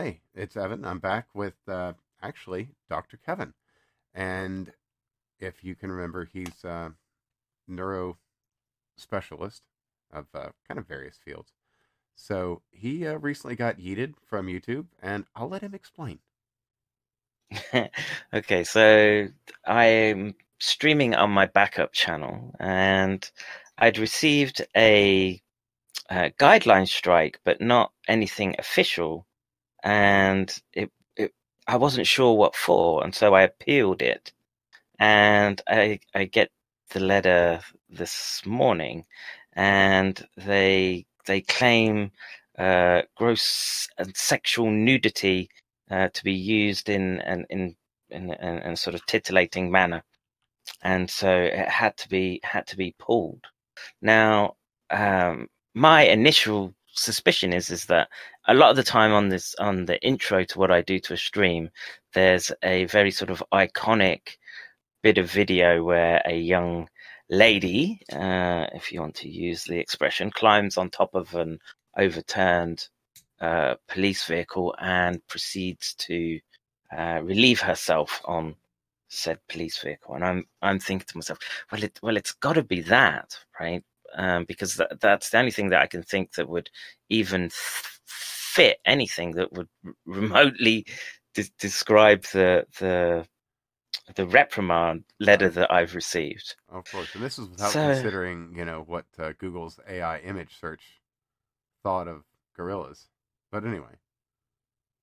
Hey, it's Evan. I'm back with uh, actually Dr. Kevin. And if you can remember, he's a neuro specialist of uh, kind of various fields. So he uh, recently got yeeted from YouTube, and I'll let him explain. okay, so I'm streaming on my backup channel, and I'd received a, a guideline strike, but not anything official and it, it I wasn't sure what for, and so I appealed it, and I I get the letter this morning, and they they claim uh, gross and sexual nudity uh, to be used in an in in, in, in sort of titillating manner, and so it had to be had to be pulled. Now, um, my initial suspicion is is that a lot of the time on this on the intro to what I do to a stream, there's a very sort of iconic bit of video where a young lady, uh, if you want to use the expression, climbs on top of an overturned uh, police vehicle and proceeds to uh, relieve herself on said police vehicle. And I'm I'm thinking to myself, well, it well, it's got to be that, right? um, because that, that's the only thing that I can think that would even fit anything that would remotely de- describe the the the reprimand letter that I've received. Of course, and this is without so, considering, you know, what uh, Google's AI image search thought of gorillas. But anyway,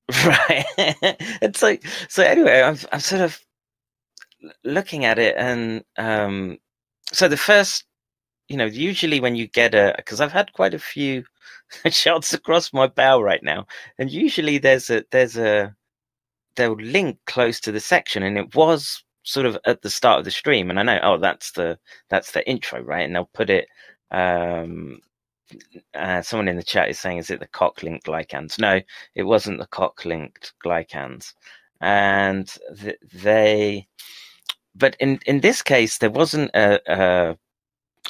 right? it's like so. Anyway, I'm I'm sort of looking at it, and um, so the first you know, usually when you get a, because I've had quite a few shots across my bow right now, and usually there's a there's a they'll link close to the section, and it was sort of at the start of the stream, and I know, oh, that's the that's the intro, right? And they'll put it. Um, uh, someone in the chat is saying, "Is it the cock-linked glycans?" No, it wasn't the cock-linked glycans, and th- they. But in in this case, there wasn't a, a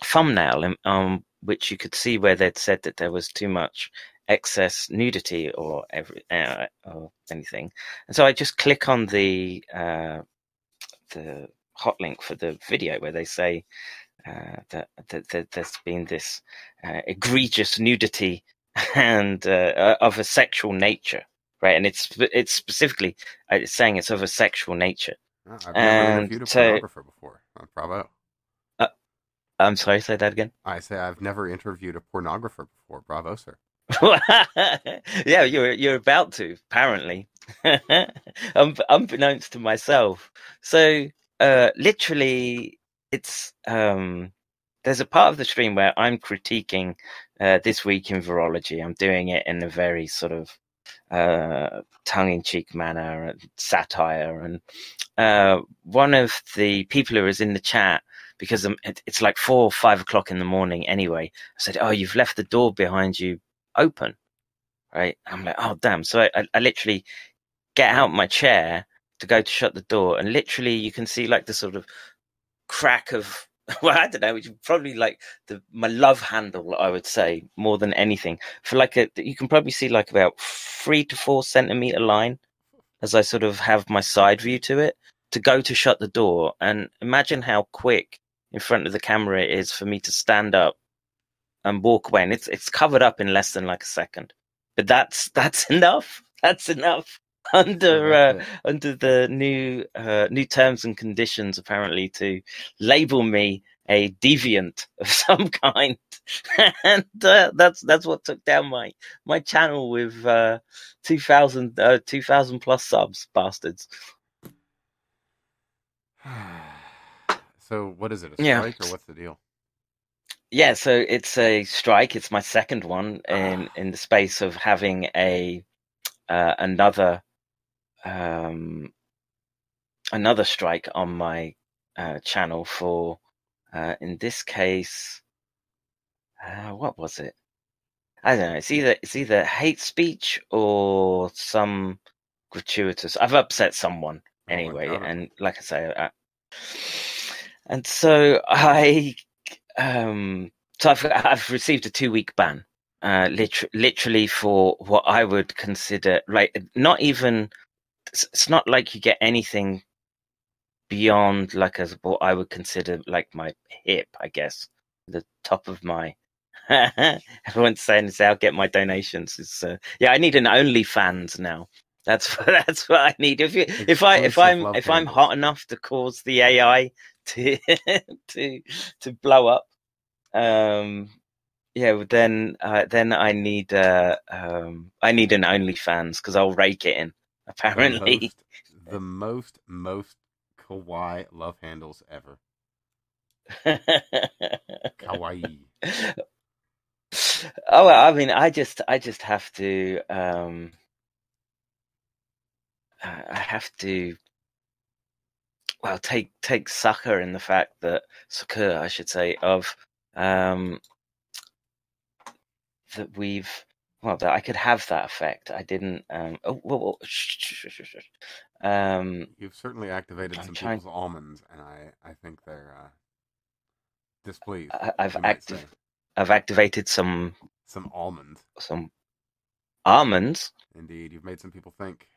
thumbnail um, which you could see where they'd said that there was too much excess nudity or every uh, or anything, and so I just click on the uh, the hot link for the video where they say uh, that, that, that, there's been this uh, egregious nudity and uh, of a sexual nature, right? And it's it's specifically uh, it's saying it's of a sexual nature. Oh, I've never and a pornographer before. bravo. I'm sorry, say that again. I say I've never interviewed a pornographer before. Bravo, sir. yeah, you're you're about to apparently, um, unbeknownst to myself. So, uh, literally, it's um, there's a part of the stream where I'm critiquing uh, this week in virology. I'm doing it in a very sort of uh, tongue-in-cheek manner and satire. And uh, one of the people who is in the chat because um, it's like four or five o'clock in the morning anyway. I said, "Oh, you've left the door behind you open." Right? I'm like, "Oh, damn!" So I, I, I literally get out my chair to go to shut the door, and literally you can see like the sort of crack of well, I don't know, which is probably like the my love handle, I would say, more than anything. For like a, you can probably see like about three to four centimeter line as I sort of have my side view to it to go to shut the door. And imagine how quick in front of the camera is for me to stand up and walk away. And it's it's covered up in less than like a second. But that's that's enough. That's enough under uh, under the new uh, new terms and conditions apparently to label me a deviant of some kind and uh, that's that's what took down my my channel with uh 2000 uh, 2000 plus subs bastards So what is it? A yeah. strike or what's the deal? Yeah, so it's a strike. It's my second one in in the space of having a uh, another um, another strike on my uh, channel for uh, in this case uh, what was it? I don't know. It's either it's either hate speech or some gratuitous. I've upset someone oh anyway, oh and like I say, I, and so I, um, so I've I've received a two week ban uh, liter- literally for what I would consider like not even. It's, it's not like you get anything beyond like as what I would consider like my hip, I guess, the top of my. Everyone's saying, "Say "I'll get my donations." Is uh, yeah, I need an OnlyFans now. That's that's what I need. If you, if I if I'm if I'm hot enough to cause the AI to to to blow up, um, yeah, then uh, then I need uh, um, I need an OnlyFans because I'll rake it in. Apparently, the most, the most most kawaii love handles ever. kawaii. Oh, I mean, I just I just have to. Um, I have to well take take succor in the fact that succor I should say of um, that we've well that I could have that effect. I didn't. Um, oh, whoa, whoa, shh, shh, shh, um, You've certainly activated I'm some trying... people's almonds, and I I think they're uh, displeased. I, have active. I've activated some some almonds. Some almonds. Indeed, you've made some people think.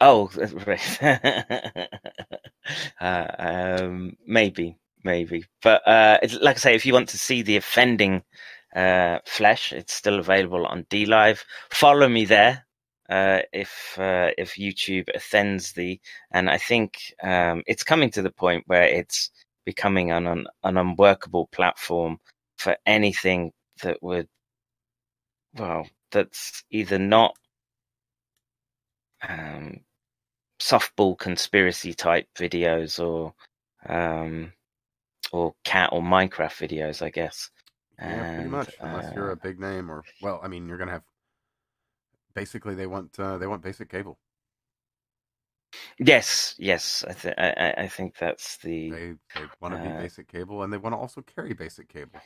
Oh, right. uh, um, maybe, maybe. But uh, like I say, if you want to see the offending uh, flesh, it's still available on DLive. Follow me there. Uh, if uh, if YouTube offends the, and I think um, it's coming to the point where it's becoming an, an an unworkable platform for anything that would, well, that's either not um, softball conspiracy type videos or um, or cat or Minecraft videos, I guess. Yeah, and, pretty much. Unless uh, you're a big name, or well, I mean, you're gonna have. Basically, they want uh, they want basic cable. Yes, yes, I, th- I, I think that's the. They they want to uh, be basic cable, and they want to also carry basic cable.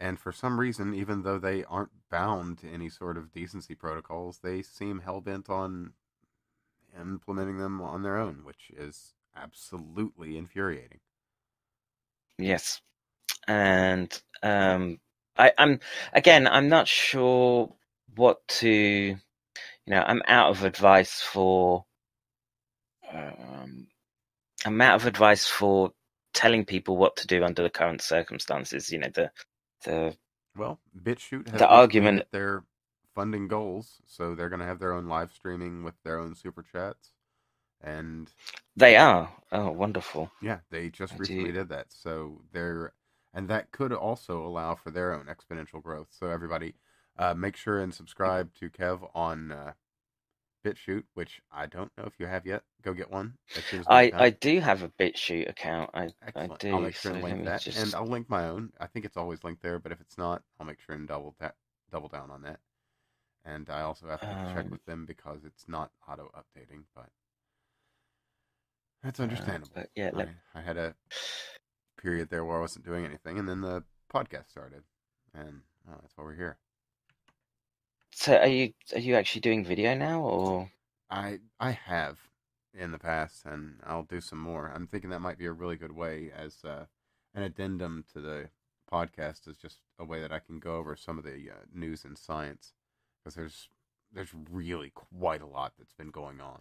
And for some reason, even though they aren't bound to any sort of decency protocols, they seem hell bent on implementing them on their own, which is absolutely infuriating. Yes, and um, I, I'm again, I'm not sure what to. You know, I'm out of advice for. Um, I'm out of advice for telling people what to do under the current circumstances. You know, the the well, BitChute has the argument their funding goals, so they're going to have their own live streaming with their own super chats, and they are oh wonderful. Yeah, they just I recently do. did that, so they're and that could also allow for their own exponential growth. So everybody, uh, make sure and subscribe to Kev on uh, BitChute, which I don't know if you have yet. Go get one. I, I do have a BitChute account. I, I do. I'll make sure so and link that, just... and I'll link my own. I think it's always linked there, but if it's not, I'll make sure and double that double down on that and I also have to um, check with them because it's not auto updating, but that's uh, understandable. Uh, yeah, let... I, I, had a period there where I wasn't doing anything, and then the podcast started, and oh, that's why we're here. So, are you are you actually doing video now, or I I have in the past, and I'll do some more. I'm thinking that might be a really good way as uh, an addendum to the podcast, is just a way that I can go over some of the uh, news and science because there's there's really quite a lot that's been going on.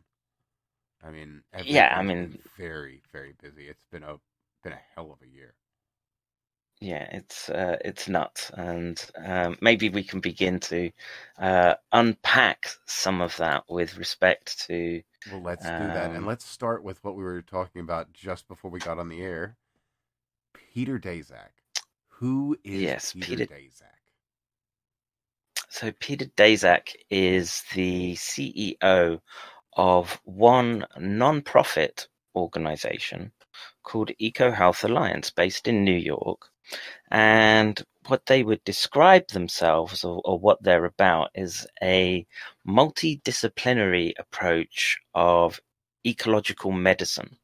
I mean, yeah, I mean, very very busy. It's been a been a hell of a year. Yeah, it's uh, it's nuts, and um, maybe we can begin to uh, unpack some of that with respect to. Well, let's um, do that, and um, let's start with what we were talking about just before we got on the air. Peter Daszak. Who is yes, Peter, Peter Daszak? So Peter Daszak is the CEO of one non-profit organization called EcoHealth Alliance based in New York. And what they would describe themselves or, or what they're about is a multidisciplinary approach of ecological medicine.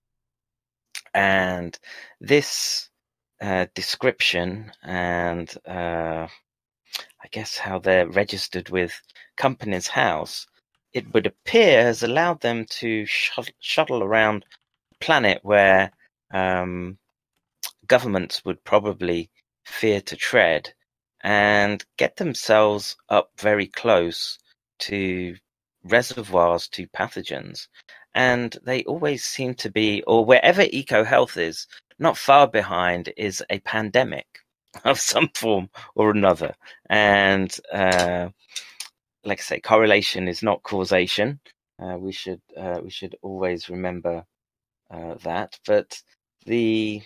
And this uh, description and uh, guess how they're registered with Companies House, it would appear has allowed them to shuttle around planet where um, governments would probably fear to tread and get themselves up very close to reservoirs to pathogens. And they always seem to be, or wherever EcoHealth is, not far behind is a pandemic of some form or another. And uh, like I say, correlation is not causation. Uh, we should uh, we should always remember uh, that. But the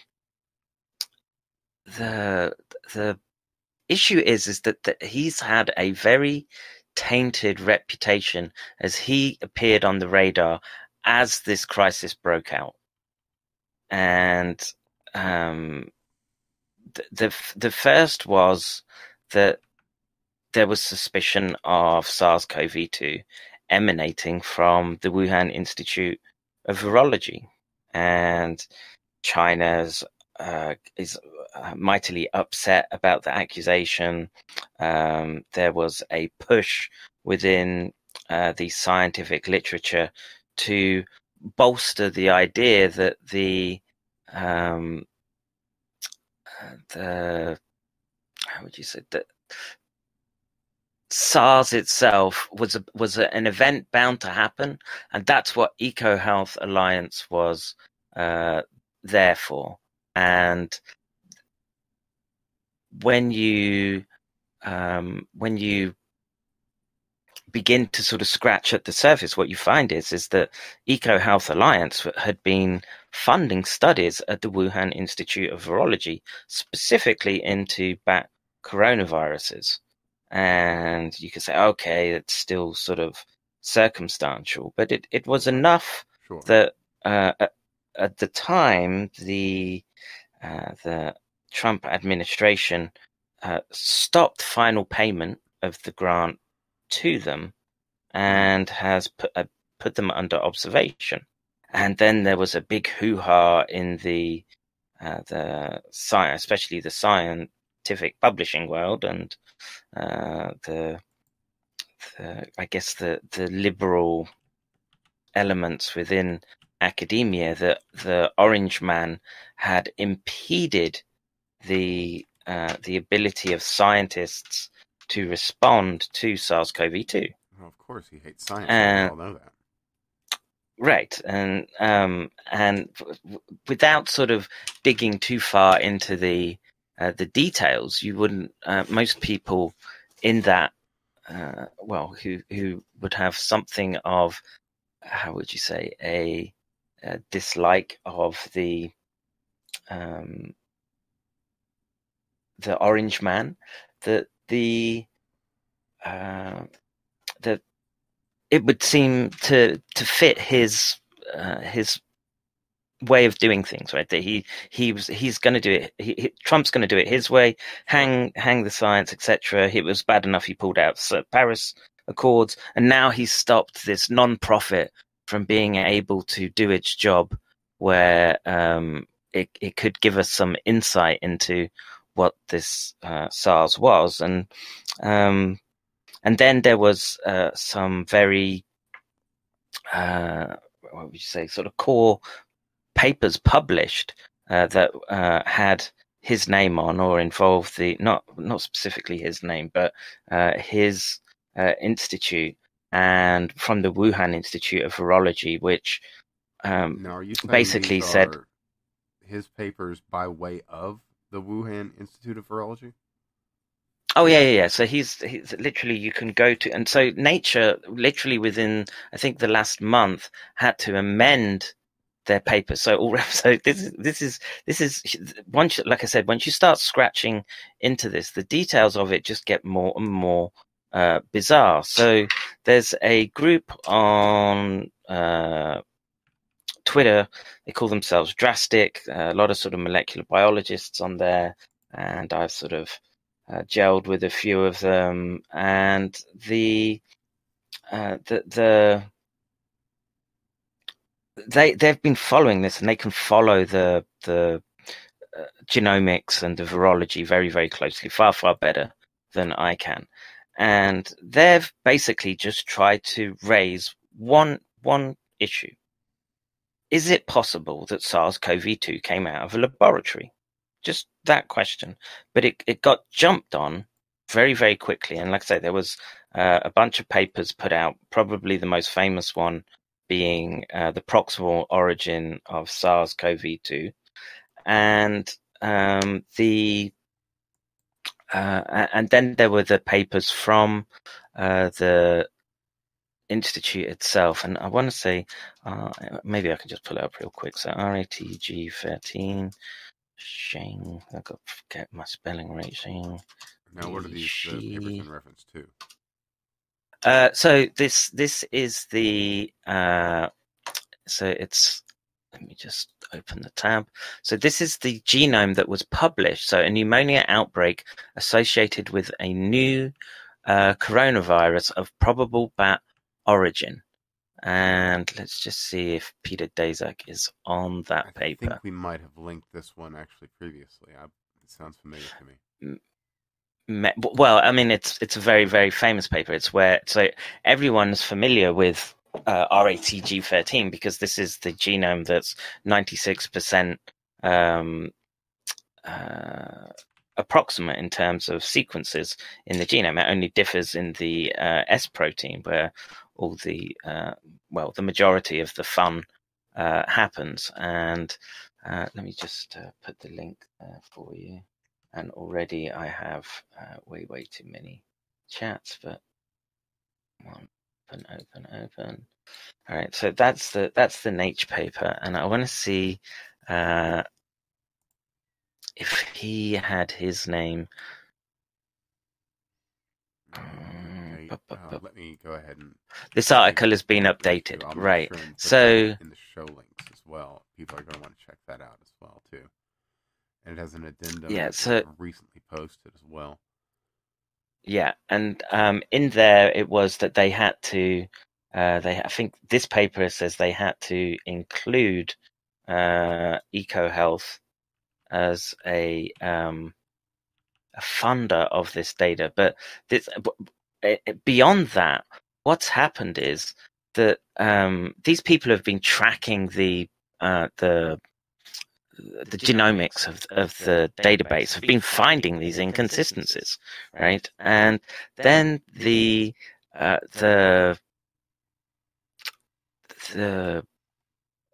the the issue is is that, that he's had a very tainted reputation as he appeared on the radar as this crisis broke out, and um, the, the first was that there was suspicion of SARS-CoV-2 emanating from the Wuhan Institute of Virology, and China's uh, is uh, mightily upset about the accusation. Um, there was a push within uh, the scientific literature to bolster the idea that the um, the how would you say that SARS itself was a, was a, an event bound to happen, and that's what EcoHealth Alliance was uh, there for. And when you um, when you begin to sort of scratch at the surface, what you find is is that EcoHealth Alliance had been funding studies at the Wuhan Institute of Virology, specifically into bat coronaviruses. And you could say, okay, it's still sort of circumstantial, but it, it was enough sure. that uh, at, at, the time the uh, the Trump administration uh, stopped final payment of the grant to them and has put, uh, put them under observation. And then there was a big hoo ha in the uh, the science, especially the scientific publishing world, and uh, the, the I guess the the liberal elements within academia that the Orange Man had impeded the uh, the ability of scientists to respond to SARS-CoV-2. Well, of course, he hates science. Uh, we all know that. Right, and um, and without sort of digging too far into the uh, the details, you wouldn't. Uh, most people in that, uh, well, who who would have something of, how would you say, a, a dislike of the um, the Orange Man, that the uh, the it would seem to to fit his uh, his way of doing things, right? That he he was he's going to do it. He, he, Trump's going to do it his way. Hang hang the science, etc. It was bad enough he pulled out so Paris Accords, and now he's stopped this non-profit from being able to do its job, where um, it it could give us some insight into what this uh, SARS was, and um, and then there was uh, some very uh, what would you say, sort of core papers published uh, that uh, had his name on or involved the not not specifically his name, but uh, his institute and from the Wuhan Institute of Virology, which um, now, basically said his papers by way of the Wuhan Institute of Virology? Oh yeah, yeah, yeah. So he's he's literally you can go to, and so Nature literally within I think the last month had to amend their paper. So all so this is this is this is once like I said, once you start scratching into this, the details of it just get more and more uh, bizarre. So there's a group on uh, Twitter. They call themselves Drastic. Uh, a lot of sort of molecular biologists on there, and I've sort of uh, gelled with a few of them. And the uh, the the they they've been following this, and they can follow the the uh, genomics and the virology very very closely, far far better than I can. And they've basically just tried to raise one one issue is it possible that SARS CoV 2 came out of a laboratory? Just that question. But it, it got jumped on very very quickly. And like I say, there was uh, a bunch of papers put out. Probably the most famous one being uh, the proximal origin of SARS-CoV-2, and um, the uh, and then there were the papers from uh, the institute itself, and I want to say uh, maybe I can just pull it up real quick. So RATG thirteen, Shane. I got to forget my spelling right. Shane. Now, what are these uh, papers in reference to? Uh, so this this is the uh, so it's let me just open the tab. So this is the genome that was published. So a pneumonia outbreak associated with a new uh, coronavirus of probable bat origin. And let's just see if Peter Daszak is on that I paper. think we might have linked this one actually previously. I, it sounds familiar to me. Me- Well, I mean, it's it's a very very famous paper. It's where so everyone's familiar with uh, RATG13 because this is the genome that's 96% um, uh, approximate in terms of sequences in the genome. It only differs in the uh, S protein, where all the uh, well, the majority of the fun uh, happens. And uh, let me just uh, put the link there for you. And already I have uh, way way too many chats, but one open, open, open. All right, so that's the that's the Nature paper, and I want to see uh, if he had his name. Okay, bu- bu- uh, let me go ahead and This article has been updated, right? sure and put that So in the show links as well, people are going to want to check that out as well too. And it has an addendum. Yeah, so- recently posted as well. yeah, and um, in there it was that they had to. Uh, they, I think this paper says they had to include uh, EcoHealth as a um, a funder of this data. But this, beyond that, what's happened is that um, these people have been tracking the uh, the the genomics of of the database, have been finding these inconsistencies, right? And then the uh, the the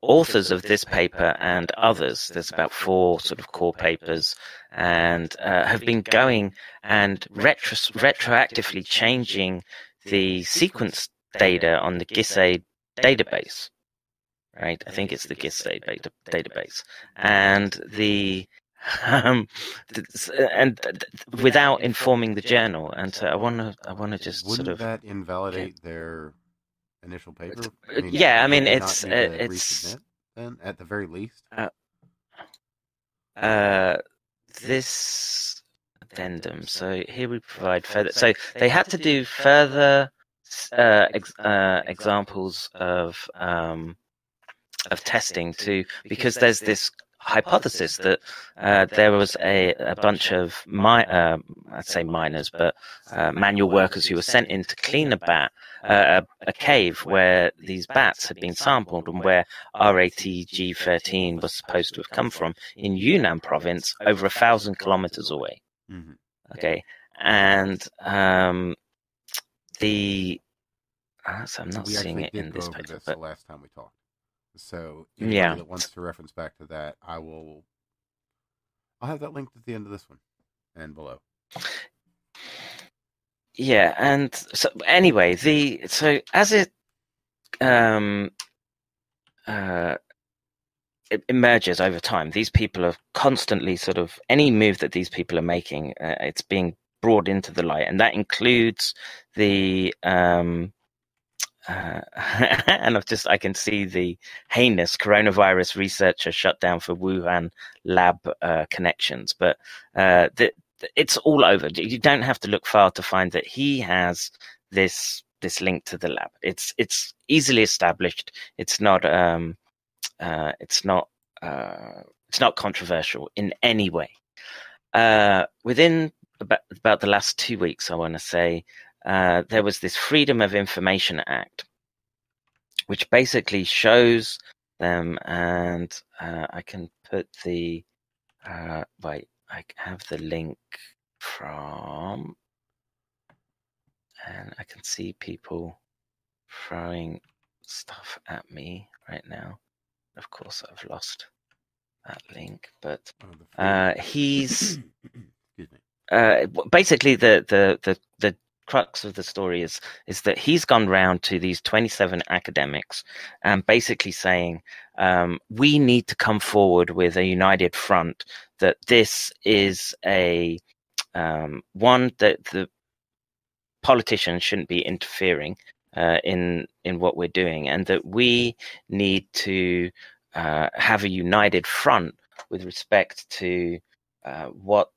authors of this paper and others, there's about four sort of core papers, and uh, have been going and retro- retroactively changing the sequence data on the GISAID database. Right, I think it's the GISAID data- database, and the um, and th- th- without informing the journal. And so I want to, I want to just Wouldn't sort of that invalidate their initial paper? uh, yeah, I mean, it's, uh, it's- then at the very least. uh, this addendum. So here we provide further. So they had to do further uh, ex- uh, examples of um, of testing to because there's this hypothesis that uh, there was a, a bunch of my uh, I'd say miners, but uh, manual workers who were sent in to clean a bat, uh, a, a cave where these bats had been sampled and where RATG13 was supposed to have come from in Yunnan province, over a thousand kilometers away. hmm Okay, and um, the uh, so I'm not we seeing it in this paper, this but the last time we talked. So Yeah. that wants to reference back to that, I will. I'll have that linked at the end of this one and below. yeah, and so anyway, the so as it um uh it emerges over time, these people are constantly sort of any move that these people are making, uh, it's being brought into the light, and that includes the um uh, and I've just I can see the heinous coronavirus researcher shut down for Wuhan lab uh, connections, but uh, the, it's all over. You don't have to look far to find that he has this this link to the lab. It's it's easily established. It's not um uh, it's not uh, it's not controversial in any way. Uh, within about, about the last two weeks, I want to say uh, there was this Freedom of Information Act, which basically shows them, and uh, I can put the uh, wait, I have the link from and I can see people throwing stuff at me right now. Of course, I've lost that link, but Oh, uh, he's Excuse me. uh, basically the, the the the crux of the story is is that he's gone round to these 27 academics and basically saying um, we need to come forward with a united front that this is a um, one that the politicians shouldn't be interfering uh, in in what we're doing and that we need to uh, have a united front with respect to uh, what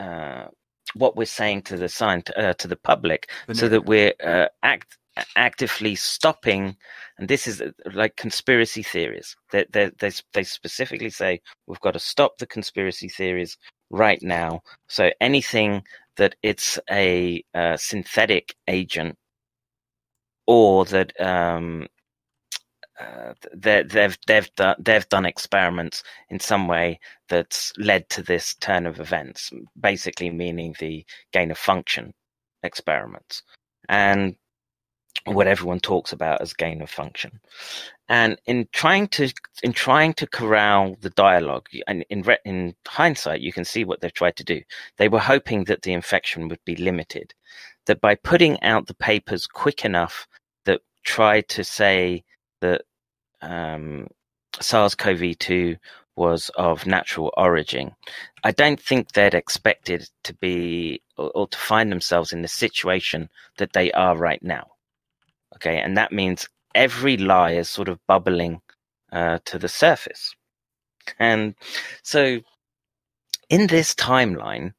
uh, what we're saying to the scient- uh, to the public, The so that we're uh, act actively stopping. And this is uh, like conspiracy theories. They, they they they specifically say we've got to stop the conspiracy theories right now. So anything that it's a uh, synthetic agent or that um, uh, they, they've they've done they've done experiments in some way that's led to this turn of events, basically meaning the gain of function experiments, and what everyone talks about as gain of function. And in trying to in trying to corral the dialogue, and in in hindsight, you can see what they've tried to do. They were hoping that the infection would be limited, that by putting out the papers quick enough that tried to say that um, SARS-CoV-2 was of natural origin. I don't think they'd expected to be or, or to find themselves in the situation that they are right now. Okay, and that means every lie is sort of bubbling uh, to the surface, and so in this timeline,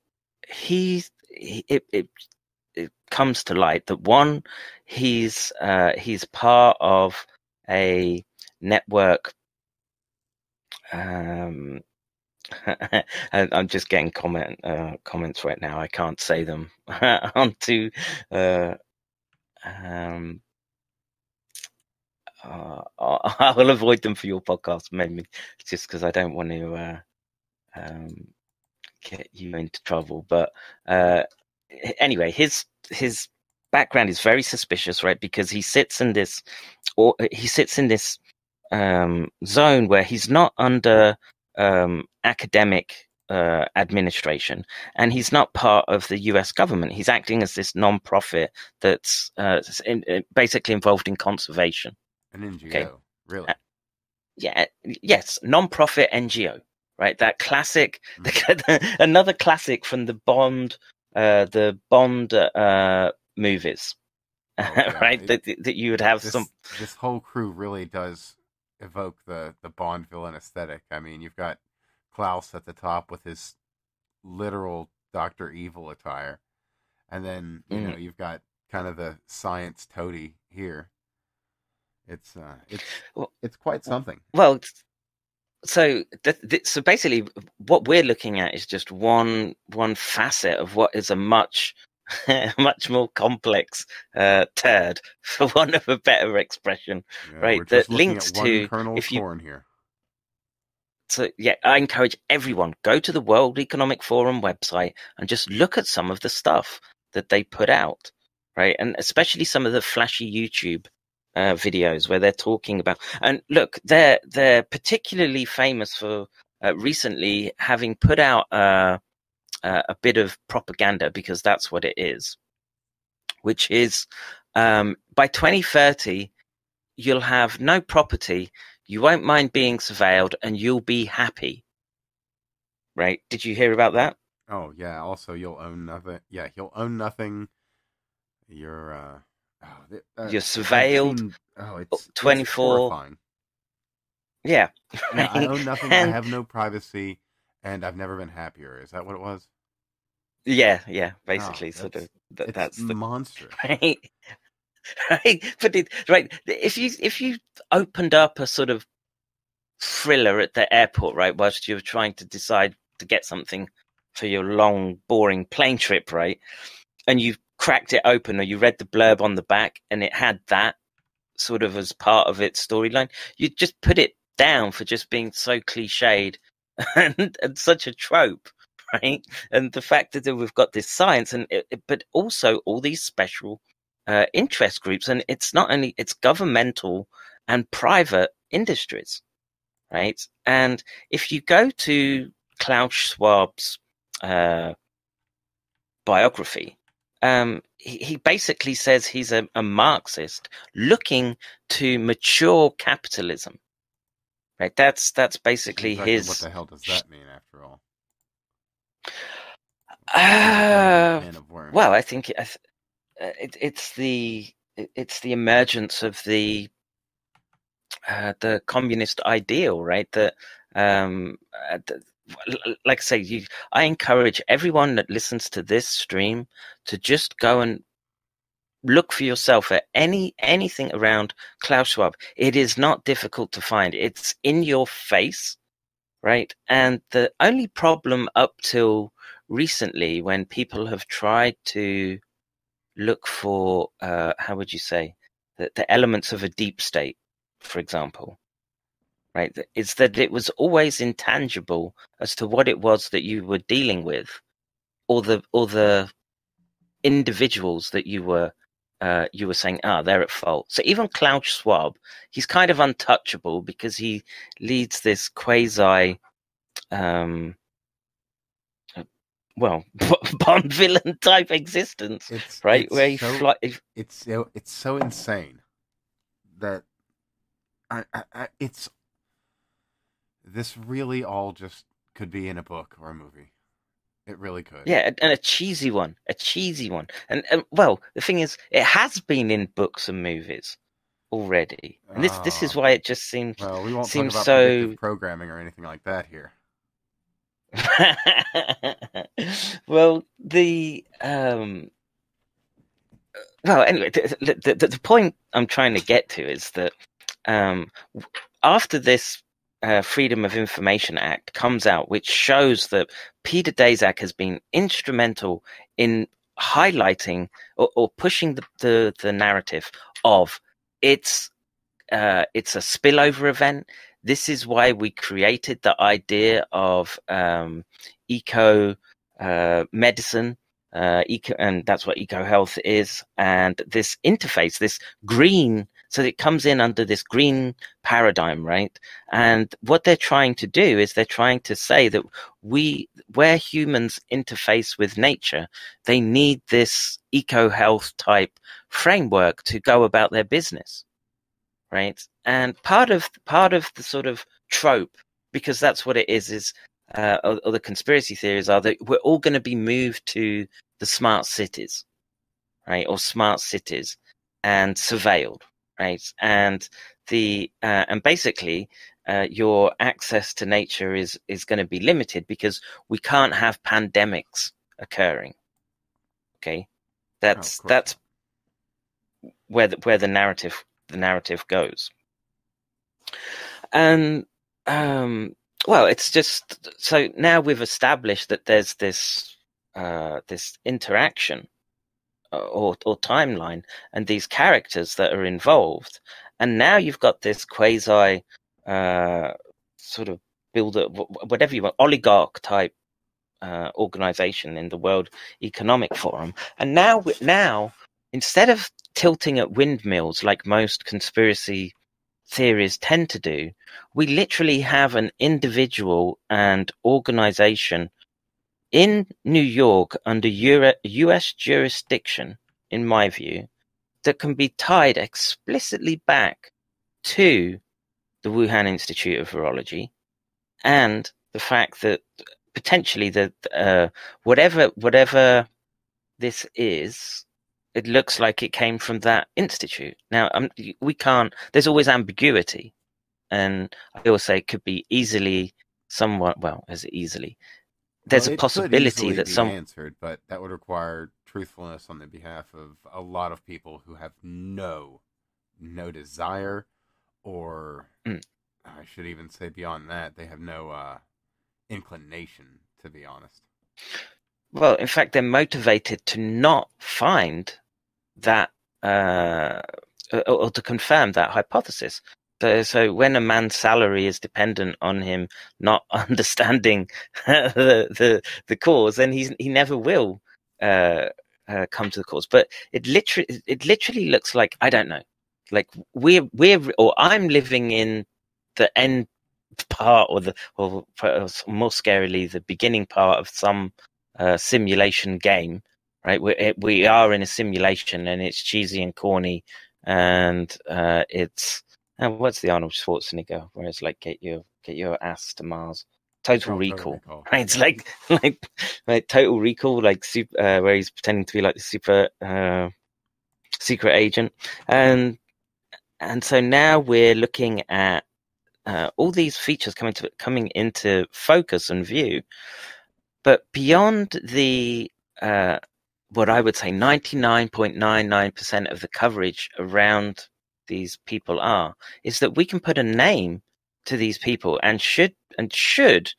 he, he it, it it comes to light that one, he's uh, he's part of a network. Um, I'm just getting comment uh, comments right now. I can't say them onto. Uh, um, uh, I will avoid them for your podcast, maybe just because I don't want to uh, um, get you into trouble. But uh, anyway, his his background is very suspicious, right? Because he sits in this, or he sits in this um, zone where he's not under um, academic uh, administration, and he's not part of the U.S. government. He's acting as this non-profit that's uh, in, in- basically involved in conservation. An NGO. Okay. Really? Uh, Yeah, yes, non-profit NGO, right? That classic, another classic from the Bond, uh, the Bond uh, movies, Oh, yeah, right? it- that that you would have this, some. this whole crew really does evoke the the Bond villain aesthetic. I mean, you've got Klaus at the top with his literal Doctor Evil attire, and then you Mhm. know you've got kind of the science toady here. It's uh, it's Well- it's quite something. Well, so th- th- so basically, what we're looking at is just one one facet of what is a much much more complex uh, turd, for want of a better expression. Yeah, Right, that links to- kernel if you- corn here. So yeah, I encourage everyone go to the World Economic Forum website and just look at some of the stuff that they put out, right? And especially some of the flashy YouTube uh, videos where they're talking about. And look, they're they're particularly famous for uh, recently having put out uh, uh, a bit of propaganda because that's what it is, which is um, by 2030 you'll have no property you won't mind being surveilled and you'll be happy. Right? Did you hear about that? Oh yeah. Also, you'll own nothing. Yeah, you'll own nothing. You're uh, oh, uh, You're surveilled oh, it's it's 24. Yeah. Yeah, I own nothing. I have no privacy, and I've never been happier. Is that what it was? Yeah, yeah, oh, basically. sort that's- of that, that's the monster, right. Right. But it, right, if you if you opened up a sort of thriller at the airport, right, whilst you're trying to decide to get something for your long, boring plane trip, right, and you cracked it open or you read the blurb on the back and it had that sort of as part of its storyline, you'd just put it down for just being so cliched and, and such a trope, right? And the fact that we've got this science, and it, but also all these special uh, interest groups, and it's not only it's governmental and private industries, right? And if you go to Klaus Schwab's uh, biography, um, he, he, basically says he's a, a, Marxist looking to mature capitalism. Right. That's that's basically exactly his. What the hell does that mean, after all? Uh, well, I think it, it, it's the it's the emergence of the uh, the communist ideal, right? That um, uh, like I say, you, I encourage everyone that listens to this stream to just go and look for yourself at any anything around Klaus Schwab. It is not difficult to find. It's in your face, right? And the only problem up till recently, when people have tried to look for, uh, how would you say, the, the elements of a deep state, for example, right? Is that it was always intangible as to what it was that you were dealing with, or the or the individuals that you were uh, you were saying, ah, they're at fault. So even Klaus Schwab, he's kind of untouchable because he leads this quasi, um, uh, well, Bond villain type existence, it's, right? It's Where he so, fly- It's so it's so insane that I, I, I it's this really all just could be in a book or a movie. It really could. Yeah, and a cheesy one, a cheesy one. And, and well, the thing is, it has been in books and movies already, and this this is ah. why it just seems well. We won't seems talk about so programming or anything like that here. well, the um, well, anyway, the, the, the, the point I'm trying to get to is that um, after this uh, Freedom of Information Act comes out, which shows that Peter Daszak has been instrumental in highlighting or, or pushing the, the, the, narrative of it's uh, it's a spillover event. This is why we created the idea of um, eco uh, medicine, uh, eco, and that's what EcoHealth is. And this interface, this green so it comes in under this green paradigm, right? And what they're trying to do is they're trying to say that we, where humans interface with nature, they need this EcoHealth type framework to go about their business, right? And part of part of the sort of trope, because that's what it is, is uh, or, or the conspiracy theories are that we're all going to be moved to the smart cities, right, or smart cities and surveilled, right? And the uh, and basically uh, your access to nature is is going to be limited because we can't have pandemics occurring. Okay, that's oh, that's where the, where the narrative the narrative goes. And um, well, it's just so now we've established that there's this uh, this interaction or, or timeline and these characters that are involved. And now you've got this quasi uh, sort of builder, whatever you want, oligarch type uh, organization in the World Economic Forum. And now, now instead of tilting at windmills like most conspiracy theories tend to do, we literally have an individual and organization in New York under US jurisdiction, in my view, that can be tied explicitly back to the Wuhan Institute of Virology and the fact that potentially that uh, whatever whatever this is, it looks like it came from that institute. Now um, we can't. There's always ambiguity, and I always say it could be easily somewhat well as easily there's well, a possibility that some answered, but that would require truthfulness on the behalf of a lot of people who have no no desire or mm. I should even say beyond that, they have no uh, inclination to be honest. Well, in fact, they're motivated to not find that uh, or, or to confirm that hypothesis So, so when a man's salary is dependent on him not understanding the the the cause, then he's he never will uh, uh, come to the cause. But it literally it literally looks like I don't know, like we're we're or I'm living in the end part or the or more scarily the beginning part of some uh, simulation game, right? We we are in a simulation and it's cheesy and corny and uh, it's and what's the Arnold Schwarzenegger where it's like get your get your ass to Mars. Total oh, Recall, recall. Right? It's like like like Total Recall, like super, uh, where he's pretending to be like the super uh, secret agent, and and so now we're looking at uh, all these features coming to coming into focus and view, but beyond the uh, what I would say 99.99% of the coverage around these people are is that we can put a name to these people and should and should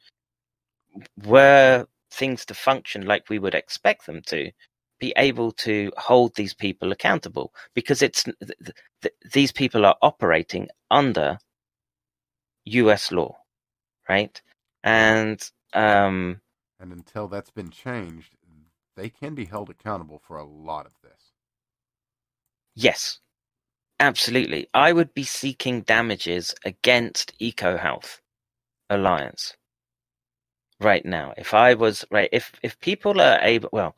were things to function like we would expect them to be able to hold these people accountable. Because it's th- th- these people are operating under US law right? And um and until that's been changed they can be held accountable for a lot of this. Yes Absolutely. I would be seeking damages against EcoHealth Alliance right now. If I was right, if if people are able, well,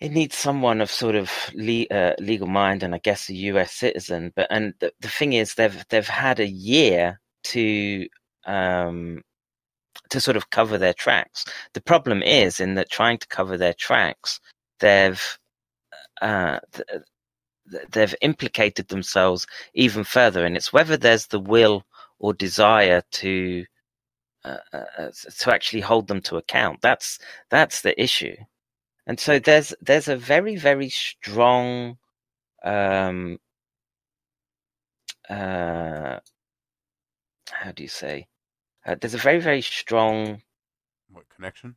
it needs someone of sort of le- uh, legal mind, and I guess a U.S. citizen. But and the, the thing is, they've they've had a year to um to sort of cover their tracks. The problem is in that trying to cover their tracks, they've uh, they've implicated themselves even further, and it's whether there's the will or desire to uh, uh, uh, to actually hold them to account. That's that's the issue, and so there's there's a very very strong um, uh, how do you say? Uh, there's a very very strong what connection?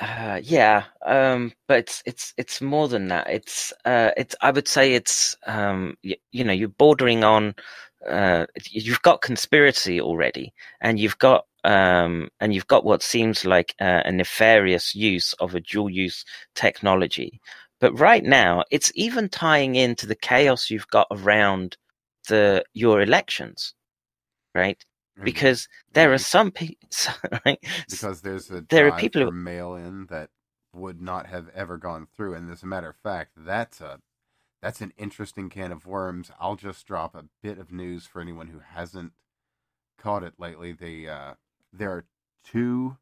Uh, yeah, um, but it's it's it's more than that. It's uh, it's I would say it's um, you, you know you're bordering on uh, you've got conspiracy already, and you've got um, and you've got what seems like uh, a nefarious use of a dual use technology. But right now, it's even tying into the chaos you've got around the your elections, right? Mm-hmm. because there are some people right? because there's a there are people who mail in that would not have ever gone through and as a matter of fact that's a that's an interesting can of worms i'll just drop a bit of news for anyone who hasn't caught it lately the uh, there are two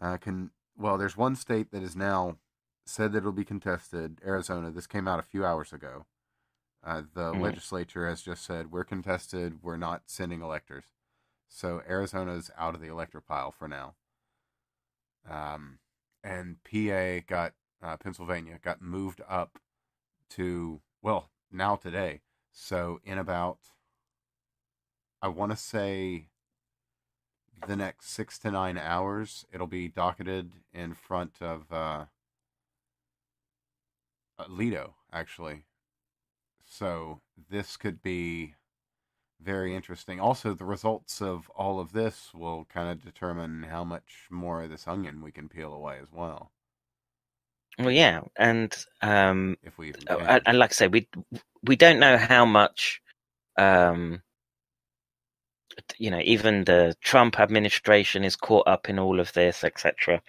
uh, can well there's one state that is now said that it'll be contested arizona this came out a few hours ago uh, the mm-hmm. legislature has just said we're contested we're not sending electors so Arizona's out of the elector pile for now. Um, and PA got uh, Pennsylvania got moved up to well now today. So in about I want to say the next six to nine hours, it'll be docketed in front of uh, Alito actually. So this could be very interesting. Also, the results of all of this will kind of determine how much more of this onion we can peel away as well. Well, yeah, and um, if we uh, and like I say, we we don't know how much, um, you know, even the Trump administration is caught up in all of this, etc.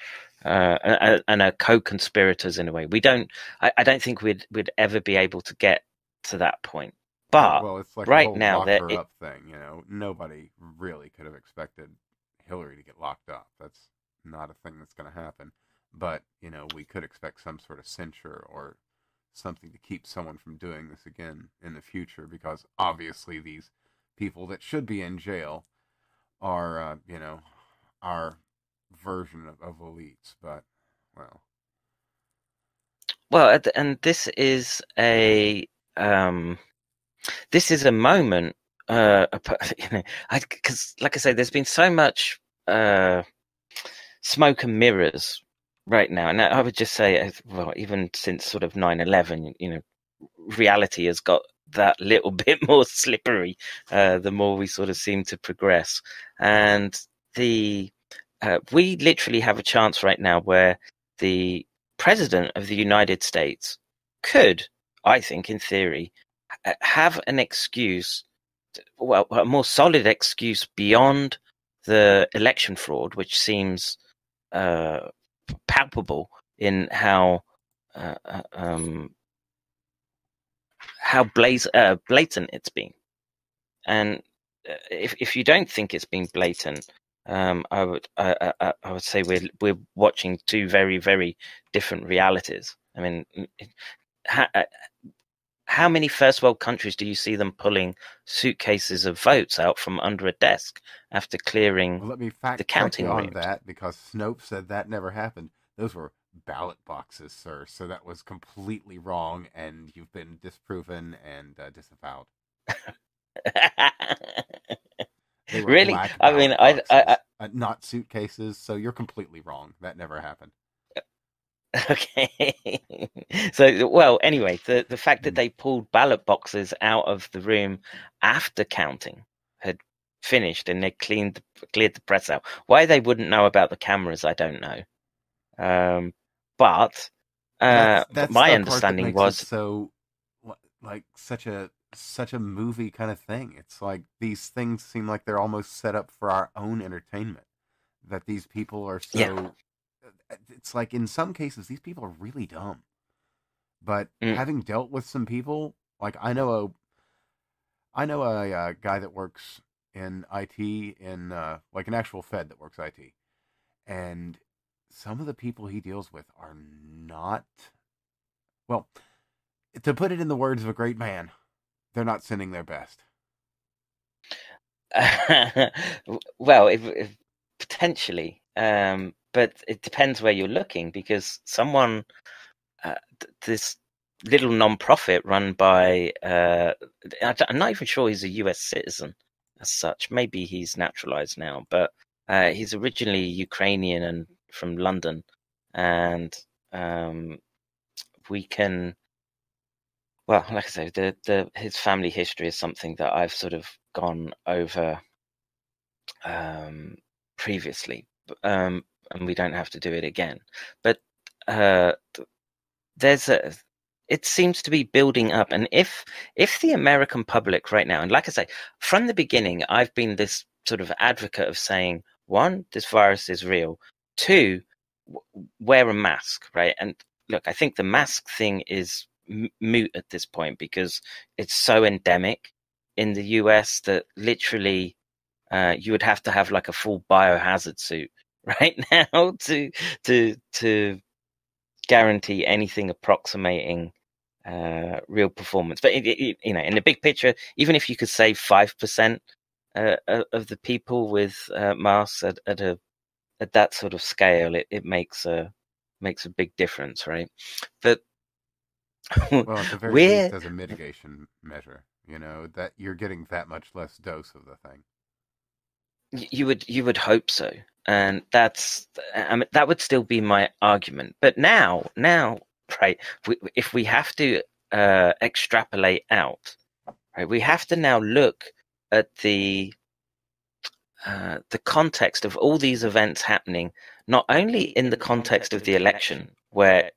Uh, and are co-conspirators in a way. We don't. I, I don't think we'd we'd ever be able to get to that point. But well, it's like right now that it, up thing, you know, nobody really could have expected Hillary to get locked up. That's not a thing that's going to happen. But you know, we could expect some sort of censure or something to keep someone from doing this again in the future, because obviously these people that should be in jail are, uh, you know, our version of, of elites. But well, well, and this is a um this is a moment uh you know because like i say there's been so much uh smoke and mirrors right now and i would just say uh, well even since sort of 9-11 you know reality has got that little bit more slippery uh, the more we sort of seem to progress. And the uh, we literally have a chance right now where the president of the United States could, I think, in theory, have an excuse, well, a more solid excuse beyond the election fraud, which seems uh, palpable in how uh, uh um, how blaze, uh, blatant it's been. And uh, if if you don't think it's been blatant, um, I would I, I, I, would say we're we're watching two very very different realities. I mean, how, uh, how many first world countries do you see them pulling suitcases of votes out from under a desk after clearing well, let me fact the counting on rooms? that because Snopes said that never happened. Those were ballot boxes, sir. So that was completely wrong, and you've been disproven and uh, disavowed. really? I mean, I, I, I uh, not suitcases. So you're completely wrong. That never happened. Okay. so, well, anyway, the the fact that hmm. they pulled ballot boxes out of the room after counting had finished and they cleaned cleared the press out. Why they wouldn't know about the cameras, I don't know. Um, but uh, that's, that's my understanding was so like such a such a movie kind of thing. It's like these things seem like they're almost set up for our own entertainment. That these people are so. Yeah. Uh, it's like in some cases these people are really dumb, but mm. having dealt with some people, like I know a, I know a, a uh, guy that works in IT in uh, like an actual Fed that works IT, and some of the people he deals with are not well to put it in the words of a great man they're not sending their best. Well if, if potentially um, but it depends where you're looking because someone uh, this little non-profit run by uh, i'm not even sure he's a us citizen as such maybe he's naturalized now but uh, he's originally ukrainian and from London, and um, we can. Well, like I say, the, the his family history is something that I've sort of gone over um, previously, um, and we don't have to do it again. But uh, there's a it seems to be building up and if if the american public right now and like i say from the beginning i've been this sort of advocate of saying one this virus is real Two, wear a mask, right? And look, I think the mask thing is moot at this point because it's so endemic in the US that literally uh, you would have to have like a full biohazard suit right now to to to guarantee anything approximating uh, real performance. But it, it, you know, in the big picture, even if you could save five percent uh, of the people with uh, masks at, at a at that sort of scale, it, it makes a makes a big difference, right? But well, at the very least, as a mitigation measure, you know that you're getting that much less dose of the thing. You would you would hope so, and that's I mean that would still be my argument. But now, now, right? If we have to uh, extrapolate out, right, we have to now look at the uh, the context of all these events happening, not only in the context of the election, where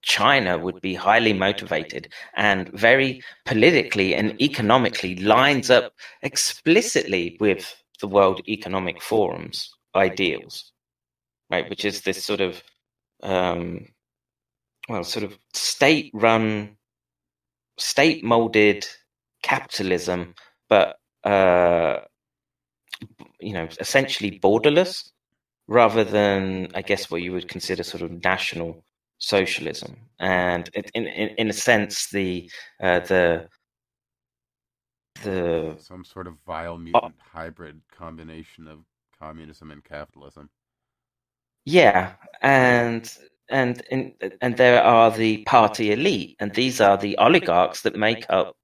China would be highly motivated and very politically and economically lines up explicitly with the World Economic Forum's ideals, right? Which is this sort of, um, well, sort of state run, state molded capitalism, but uh, you know, essentially borderless rather than, I guess, what you would consider sort of national socialism. And in, in, in a sense, the, uh, the, the some sort of vile mutant hybrid combination of communism and capitalism. Yeah, and and and and there are the party elite, and these are the oligarchs that make up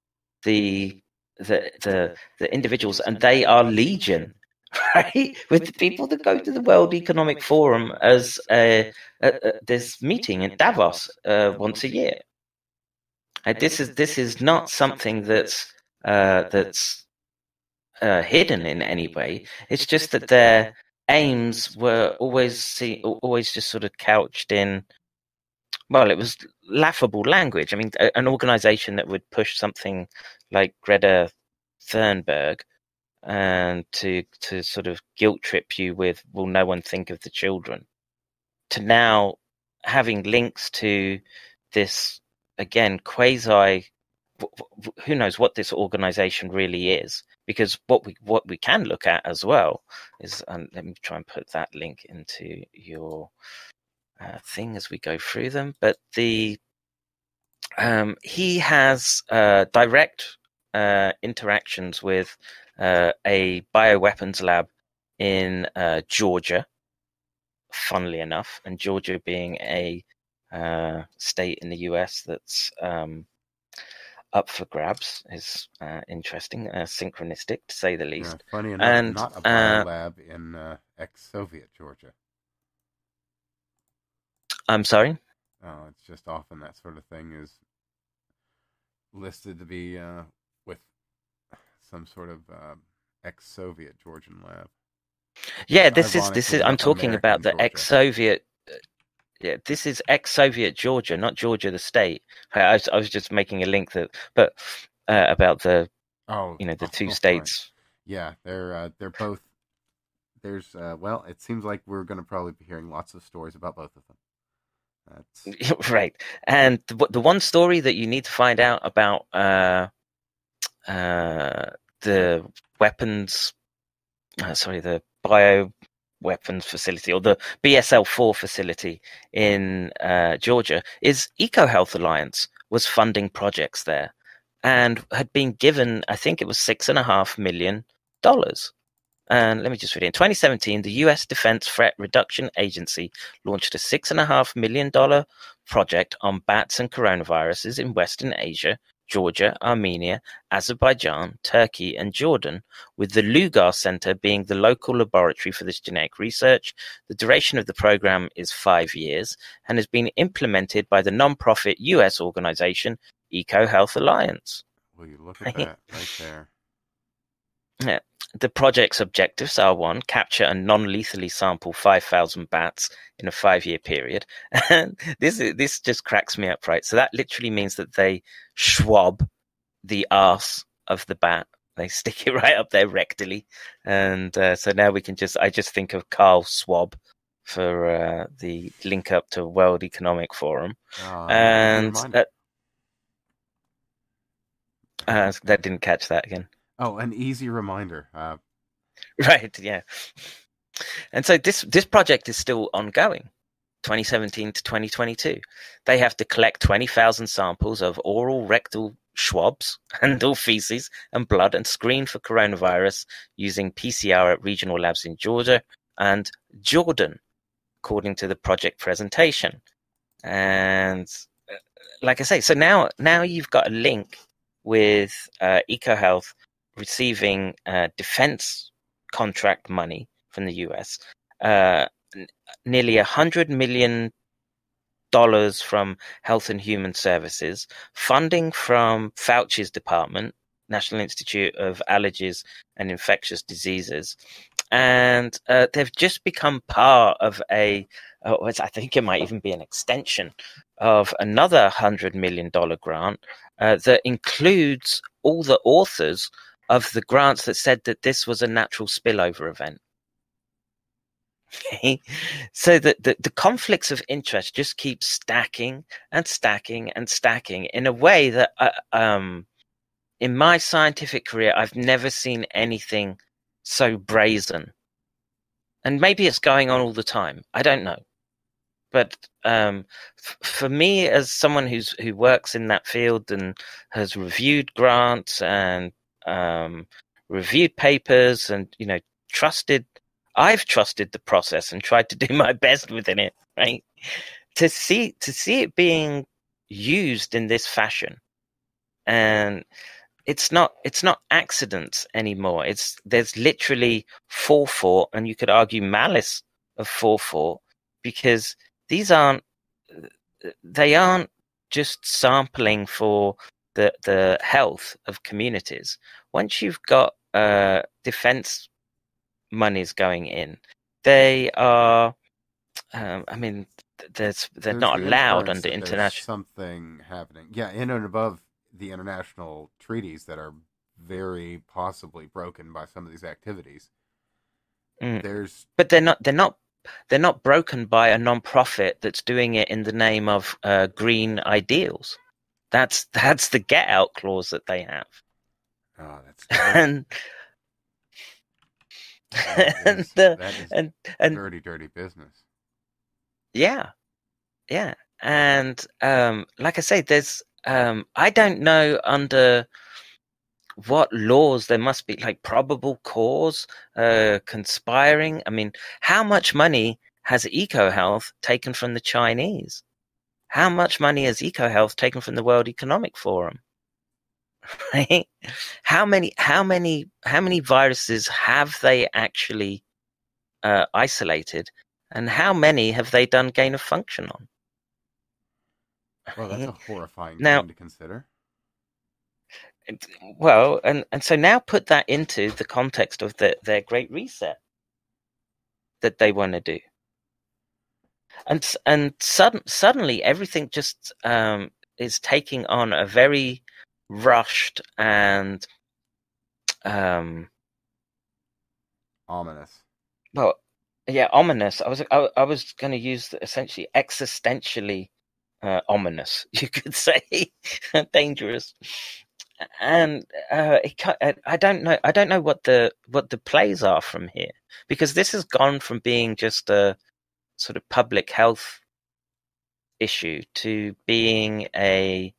the the the the individuals, and they are legion, right? With the people that go to the World Economic Forum as a, a, a this meeting in Davos uh, once a year, Uh, this is this is not something that's uh, that's uh, hidden in any way. It's just that their aims were always see, always just sort of couched in. Well, it was laughable language. I mean, a, an organization that would push something like Greta Thunberg and to to sort of guilt trip you with, "Will no one think of the children?" To now having links to this again quasi who knows what this organization really is because what we what we can look at as well is um, let me try and put that link into your uh, thing as we go through them but the um, he has uh, direct uh, interactions with uh, a bioweapons lab in uh, Georgia funnily enough and Georgia being a uh, state in the US that's um, up for grabs is uh, interesting, uh, synchronistic to say the least. Yeah, funny enough, And, not a uh, bio lab in uh, ex-Soviet Georgia. I'm sorry. Oh, it's just often that sort of thing is listed to be uh, with some sort of uh, ex-Soviet Georgian lab. Yeah, this is this is. I'm talking about the Georgia. ex-Soviet. Yeah, this is ex-Soviet Georgia, not Georgia the state. I, I was, I was just making a link that, but uh, about the Oh, you know the oh, two oh, right. states. Yeah, they're uh, they're both. There's uh, well, it seems like we're going to probably be hearing lots of stories about both of them. That's right. And the, the one story that you need to find out about uh, uh, the weapons, uh, sorry, the bio weapons facility or the BSL 4 facility in uh, Georgia is EcoHealth Alliance was funding projects there and had been given, I think it was six and a half million dollars. And let me just read it. In 2017, the U.S. Defense Threat Reduction Agency launched a six and a half million dollar project on bats and coronaviruses in Western Asia, Georgia, Armenia, Azerbaijan, Turkey, and Jordan, with the Lugar Center being the local laboratory for this genetic research. The duration of the program is five years and has been implemented by the nonprofit U.S. organization EcoHealth Alliance. will you look at that right there? The project's objectives are one, capture and non lethally sample 5,000 bats in a five year period. And this, this just cracks me up, right? So that literally means that they swab the arse of the bat. They stick it right up there rectally. And uh, so now we can just, I just think of Klaus Schwab for uh, the link up to World Economic Forum. Uh, And uh, uh, that didn't catch that again. Oh, an easy reminder. Uh, Right, yeah. And so this this project is still ongoing, 2017 to 2022. They have to collect 20,000 samples of oral rectal swabs and all feces and blood and screen for coronavirus using PCR at regional labs in Georgia and Jordan, according to the project presentation. And uh, like I say, so now now you've got a link with uh, EcoHealth receiving uh, defense contract money from the US, uh, nearly a hundred million dollars from Health and Human Services, funding from Fauci's department, National Institute of Allergies and Infectious Diseases, and uh, they've just become part of a. Oh, I think it might even be an extension of another hundred million dollar grant uh, that includes all the authors of the grants that said that this was a natural spillover event. So the, the, the conflicts of interest just keep stacking and stacking and stacking in a way that, uh, um, in my scientific career, I've never seen anything so brazen. And maybe it's going on all the time. I don't know. But um, f- for me, as someone who's who works in that field and has reviewed grants and um, reviewed papers and you know trusted i've trusted the process and tried to do my best within it right? To see to see it being used in this fashion. And it's not it's not accidents anymore. It's there's literally forethought and you could argue malice of forethought because these aren't they aren't just sampling for the the health of communities. Once you've got uh, defense monies going in, they are. Um, I mean, there's they're There's not the allowed under international. something happening. Yeah, in and above the international treaties that are very possibly broken by some of these activities. Mm. There's But they're not. They're not. They're not broken by a non-profit that's doing it in the name of uh, green ideals. That's that's the get out clause that they have. oh, that's and That and is- the, and and dirty, dirty business. yeah. Yeah. And um like i say there's um i don't know under what laws there must be like probable cause uh conspiring. I mean how much money has ecohealth taken from the chinese how much money has ecohealth taken from the world economic forum? Right? How many how many how many viruses have they actually uh, isolated and how many have they done gain of function on? Well, that's a horrifying Now- thing to consider. Well and and so now put that into the context of the, their great reset that they want to do and and sudden, suddenly everything just um, is taking on a very rushed and um Ominous. well yeah ominous. I was i, I was going to use the, essentially existentially uh, ominous you could say. Dangerous. And uh, it, I- i don't know i don't know what the what the plays are from here because this has gone from being just a sort of public health issue to being a,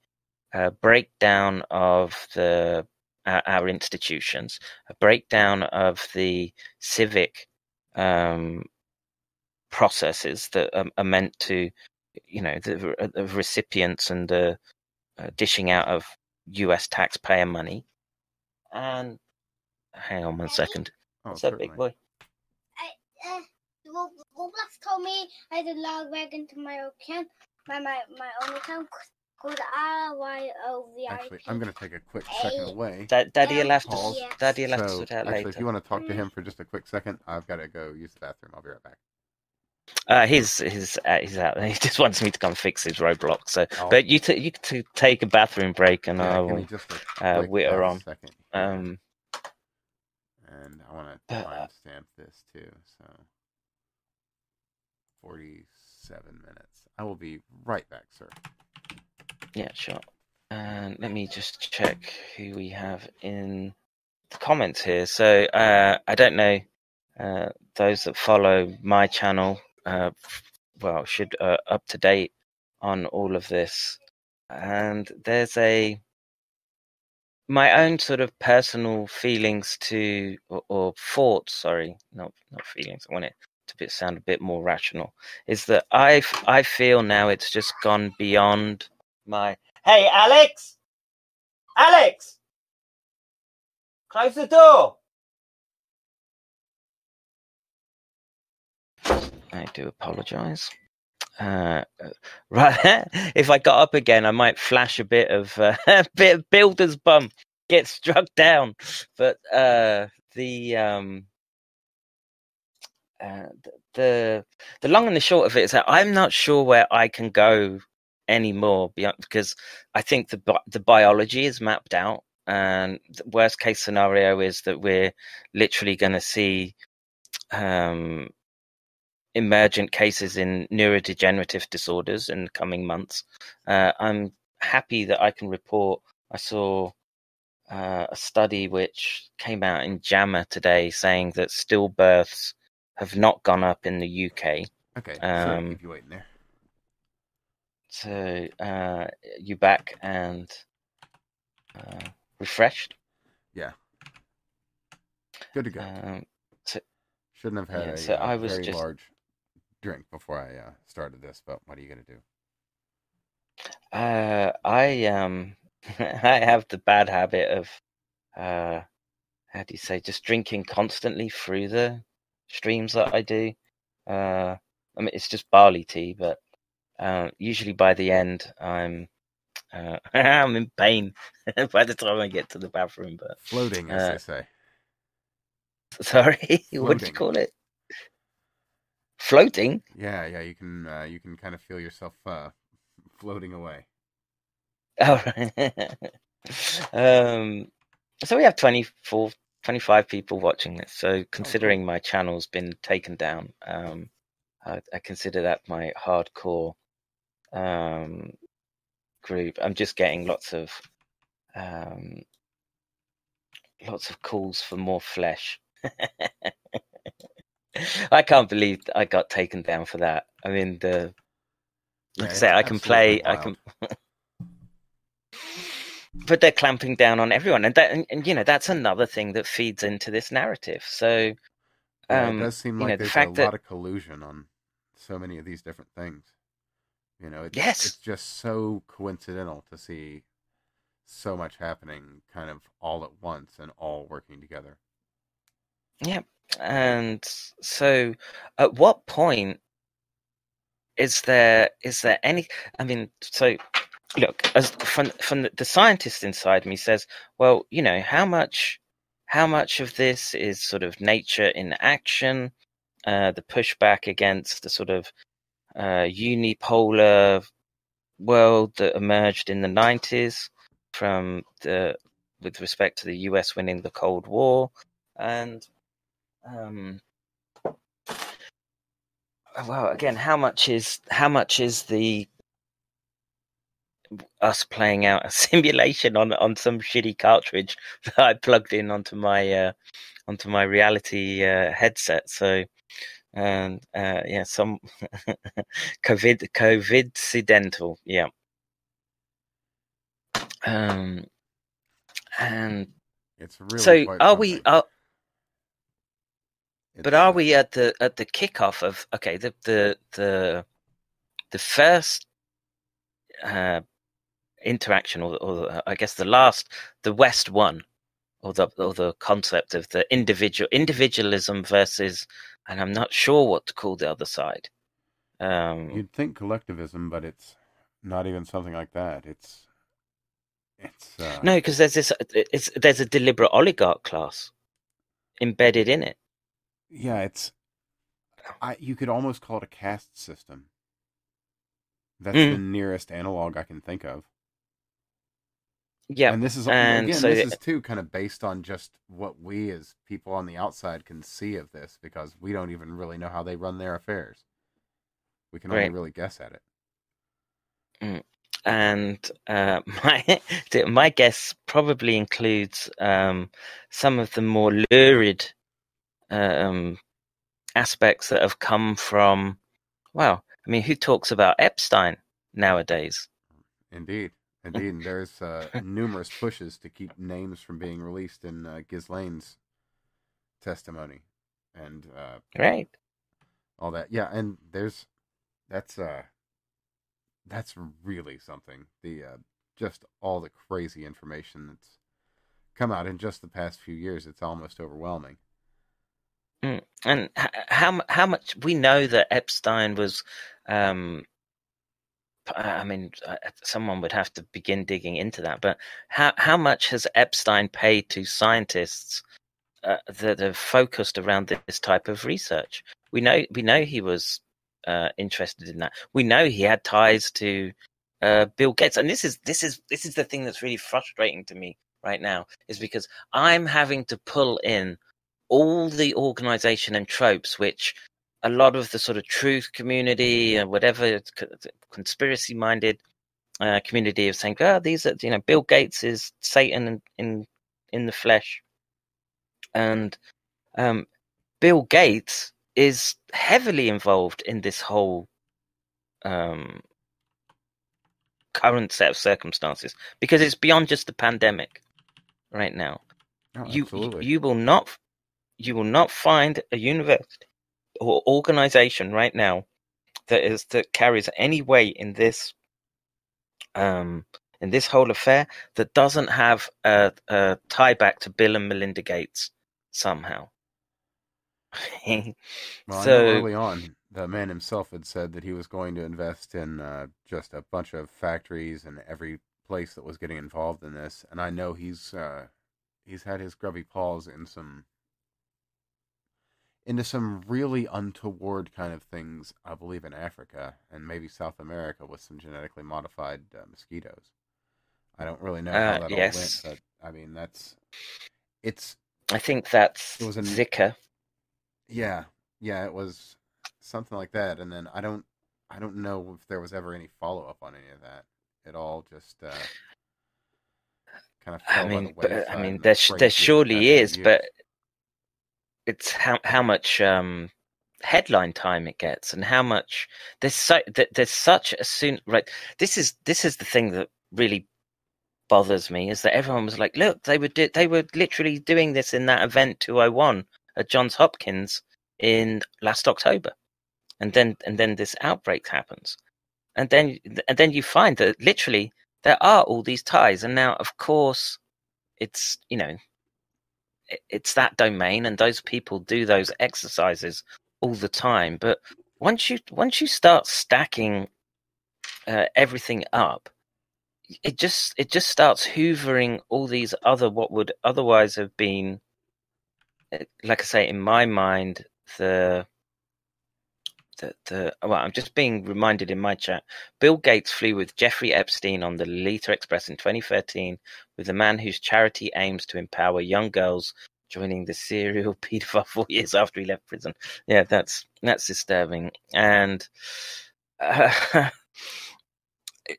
a breakdown of the our, our institutions a breakdown of the civic um, processes that are, are meant to, you know, the, the recipients and the uh, dishing out of U.S. taxpayer money. And hang on one second. Oh, What's up, certainly. big boy? I, uh, Ro- Roblox told me I had to log back into my account, my my, my own account, called R Y O V I Actually, P. I'm going to take a quick second away. Da- Daddy will have to. Yes. Daddy left have So, sort out actually, if you want to talk to him for just a quick second, I've got to go use the bathroom. I'll be right back. Uh, he's he's uh, he's out. He just wants me to come fix his Roblox. So, I'll- but you t- you to take a bathroom break, and yeah, I will just a uh, quick, whitter uh, on. second. Um, and I want to but, uh, timestamp this too. So, 47 minutes. I will be right back, sir. Yeah, sure. And let me just check who we have in the comments here. So uh, I don't know uh, those that follow my channel. Uh, well, should uh, up to date on all of this. And there's a my own sort of personal feelings to or, or thoughts. Sorry, not not feelings. I want it to be, sound a bit more rational. Is that I I feel now it's just gone beyond my Hey, Alex! Alex! Close the door! I do apologize. Uh, right, if I got up again, I might flash a bit of uh, a bit of builder's bum, get struck down. But uh, the um, uh, the the long and the short of it is that I'm not sure where I can go anymore beyond because I think the the biology is mapped out, and the worst case scenario is that we're literally going to see um, emergent cases in neurodegenerative disorders in the coming months. Uh, I'm happy that I can report. I saw uh, a study which came out in JAMA today saying that stillbirths have not gone up in the UK. Okay, Um, keep you waiting there. So uh, you back and uh, refreshed. Yeah. Good to go. Um, Shouldn't have had yeah, a so uh, I was very just- large drink before I uh, started this, but what are you going to do? uh, I um I have the bad habit of uh, how do you say just drinking constantly through the streams that I do. Uh, I mean it's just barley tea, but uh, usually by the end I'm Uh, I'm in pain by the time I get to the bathroom. But Floating, as Uh, they say. sorry, what did you call it? Floating. Yeah, yeah. You can uh, you can kind of feel yourself uh, floating away. All right. um, so we have 24, 25 people watching this. So considering my channel's been taken down, um, I, I consider that my hardcore um, group. I'm just getting lots of um, lots of calls for more flesh. I can't believe I got taken down for that. I mean, the Yeah, like I say, I can play. I can. But they're clamping down on everyone, and that, and, and you know, that's another thing that feeds into this narrative. So, Yeah, um, it does seem you like know, the there's fact a that- lot of collusion on so many of these different things. You know, it's, Yes. it's just so coincidental to see so much happening kind of all at once and all working together. Yeah, and so, at what point is there is there any? I mean, so look, as from from the, scientist inside me says, well, you know, how much how much of this is sort of nature in action, uh, the pushback against the sort of uh, unipolar world that emerged in the 90s from the with respect to the US winning the Cold War and um well again how much is how much is the us playing out a simulation on on some shitty cartridge that I plugged in onto my uh onto my reality uh headset. So and uh yeah some covid covid incidental yeah. Um and It's really so are we are but are we at the at the kickoff of okay the the the the first uh interaction or, or I guess the last the West one or the or the concept of the individual individualism versus and I'm not sure what to call the other side um You'd think collectivism, but it's not even something like that. It's it's uh, no because there's this it's there's a deliberate oligarch class embedded in it yeah, it's I you could almost call it a caste system. That's Mm. the nearest analog I can think of. Yeah and this is and again, so this it- is too kind of based on just what we as people on the outside can see of this, because we don't even really know how they run their affairs. We can only really guess at it. and uh, my my guess probably includes um, some of the more lurid um, aspects that have come from. Well, I mean, who talks about Epstein nowadays? Indeed, indeed, and there's uh, numerous pushes to keep names from being released in uh, Ghislaine's testimony, and uh, Right? all that. Yeah, and there's that's uh that's really something. The uh, just all the crazy information that's come out in just the past few years. It's almost overwhelming. Mm. And h- how how much we know that Epstein was. Um, I mean, uh, someone would have to begin digging into that. But how how much has Epstein paid to scientists uh, that have focused around this type of research? We know we know he was uh, interested in that. We know he had ties to uh, Bill Gates, and this is this is this is the thing that's really frustrating to me right now, is because I'm having to pull in all the organization and tropes which a lot of the sort of truth community and whatever conspiracy minded uh, community of saying, oh, these are, you know, Bill Gates is Satan in, in, in the flesh. And um, Bill Gates is heavily involved in this whole um, current set of circumstances because it's beyond just the pandemic right now Oh, you you will not you will not find a university organization right now that is that carries any weight in this um in this whole affair that doesn't have a, a tie back to Bill and Melinda Gates somehow. well, I know so- early on, the man himself had said that he was going to invest in uh, just a bunch of factories and every place that was getting involved in this, and I know he's uh, he's had his grubby paws in some into some really untoward kind of things. I believe in Africa and maybe South America with some genetically modified uh, mosquitoes. I don't really know how Uh, that yes. all went, but I mean that's it's I think that's It was an- Zika. yeah yeah it was something like that, and then I don't I don't know if there was ever any follow up on any of that. It all just uh, kind of. I mean, the but, I mean, there the sh- phrase there surely is, but it's how how much um, headline time it gets, and how much there's so that there's such a soon right. This is this is the thing that really bothers me is that everyone was like, look, they were di- they were literally doing this in that event 201 at Johns Hopkins in last October, and then and then this outbreak happens, and then and then you find that literally there are all these ties, and now of course it's you know it's that domain and those people do those exercises all the time. But once you once you start stacking uh, everything up it just it just starts hoovering all these other what would otherwise have been uh, like i say in my mind the the, the well i'm just being reminded in my chat bill gates flew with jeffrey epstein on the lolita express in 2013 with a man whose charity aims to empower young girls joining the serial pedophile four years after he left prison. Yeah, that's that's disturbing. And uh,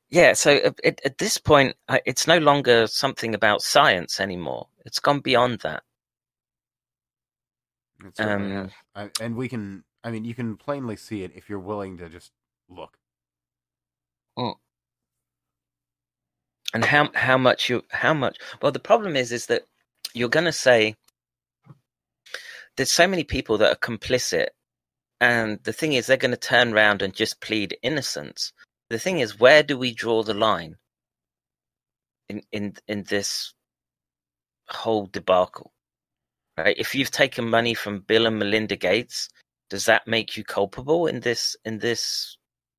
yeah, so at, at this point, it's no longer something about science anymore. It's gone beyond that. Um. I, and we can, I mean, you can plainly see it if you're willing to just look. Oh, And how how much you how much? Well, the problem is is that you're going to say there's so many people that are complicit, and the thing is they're going to turn around and just plead innocence. The thing is, where do we draw the line in in in this whole debacle? Right? If you've taken money from Bill and Melinda Gates, does that make you culpable in this in this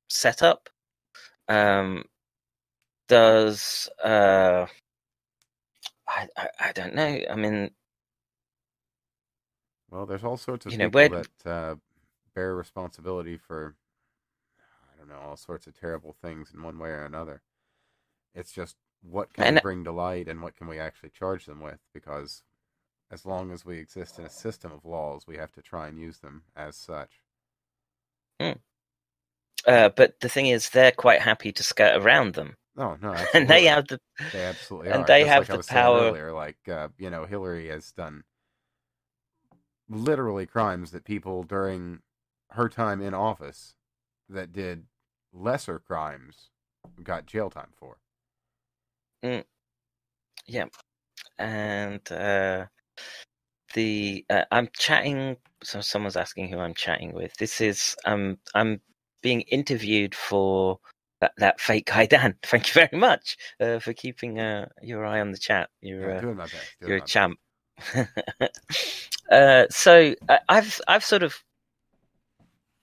setup? Um, does uh, I, I I don't know. I mean, Well, there's all sorts of You know, people where- that uh, bear responsibility for, I don't know, all sorts of terrible things in one way or another. It's just what can And- we bring to light and what can we actually charge them with? Because as long as we exist in a system of laws, we have to try and use them as such. uh, but the thing is, they're quite happy to skirt around them, No, no, and they have the They absolutely and are. they Just have like I the was saying power- earlier, like uh, you know, Hillary has done literally crimes that people during her time in office that did lesser crimes got jail time for. Mm. Yeah, and uh, the uh, I'm chatting. So someone's asking who I'm chatting with. This is um I'm being interviewed for that, that fake guy Dan. Thank you very much uh, for keeping uh, your eye on the chat. You're uh, doing my best. doing you're a champ. uh, so I I've I've sort of,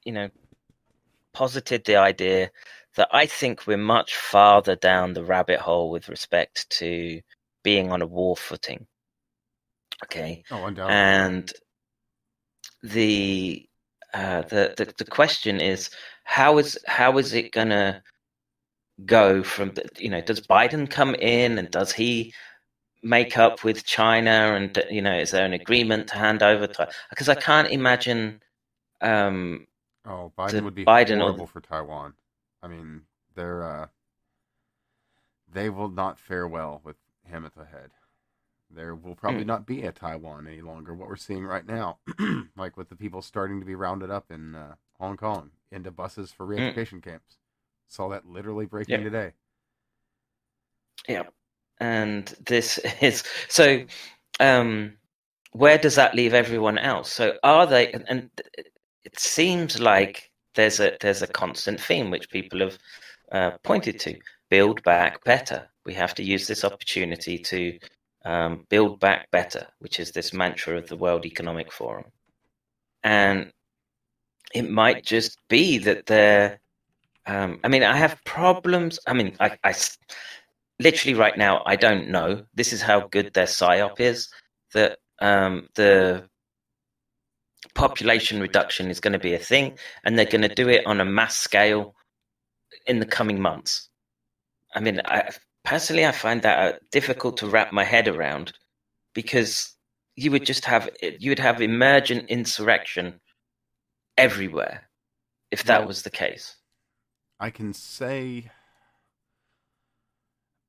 you know, posited the idea that I think we're much farther down the rabbit hole with respect to being on a war footing. Okay. Oh, undoubtedly. and the uh, the, the the question is how is how is it gonna go from you know does Biden come in and does he make up with China and you know is there an agreement to hand over to because I can't imagine um oh, Biden would be Biden or horrible for Taiwan. I mean, they're uh, they will not fare well with him at the head. There will probably Hmm. not be a Taiwan any longer. What we're seeing right now, like with the people starting to be rounded up in uh, Hong Kong into buses for re-education camps. Saw that literally breaking Hmm. Today. Yeah. And this is so um where does that leave everyone else? So are they and, and it seems like there's a there's a constant theme which people have uh, pointed to build back better. We have to use this opportunity to um, build back better, which is this mantra of the World Economic Forum. And it might just be that they're um, I mean, I have problems. I mean, I literally right now, I don't know. This is how good their psyop is. That um, the population reduction is going to be a thing, and they're going to do it on a mass scale in the coming months. I mean, I, personally, I find that uh, difficult to wrap my head around because you would just have you would have emergent insurrection everywhere if that was the case. I can say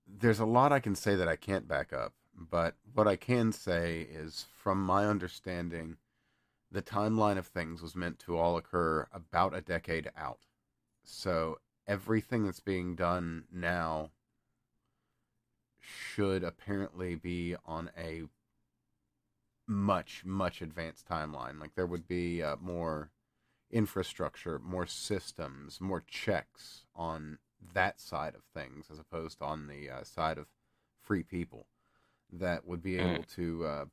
there's a lot I can say that I can't back up, but what I can say is from my understanding, the timeline of things was meant to all occur about a decade out. So everything that's being done now should apparently be on a much much advanced timeline like there would be uh, more infrastructure more systems more checks on that side of things as opposed to on the uh, side of free people that would be able mm. to uh,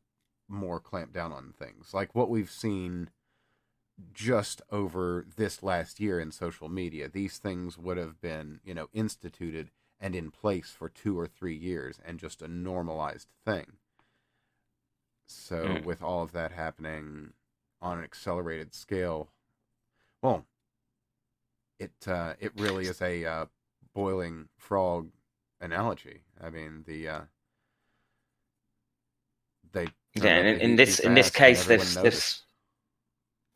more clamp down on things like what we've seen just over this last year in social media these things would have been you know instituted and in place for two or three years and just a normalized thing so mm. with all of that happening on an accelerated scale well it uh, it really is a uh, boiling frog analogy i mean the uh, they yeah in, in this in this case they've, they've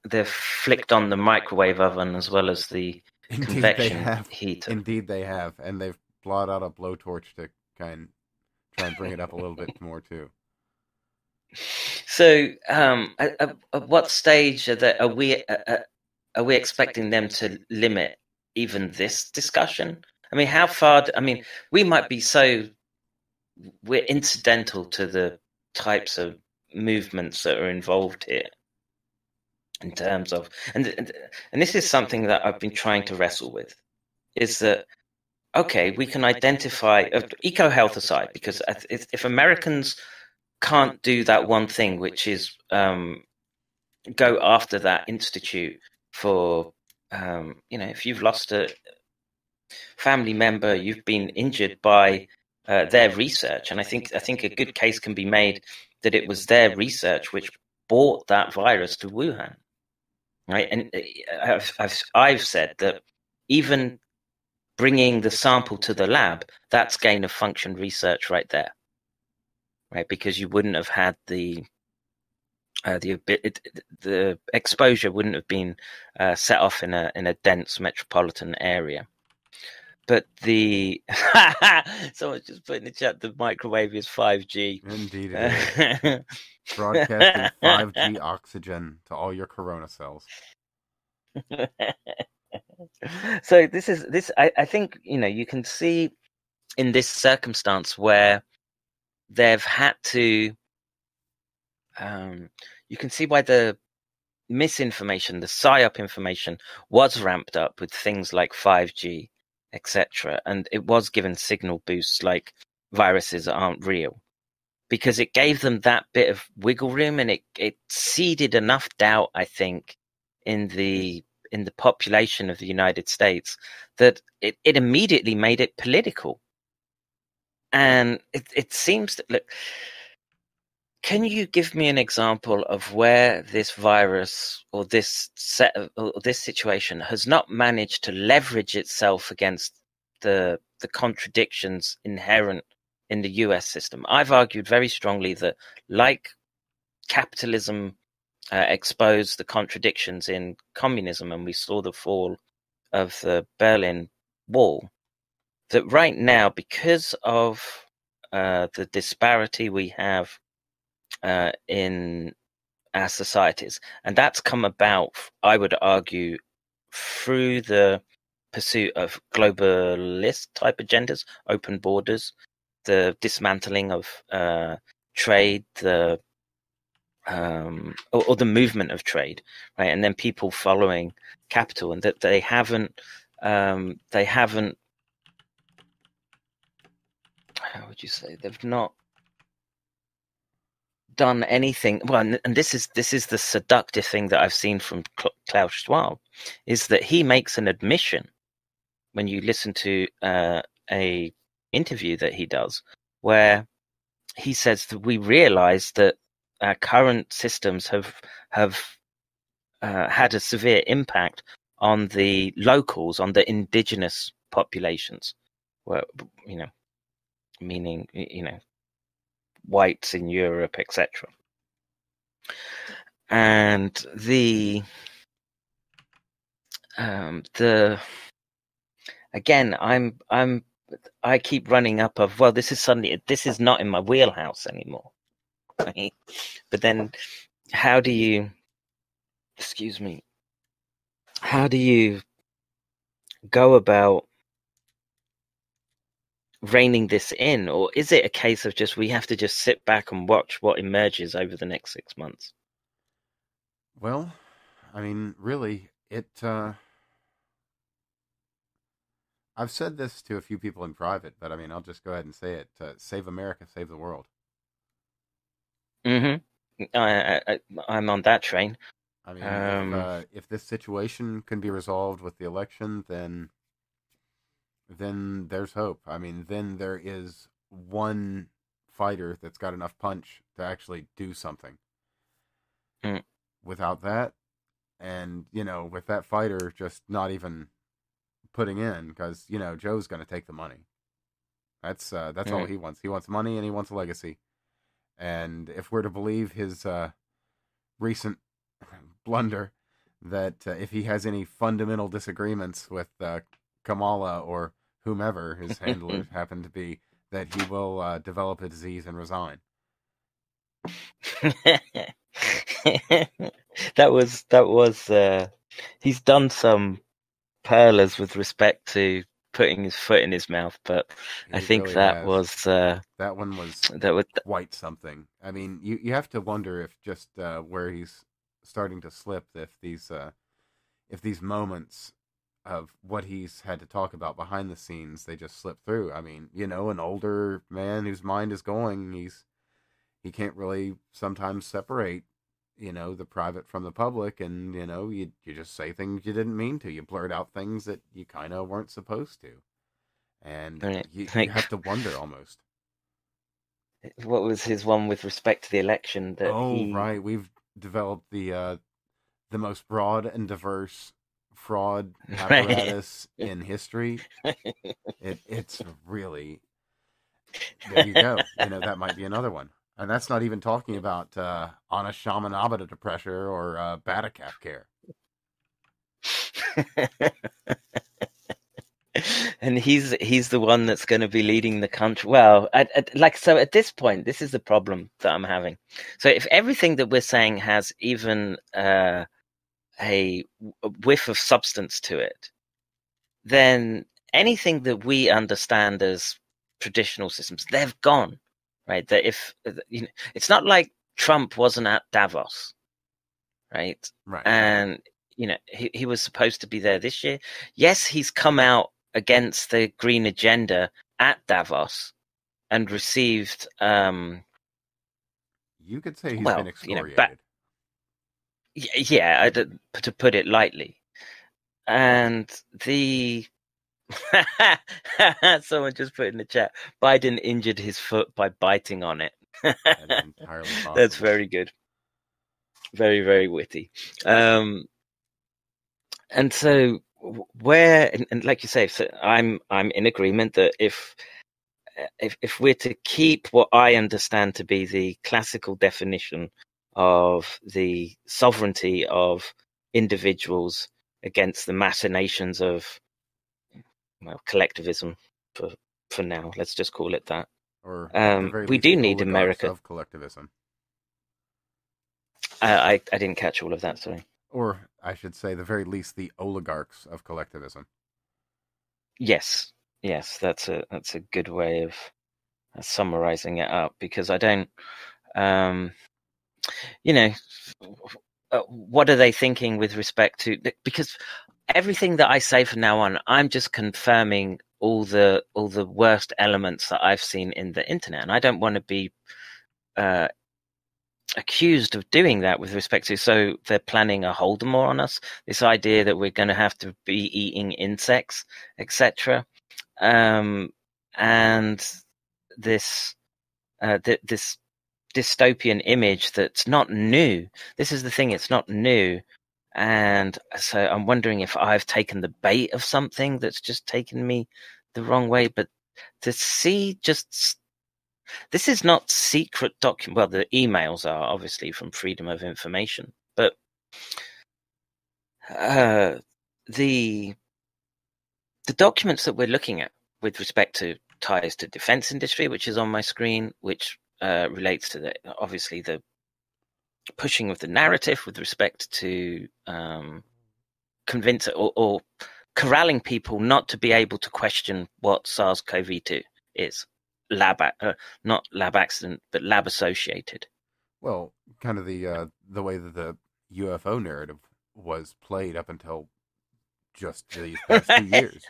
they've flicked on the microwave oven as well as the Indeed convection heater. Indeed, they have, and they've brought out a blowtorch to kind try and bring it up a little bit more too. So, um, at, at, what stage are, they, are we uh, uh, are we expecting them to limit even this discussion? I mean, how far? Do, I mean, we might be so we're incidental to the types of movements that are involved here in terms of and and, and this is something that I've been trying to wrestle with is that okay we can identify uh, EcoHealth aside because if, if, Americans can't do that one thing which is um, go after that institute for um, you know if you've lost a family member you've been injured by uh, their research and I think I think a good case can be made that it was their research which brought that virus to Wuhan right? And uh, I've, I've, I've said that even bringing the sample to the lab, that's gain of function research right there, right? Because you wouldn't have had the uh, the it, the exposure wouldn't have been uh, set off in a in a dense metropolitan area. But the someone's just put in the chat the microwave is five G. Indeed, it is. broadcasting 5G oxygen to all your corona cells. so this is this I, I think you know you can see in this circumstance where they've had to um, you can see why the misinformation the psyop information was ramped up with things like 5g etc and it was given signal boosts like viruses aren't real because it gave them that bit of wiggle room and it, it seeded enough doubt, I think, in the in the population of the United States that it, it immediately made it political. And it, it seems that look can you give me an example of where this virus or this set of, or this situation has not managed to leverage itself against the the contradictions inherent in the US system. I've argued very strongly that, like capitalism uh, exposed the contradictions in communism, and we saw the fall of the Berlin Wall, that right now, because of uh, the disparity we have uh, in our societies, and that's come about, I would argue, through the pursuit of globalist type agendas, open borders, the dismantling of uh, trade, the um, or, or, the movement of trade, right? And then people following capital, and that they haven't, um, they haven't. How would you say they've not done anything? Well, and, and this is this is the seductive thing that I've seen from Klaus Schwab, is that he makes an admission when you listen to uh, a interview that he does, where he says that we realize that our current systems have have uh, had a severe impact on the locals, on the indigenous populations, where you know, meaning you know, whites in Europe, etc. And the um, the again, I'm I'm I keep running up of well, this is suddenly this is not in my wheelhouse anymore. But then, how do you? Excuse me. How do you go about reining this in, or is it a case of just we have to just sit back and watch what emerges over the next six months? Well, I mean, really, it. Uh, I've said this to a few people in private, but I mean, I'll just go ahead and say it: uh, "Save America, save the world." Mm-hmm. I, I, I'm on that train. I mean, Um, if, uh, if this situation can be resolved with the election, then then there's hope. I mean, then there is one fighter that's got enough punch to actually do something. Mm. Without that, and you know, with that fighter just not even putting in, because you know Joe's going to take the money. That's uh, that's all Mm. he wants. He wants money and he wants a legacy. And if we're to believe his uh, recent blunder, that uh, if he has any fundamental disagreements with uh, Kamala or whomever his handlers happen to be, that he will uh, develop a disease and resign. that was that was uh he's done some perlers with respect to putting his foot in his mouth but i think really that has. was uh that one was that was quite something. I mean, you you have to wonder if just uh, where he's starting to slip, if these uh, if these moments of what he's had to talk about behind the scenes, they just slip through. I mean, you know, an older man whose mind is going, he's he can't really sometimes separate, you know, the private from the public, and you know, you you just say things you didn't mean to, you blurt out things that you kind of weren't supposed to, and Right. you, you have to wonder almost. what was his one with respect to the election that oh he right we've developed the uh the most broad and diverse fraud apparatus in history it it's really there you go you know that might be another one and that's not even talking about uh on a shaman abada pressure or uh batacap care. And he's he's the one that's going to be leading the country well at, at, like so at this point this is the problem that i'm having. So if everything that we're saying has even uh, a whiff of substance to it then anything that we understand as traditional systems they've gone right? That if you know it's not like trump wasn't at davos right? Right. And you know he, he was supposed to be there this year. Yes he's come out against the green agenda at davos and received um you could say he's well, been you excoriated. know, ba- yeah I to put it lightly. And the someone just put in the chat biden injured his foot by biting on it That is entirely possible. That's very good. Very, very witty. Um, and so where, and, and like you say, so I'm I'm in agreement that if if if we're to keep what I understand to be the classical definition of the sovereignty of individuals against the machinations of well collectivism for for now, let's just call it that. or um, we do need America. of collectivism I, I I didn't catch all of that. Sorry. or i should say the very least the oligarchs of collectivism Yes, yes, that's a that's a good way of uh, summarizing it up because I don't, um, you know, uh, what are they thinking with respect to because everything that I say from now on, I'm just confirming all the all the worst elements that I've seen in the internet, and I don't want to be uh, accused of doing that with respect to. So they're planning a Holodomor on us. This idea that we're going to have to be eating insects, etc. Um, and this uh, th- this dystopian image that's not new. This is the thing; it's not new, and so I'm wondering if I've taken the bait of something that's just taken me the wrong way. But to see just this is not secret document. Well, the emails are obviously from Freedom of Information, but uh, the the documents that we're looking at with respect to ties to defense industry, which is on my screen, which uh, relates to the obviously the pushing of the narrative with respect to um, convince or, or corralling people not to be able to question what SARS-CoV-2 is lab uh, not lab accident but lab associated. Well, kind of the uh, the way that the UFO narrative was played up until just these past two years.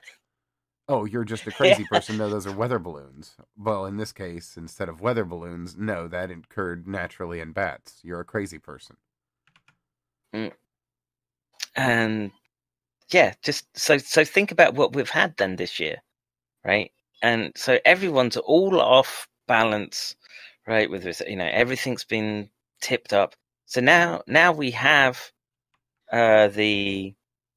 Oh, you're just a crazy person. No, those are weather balloons. Well, in this case, instead of weather balloons, no, that occurred naturally in bats. You're a crazy person. Mm. And yeah, just so so think about what we've had then this year, right? And so everyone's all off balance, right? With this, you know, everything's been tipped up. So now now we have uh, the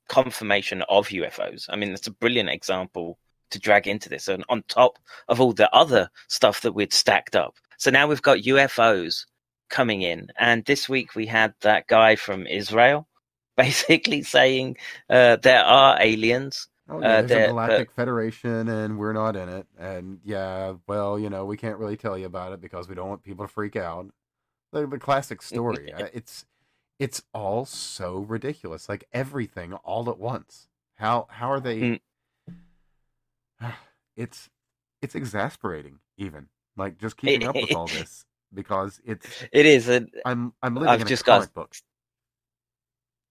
confirmation of UFOs. I mean, that's a brilliant example to drag into this, and on top of all the other stuff that we'd stacked up. So now we've got UFOs coming in, and this week we had that guy from Israel basically saying uh, there are aliens. Oh, yeah, uh, there's a galactic but... federation, and we're not in it. And yeah, well, you know, we can't really tell you about it because we don't want people to freak out. The, the classic story. Uh, it's it's all so ridiculous. Like everything all at once. How how are they? Mm. It's it's exasperating. Even like just keeping up with all this because it's it is. A, I'm I'm living I've in a just comic got, book.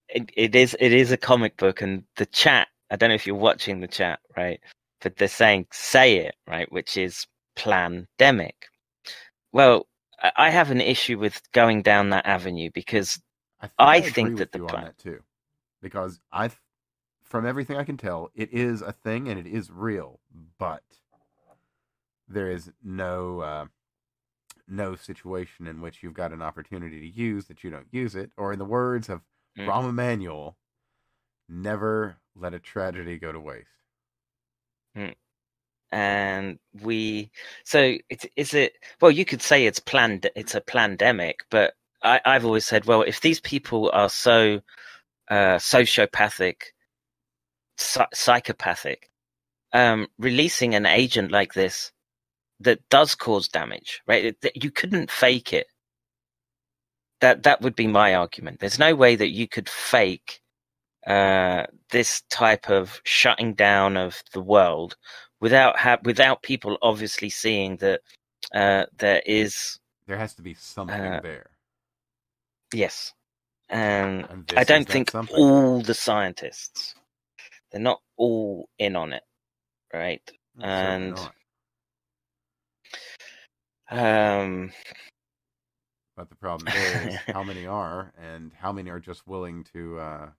It, it is it is a comic book, and the chat. I don't know if you're watching the chat, right? But they're saying "say it," right, which is pandemic. Well, I have an issue with going down that avenue because I think, I I think that the plan that too, because I, from everything I can tell, it is a thing and it is real, but there is no uh, no situation in which you've got an opportunity to use that you don't use it, or in the words of mm. Rahm Emanuel, never let a tragedy go to waste. Mm. And we, so it's is it? Well, you could say it's planned. It's a pandemic, but I, I've always said, well, if these people are so uh, sociopathic, psychopathic, um, releasing an agent like this that does cause damage, right? You couldn't fake it. That that would be my argument. There's no way that you could fake uh, this type of shutting down of the world without ha- without people obviously seeing that uh, there is there has to be something uh, there Yes. And, and I don't think something. all the scientists, they're not all in on it, right? and um, but the problem is how many are, and how many are just willing to uh,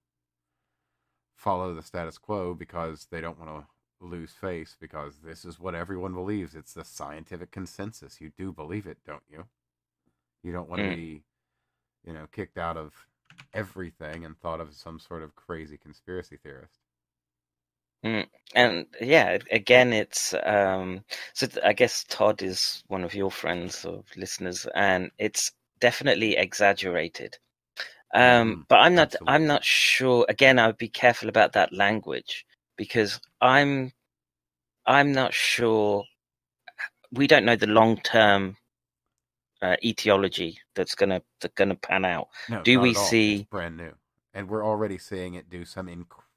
follow the status quo because they don't want to lose face because this is what everyone believes. It's the scientific consensus. You do believe it, don't you? You don't want to mm. be you know, kicked out of everything and thought of some sort of crazy conspiracy theorist. Mm, and yeah, again, it's um, so I guess Todd is one of your friends or listeners, and it's definitely exaggerated. Um, mm, but I'm not. Absolutely. I'm not sure. Again, I would be careful about that language because I'm. I'm not sure. We don't know the long term uh, etiology that's gonna that's gonna pan out? No, do we see brand new? And we're already seeing it do some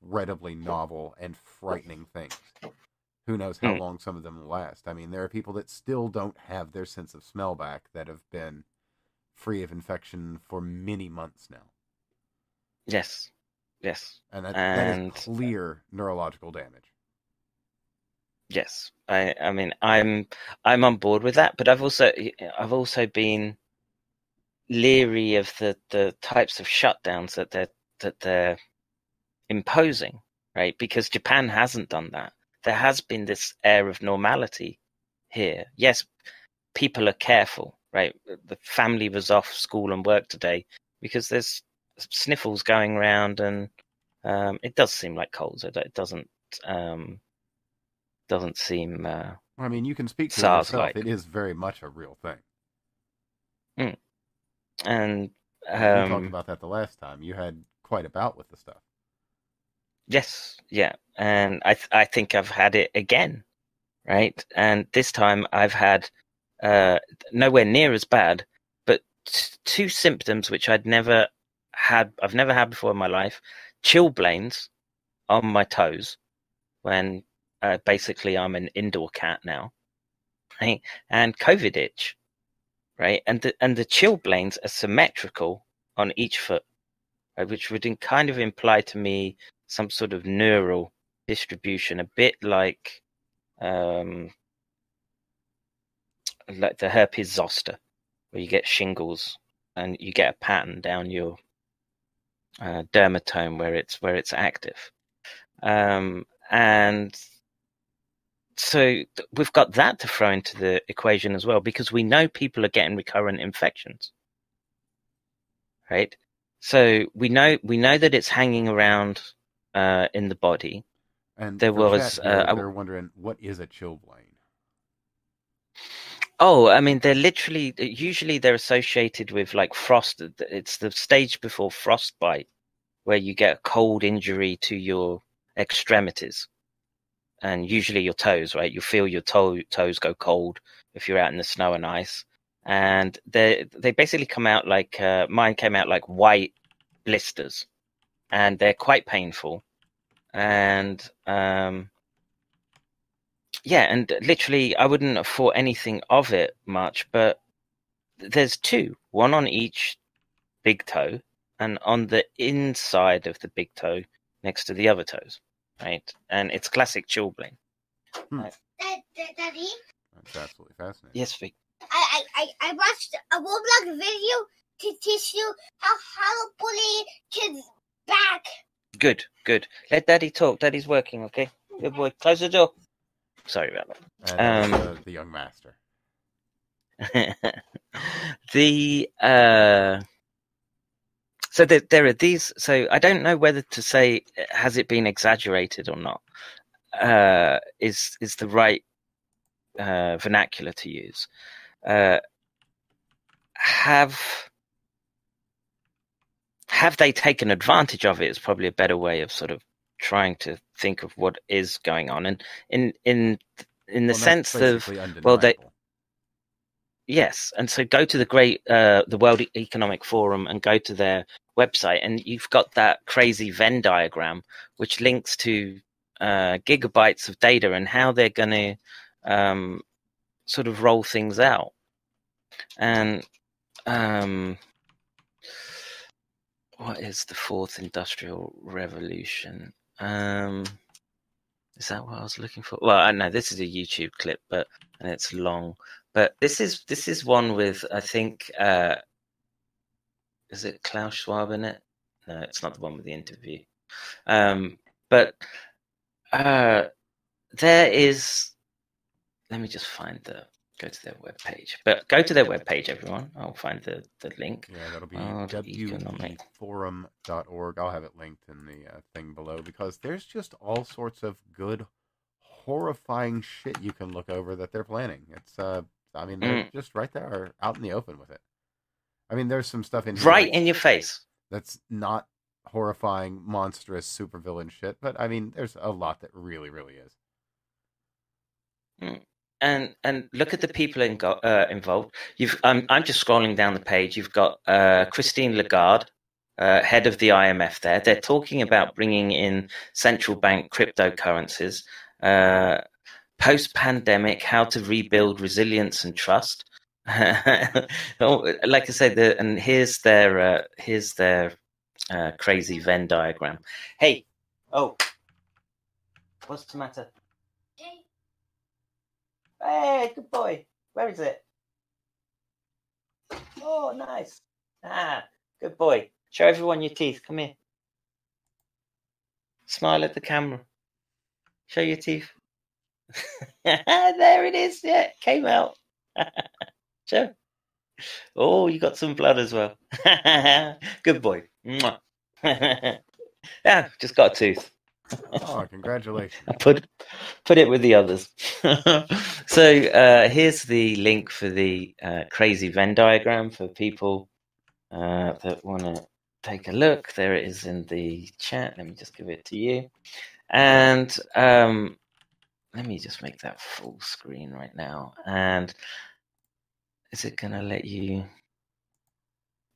incredibly novel and frightening things. Who knows how mm. long some of them will last? I mean, there are people that still don't have their sense of smell back that have been free of infection for many months now. Yes, yes, and that, and... that is clear neurological damage. Yes, I, I mean, I'm I'm on board with that, but I've also I've also been leery of the, the types of shutdowns that they're that they're imposing, right? Because Japan hasn't done that. There has been this air of normality here. Yes, people are careful, right? The family was off school and work today because there's sniffles going around, and um, it does seem like colds. It doesn't um, doesn't seem. Uh, I mean, you can speak to it yourself. It is very much a real thing. and we talked um, about that the last time. You had quite a bout with the stuff. Yes, yeah, and I th- I think I've had it again, right? And this time I've had uh, nowhere near as bad, but t- two symptoms which I'd never had. I've never had before in my life: chilblains on my toes, when uh, basically I'm an indoor cat now, right? And COVID itch, right? And the and the chilblains are symmetrical on each foot, right? which would in- kind of imply to me some sort of neural distribution, a bit like um, like the herpes zoster, where you get shingles and you get a pattern down your uh, dermatome where it's where it's active, um, and so we've got that to throw into the equation as well because we know people are getting recurrent infections, right? So we know we know that it's hanging around uh, in the body. And There was, here, uh, I- they're wondering what is a chilblain. Oh, I mean, they're literally usually they're associated with like frost. It's the stage before frostbite, where you get a cold injury to your extremities, and usually your toes. Right, you feel your toe toes go cold if you're out in the snow and ice, and they they basically come out like uh, mine came out like white blisters, and they're quite painful, and um, yeah, and literally, I wouldn't have thought anything of it much, but there's two, one on each big toe, and on the inside of the big toe next to the other toes, right? And it's classic chilblain. Dad, Dad- Daddy, That's absolutely fascinating. Yes, Vic. I, I, I, I watched a Roblox video to teach you how, how to bully kids back. Good, good. Let Daddy talk. Daddy's working, okay? Good boy. Close the door. Sorry about that was, Um, uh, the young master. the uh, so there, there are these. So I don't know whether to say has it been exaggerated or not. Uh, is is the right uh, vernacular to use? Uh, have have they taken advantage of it? Is probably a better way of sort of trying to think of what is going on, and in in in the Well, sense of basically well, they- Yes, and so go to the great uh, the World Economic Forum and go to their website, and you've got that crazy Venn diagram which links to uh, gigabytes of data and how they're going to um, sort of roll things out. And um, what is the fourth industrial revolution? Um, is that what I was looking for? Well, I know this is a YouTube clip, but and it's long but this is this is one with I think uh, is it Klaus Schwab in it? No, it's not the one with the interview. Um, but uh, there is. Let me just find the go to their webpage. But go to their webpage, everyone. I'll find the the link. Yeah, that'll be Economic. weforum.org. I'll have it linked in the uh, thing below because there's just all sorts of good, horrifying shit you can look over that they're planning. It's, uh, I mean, they're Mm. just right there, out in the open with it. I mean, there's some stuff in Right in your face. that's not horrifying, monstrous supervillain shit, but I mean, there's a lot that really, really is. And and look at the people in, uh, involved. You've I'm I'm just scrolling down the page. You've got uh, Christine Lagarde, uh, head of the IMF. There, they're talking about bringing in central bank cryptocurrencies. Uh, Post pandemic, how to rebuild resilience and trust. Oh, like I said, the, and here's their uh, here's their uh, crazy Venn diagram. Hey, oh, what's the matter? Hey, good boy. Where is it? Oh, nice. Ah, good boy. Show everyone your teeth. Come here. Smile at the camera. Show your teeth. there it is. Yeah, it came out. sure. Oh, you got some blood as well. Good boy. yeah, just got a tooth. Oh, congratulations. put put it with the others. so uh, here's the link for the uh, crazy Venn diagram for people uh, that want to take a look. There it is in the chat. Let me just give it to you. And um, let me just make that full screen right now. And is it going to let you?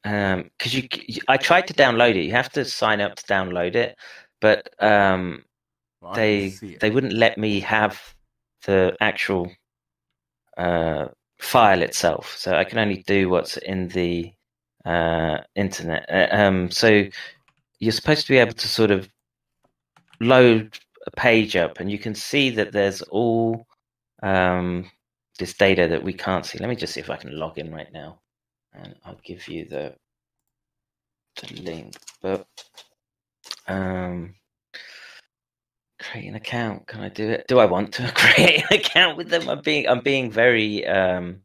Um, because you, I tried to download it. You have to sign up to download it, but um, well, they they wouldn't let me have the actual uh, file itself. So I can only do what's in the uh, internet. Uh, um, so you're supposed to be able to sort of load a page up, and you can see that there's all um, this data that we can't see. Let me just see if I can log in right now, and I'll give you the the link. But um, create an account. Can I do it? Do I want to create an account with them? I'm being I'm being very um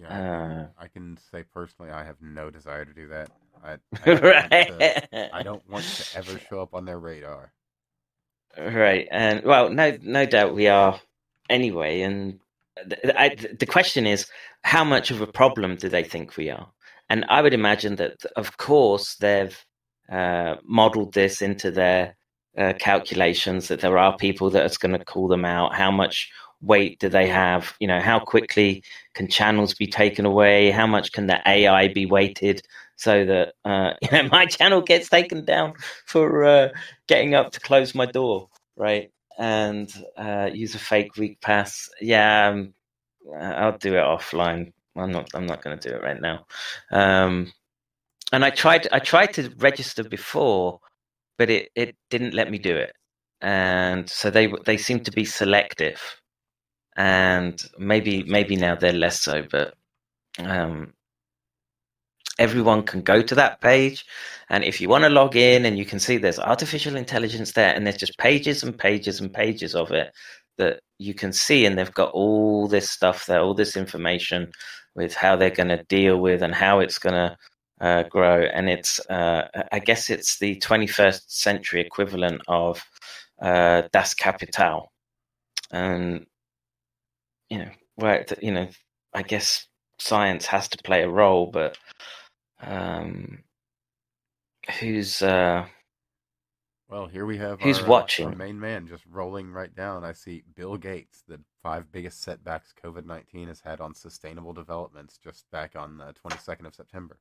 yeah, uh, I can say personally, I have no desire to do that. I, I, don't, right. to, I don't want to ever show up on their radar. Right, and well, no, no doubt we are anyway. And the, I, the question is, how much of a problem do they think we are? And I would imagine that, of course, they've uh, modeled this into their uh, calculations that there are people that are going to call them out. How much weight do they have? You know, how quickly can channels be taken away? How much can the AI be weighted so that uh, you know my channel gets taken down for uh, getting up to close my door, right? And uh, use a fake weak pass. Yeah, um, I'll do it offline. I'm not. I'm not going to do it right now. Um, and I tried. I tried to register before, but it, it didn't let me do it. And so they they seem to be selective and maybe maybe now they're less so, but um, everyone can go to that page and if you want to log in and you can see there's artificial intelligence there and there's just pages and pages and pages of it that you can see and they've got all this stuff there all this information with how they're going to deal with and how it's going to uh, grow and it's uh, i guess it's the 21st century equivalent of uh, das kapital and you know where you know I guess science has to play a role, but um, who's uh, well here we have who's our, watching our main man just rolling right down. I see Bill Gates, the five biggest setbacks COVID nineteen has had on sustainable developments, just back on the twenty second of September.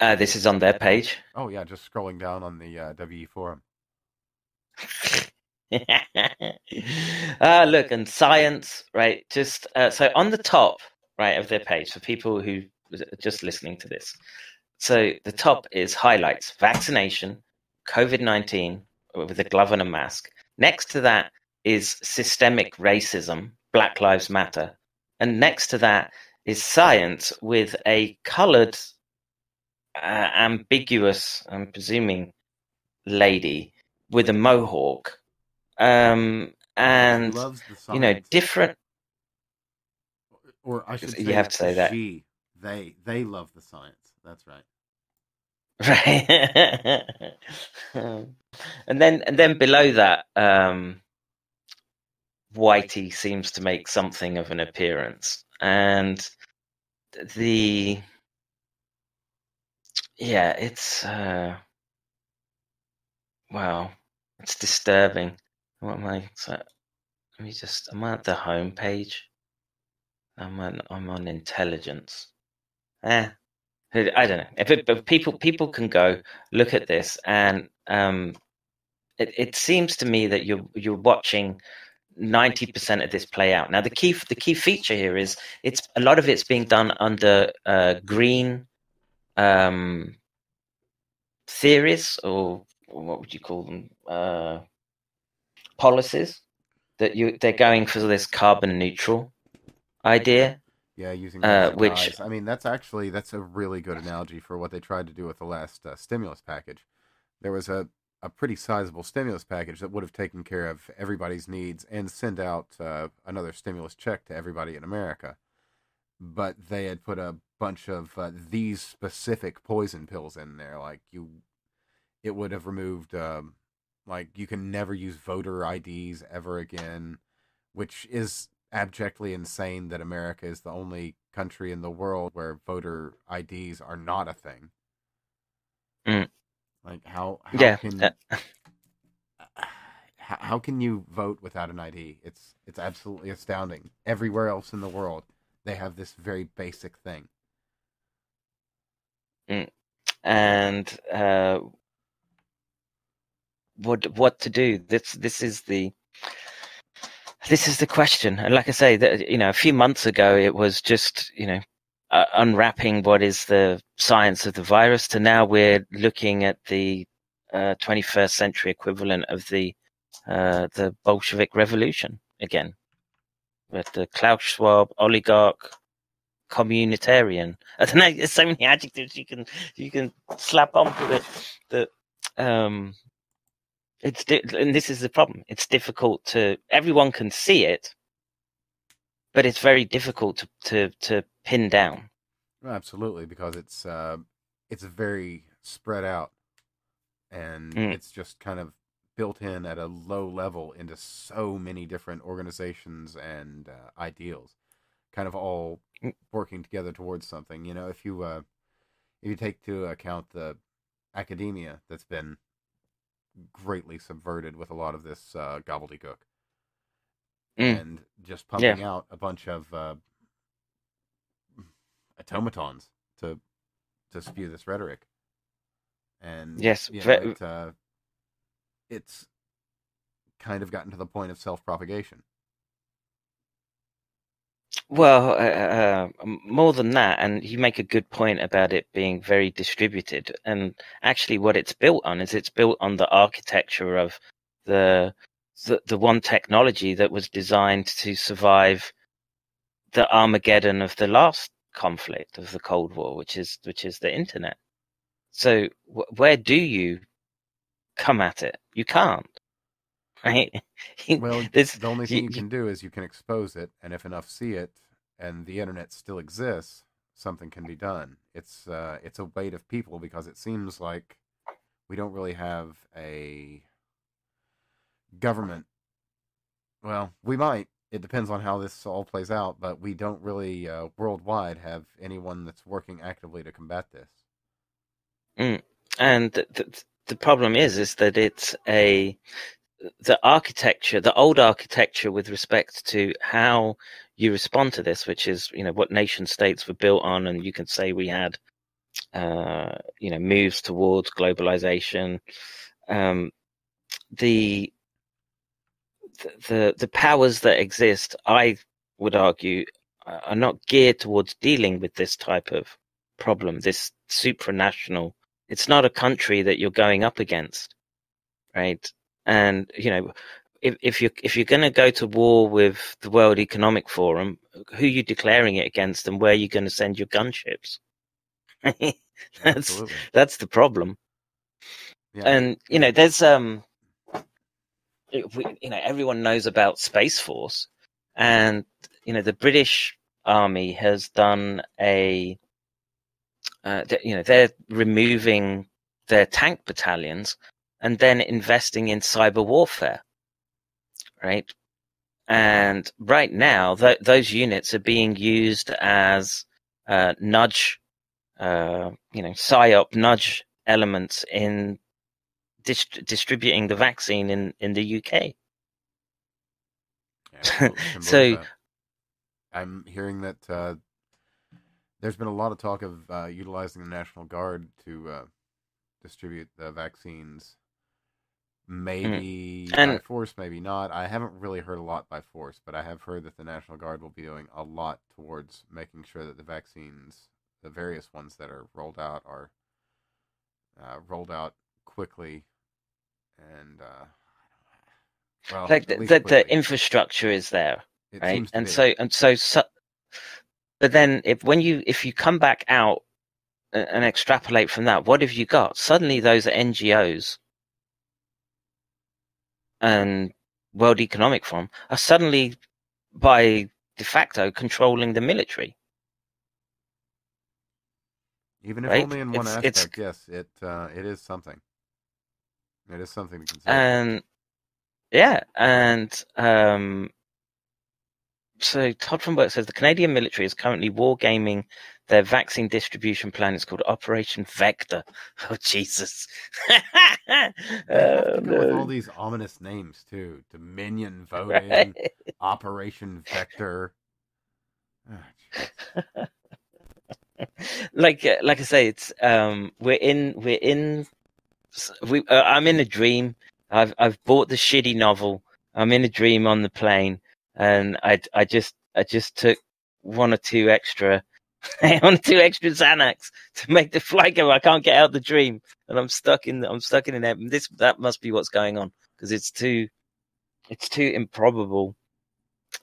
Uh, this is on their page. Oh yeah, just scrolling down on the uh, WE forum. uh, look, and science, right? Just uh, so on the top, right, of their page for people who are just listening to this. So the top is highlights vaccination, COVID 19 with a glove and a mask. Next to that is systemic racism, Black Lives Matter. And next to that is science with a colored, uh, ambiguous, I'm presuming, lady with a mohawk um, and you know different. Or I should say, you have to say that she, they, they love the science. That's right. Right. and then and then below that, um, Whitey seems to make something of an appearance, and the yeah, it's uh, well, it's disturbing. What am I? So, let me just. Am I at the home page? I'm on. I'm on intelligence. Eh, I don't know. If, it, if people people can go look at this, and um, it, it seems to me that you're you're watching ninety percent of this play out. Now, the key the key feature here is it's a lot of it's being done under uh, green um, theories, or, or what would you call them? Uh, policies that you they're going for this carbon neutral idea. Yeah, using uh, which I mean that's actually that's a really good analogy for what they tried to do with the last uh, stimulus package. There was a a pretty sizable stimulus package that would have taken care of everybody's needs and send out uh, another stimulus check to everybody in America. But they had put a bunch of uh, these specific poison pills in there, like you, it would have removed, um, like you can never use voter IDs ever again, which is abjectly insane that America is the only country in the world where voter IDs are not a thing. Mm. Like how, how yeah. can uh, how, how can you vote without an ID? It's it's absolutely astounding. Everywhere else in the world, they have this very basic thing. and uh, what what to do? This this is the this is the question. And like I say, that you know, a few months ago, it was just you know uh, unwrapping what is the science of the virus. To now, we're looking at the uh, 21st century equivalent of the uh, the Bolshevik Revolution again, with the Klaus Schwab oligarch communitarian. I don't know. There's so many adjectives you can you can slap onto it. That um, it's di- and this is the problem. It's difficult to everyone can see it, but it's very difficult to to, to pin down. Absolutely, because it's uh, it's very spread out, and Mm. it's just kind of built in at a low level into so many different organizations and uh, ideals, kind of all Mm. working together towards something. You know, if you uh, if you take to account the academia that's been greatly subverted with a lot of this uh, gobbledygook, Mm. and just pumping out a bunch of uh, automatons to to spew this rhetoric. And Yes, you know, it, uh, it's kind of gotten to the point of self propagation. Well, uh, uh, more than that, and you make a good point about it being very distributed. And actually, what it's built on is it's built on the architecture of the the, the one technology that was designed to survive the Armageddon of the last conflict of the Cold War, which is which is the internet. So, wh- where do you come at it? You can't, right? Well, the only thing you, you- can do is you can expose it, and if enough see it, and the internet still exists, something can be done. It's uh, it's a weight of people because it seems like we don't really have a government. Well, we might. It depends on how this all plays out, but we don't really uh, worldwide have anyone that's working actively to combat this. and the, the, the problem is is that it's a the architecture the old architecture with respect to how you respond to this which is you know what nation states were built on and you can say we had uh you know moves towards globalization. Um the the the, powers that exist i would argue are not geared towards dealing with this type of problem this supranational it's not a country that you're going up against right and you know if, if you if you're going to go to war with the world economic forum who are you declaring it against and where are you going to send your gunships that's Absolutely. that's the problem Yeah. and you know there's um we, you know everyone knows about space force and you know the british army has done a uh, you know they're removing their tank battalions and then investing in cyber warfare right and right now th- those units are being used as uh, nudge uh, you know psyop nudge elements in dist- distributing the vaccine in, in the UK. Can So- that. I'm hearing that uh, there's been a lot of talk of uh, utilizing the National Guard to uh, distribute the vaccines. Maybe by And- force, maybe not. I haven't really heard a lot by force, but I have heard that the National Guard will be doing a lot towards making sure that the vaccines, the various ones that are rolled out, are uh, rolled out quickly and uh, well, like the, the, infrastructure is there, It right? And so and so, so but then if when you if you come back out and extrapolate from that, what have you got? Suddenly those are NGOs and World Economic Forum are suddenly, by de facto, controlling the military. Even if Right? only in one It's- aspect, it's- yes, it uh, it is something. It is something to consider. and yeah, and um, so Todd from Work says the Canadian military is currently wargaming their vaccine distribution plan. It's called Operation Vector. Oh Jesus! have Oh, go with all these ominous names too. Dominion voting, Right? Operation Vector. Ah, like uh, like I say, it's um we're in we're in we uh, I'm in a dream. I've I've bought the shitty novel. I'm in a dream on the plane, and I I just I just took one or two extra or two extra Xanax to make the flight go. I can't get out the dream, and I'm stuck in I'm stuck in an This that must be what's going on because it's too it's too improbable.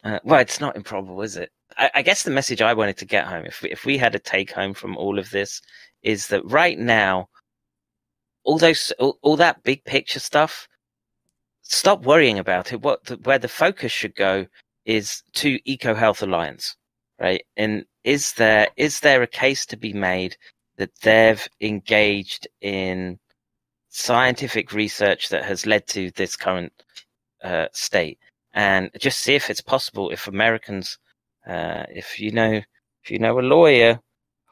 Uh, well, it's not improbable, is it? I, I guess the message I wanted to get home, if we, if we had a take home from all of this, is that right now, all those all, all that big picture stuff, stop worrying about it. What the, where the focus should go is to EcoHealth Alliance, right? And is there is there a case to be made that they've engaged in scientific research that has led to this current uh, state, and just see if it's possible if Americans uh, if you know, if you know a lawyer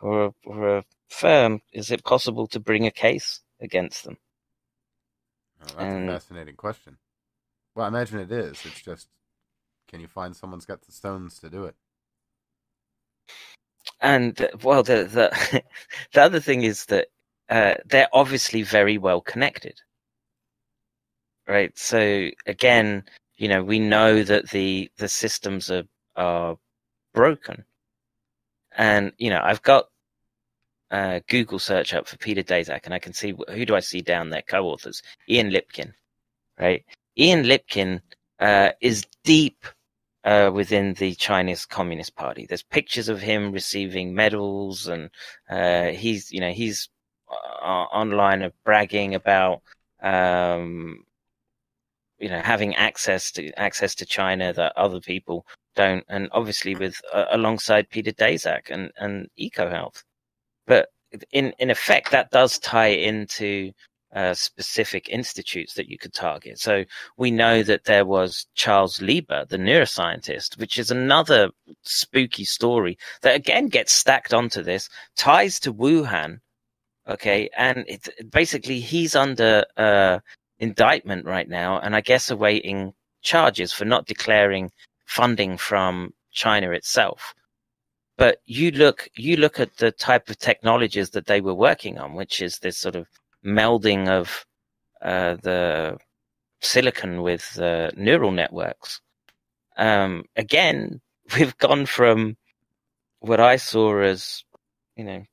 or a, or a firm, is it possible to bring a case against them? well, that's And- a fascinating question. Well, I imagine it is. It's just, can you find someone's got the stones to do it? And well, the the the other thing is that uh, they're obviously very well connected, right? So again, you know, we know that the the systems are are broken, and you know, I've got uh, Google search up for Peter Daszak, and I can see who do I see down there? Co-authors Ian Lipkin, right? Ian Lipkin uh, is deep uh, within the Chinese Communist Party. There's pictures of him receiving medals, and uh, he's you know he's uh, online of bragging about um, you know having access to access to China that other people don't, and obviously with uh, alongside Peter Daszak and and EcoHealth. But in in effect, that does tie into uh, specific institutes that you could target. So we know that there was Charles Lieber, the neuroscientist, which is another spooky story that again gets stacked onto this, ties to Wuhan. Okay, and basically he's under uh, indictment right now, and I guess awaiting charges for not declaring funding from China itself. But you look, you look at the type of technologies that they were working on, which is this sort of melding of uh, the silicon with uh, neural networks. Um, again, we've gone from what I saw as, you know,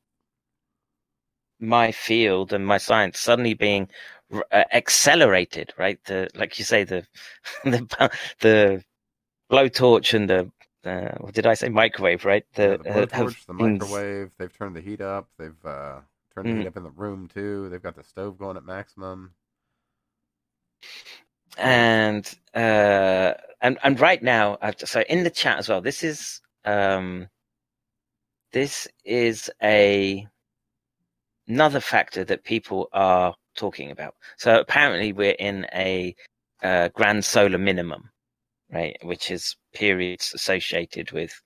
my field and my science suddenly being r- uh, accelerated, right? The like you say, the the the blowtorch and the uh, what did I say? Microwave, right? Yeah, The, the uh, blowtorch, the been- microwave. They've turned the heat up. They've heat Mhm. up in the room too. They've got the stove going at maximum. and uh and and right now I've, just, so in the chat as well this is um this is a another factor that people are talking about so apparently we're in a uh, grand solar minimum right which is periods associated with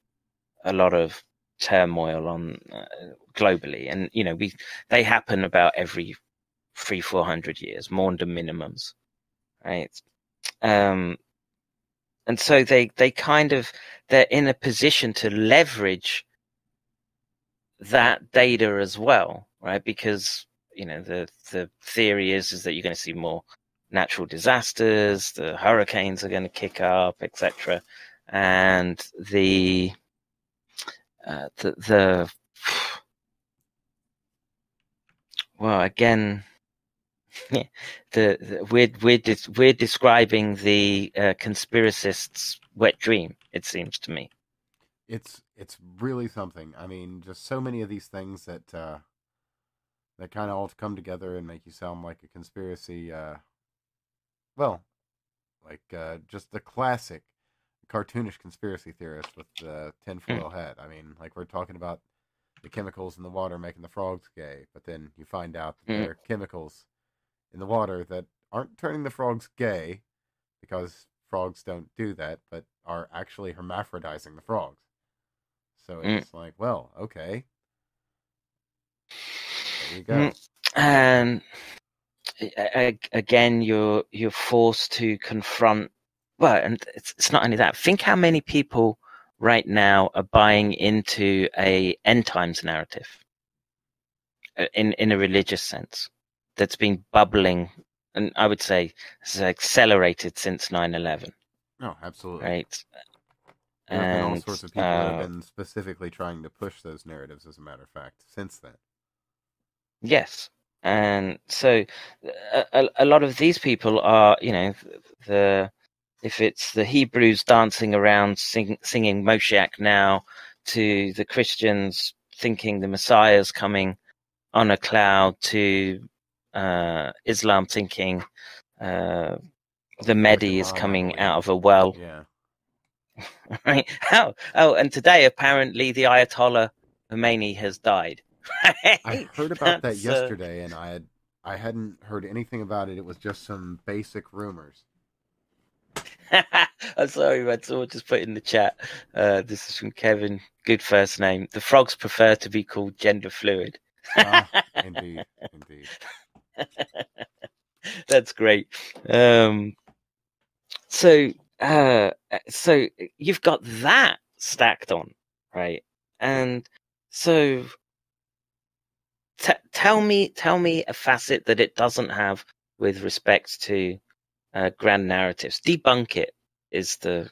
a lot of turmoil on uh, globally. And you know we they happen about every three four hundred years more maunder minimums right? Um and so they they kind of they're in a position to leverage that data as well right? Because you know the the theory is is that you're going to see more natural disasters the hurricanes are going to kick up etc and the uh, the the well again the, the we're we're des- we're describing the uh, conspiracists' wet dream. It seems to me. It's it's really something. I mean, just so many of these things that uh, that kind of all come together and make you sound like a conspiracy. Uh, well, like uh, just the classic cartoonish conspiracy theorist with the tinfoil hat. I mean, like we're talking about the chemicals in the water making the frogs gay, but then you find out that Mm. there are chemicals in the water that aren't turning the frogs gay because frogs don't do that, but are actually hermaphrodizing the frogs. So Mm. it's like, well, okay. There you go. Mm. and a- a- again you're you're forced to confront well and it's, it's not only that think how many people right now are buying into a end times narrative uh, in in a religious sense that's been bubbling and i would say has accelerated since 9-11 No, absolutely. right There have been all sorts of people uh, have been specifically trying to push those narratives, as a matter of fact, since then. Yes, and so a, a, a lot of these people are, you know, the if it's the Hebrews dancing around sing, singing Moshiach now, to the Christians thinking the Messiah's coming on a cloud, to uh, Islam thinking uh, the Mahdi is coming out of a well. Yeah. Right? How? Oh, and today apparently the Ayatollah Khomeini has died. I heard about that That's, uh, yesterday, and I had I hadn't heard anything about it. It was just some basic rumors. I'm sorry, man. Someone just put in the chat. Uh, this is from Kevin. Good first name. The frogs prefer to be called gender fluid. Ah, indeed, indeed. That's great. Um, so, uh, so you've got that stacked on, right? And so, t- tell me, tell me a facet that it doesn't have with respect to uh, grand narratives. Debunk it is the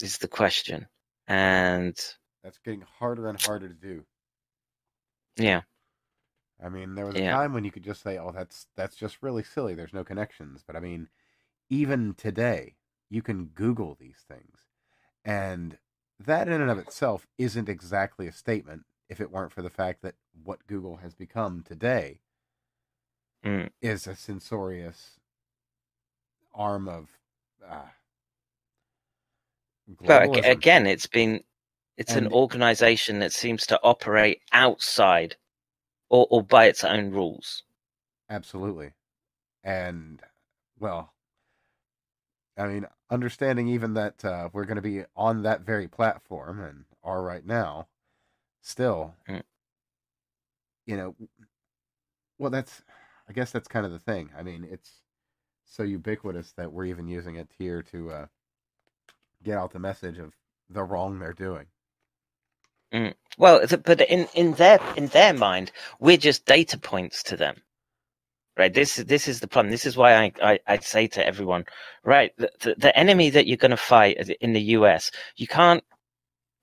is the question, and That's getting harder and harder to do. yeah, I mean, there was a Yeah. time when you could just say, "Oh, that's that's just really silly. There's no connections." But I mean, even today, you can Google these things, and that in and of itself isn't exactly a statement. If it weren't for the fact that what Google has become today Mm. is a censorious arm of uh, But again, it's been it's an organization that seems to operate outside or, or by its own rules. Absolutely. And, well, I mean, understanding even that uh, we're going to be on that very platform and are right now, still, Mm. you know, well, that's, I guess that's kind of the thing. I mean, it's so ubiquitous that we're even using it here to uh, get out the message of the wrong they're doing. Well, but in, in their in their mind, we're just data points to them, right? This is this is the problem. This is why I I, I say to everyone, right, the, the enemy that you're going to fight in the U.S. You can't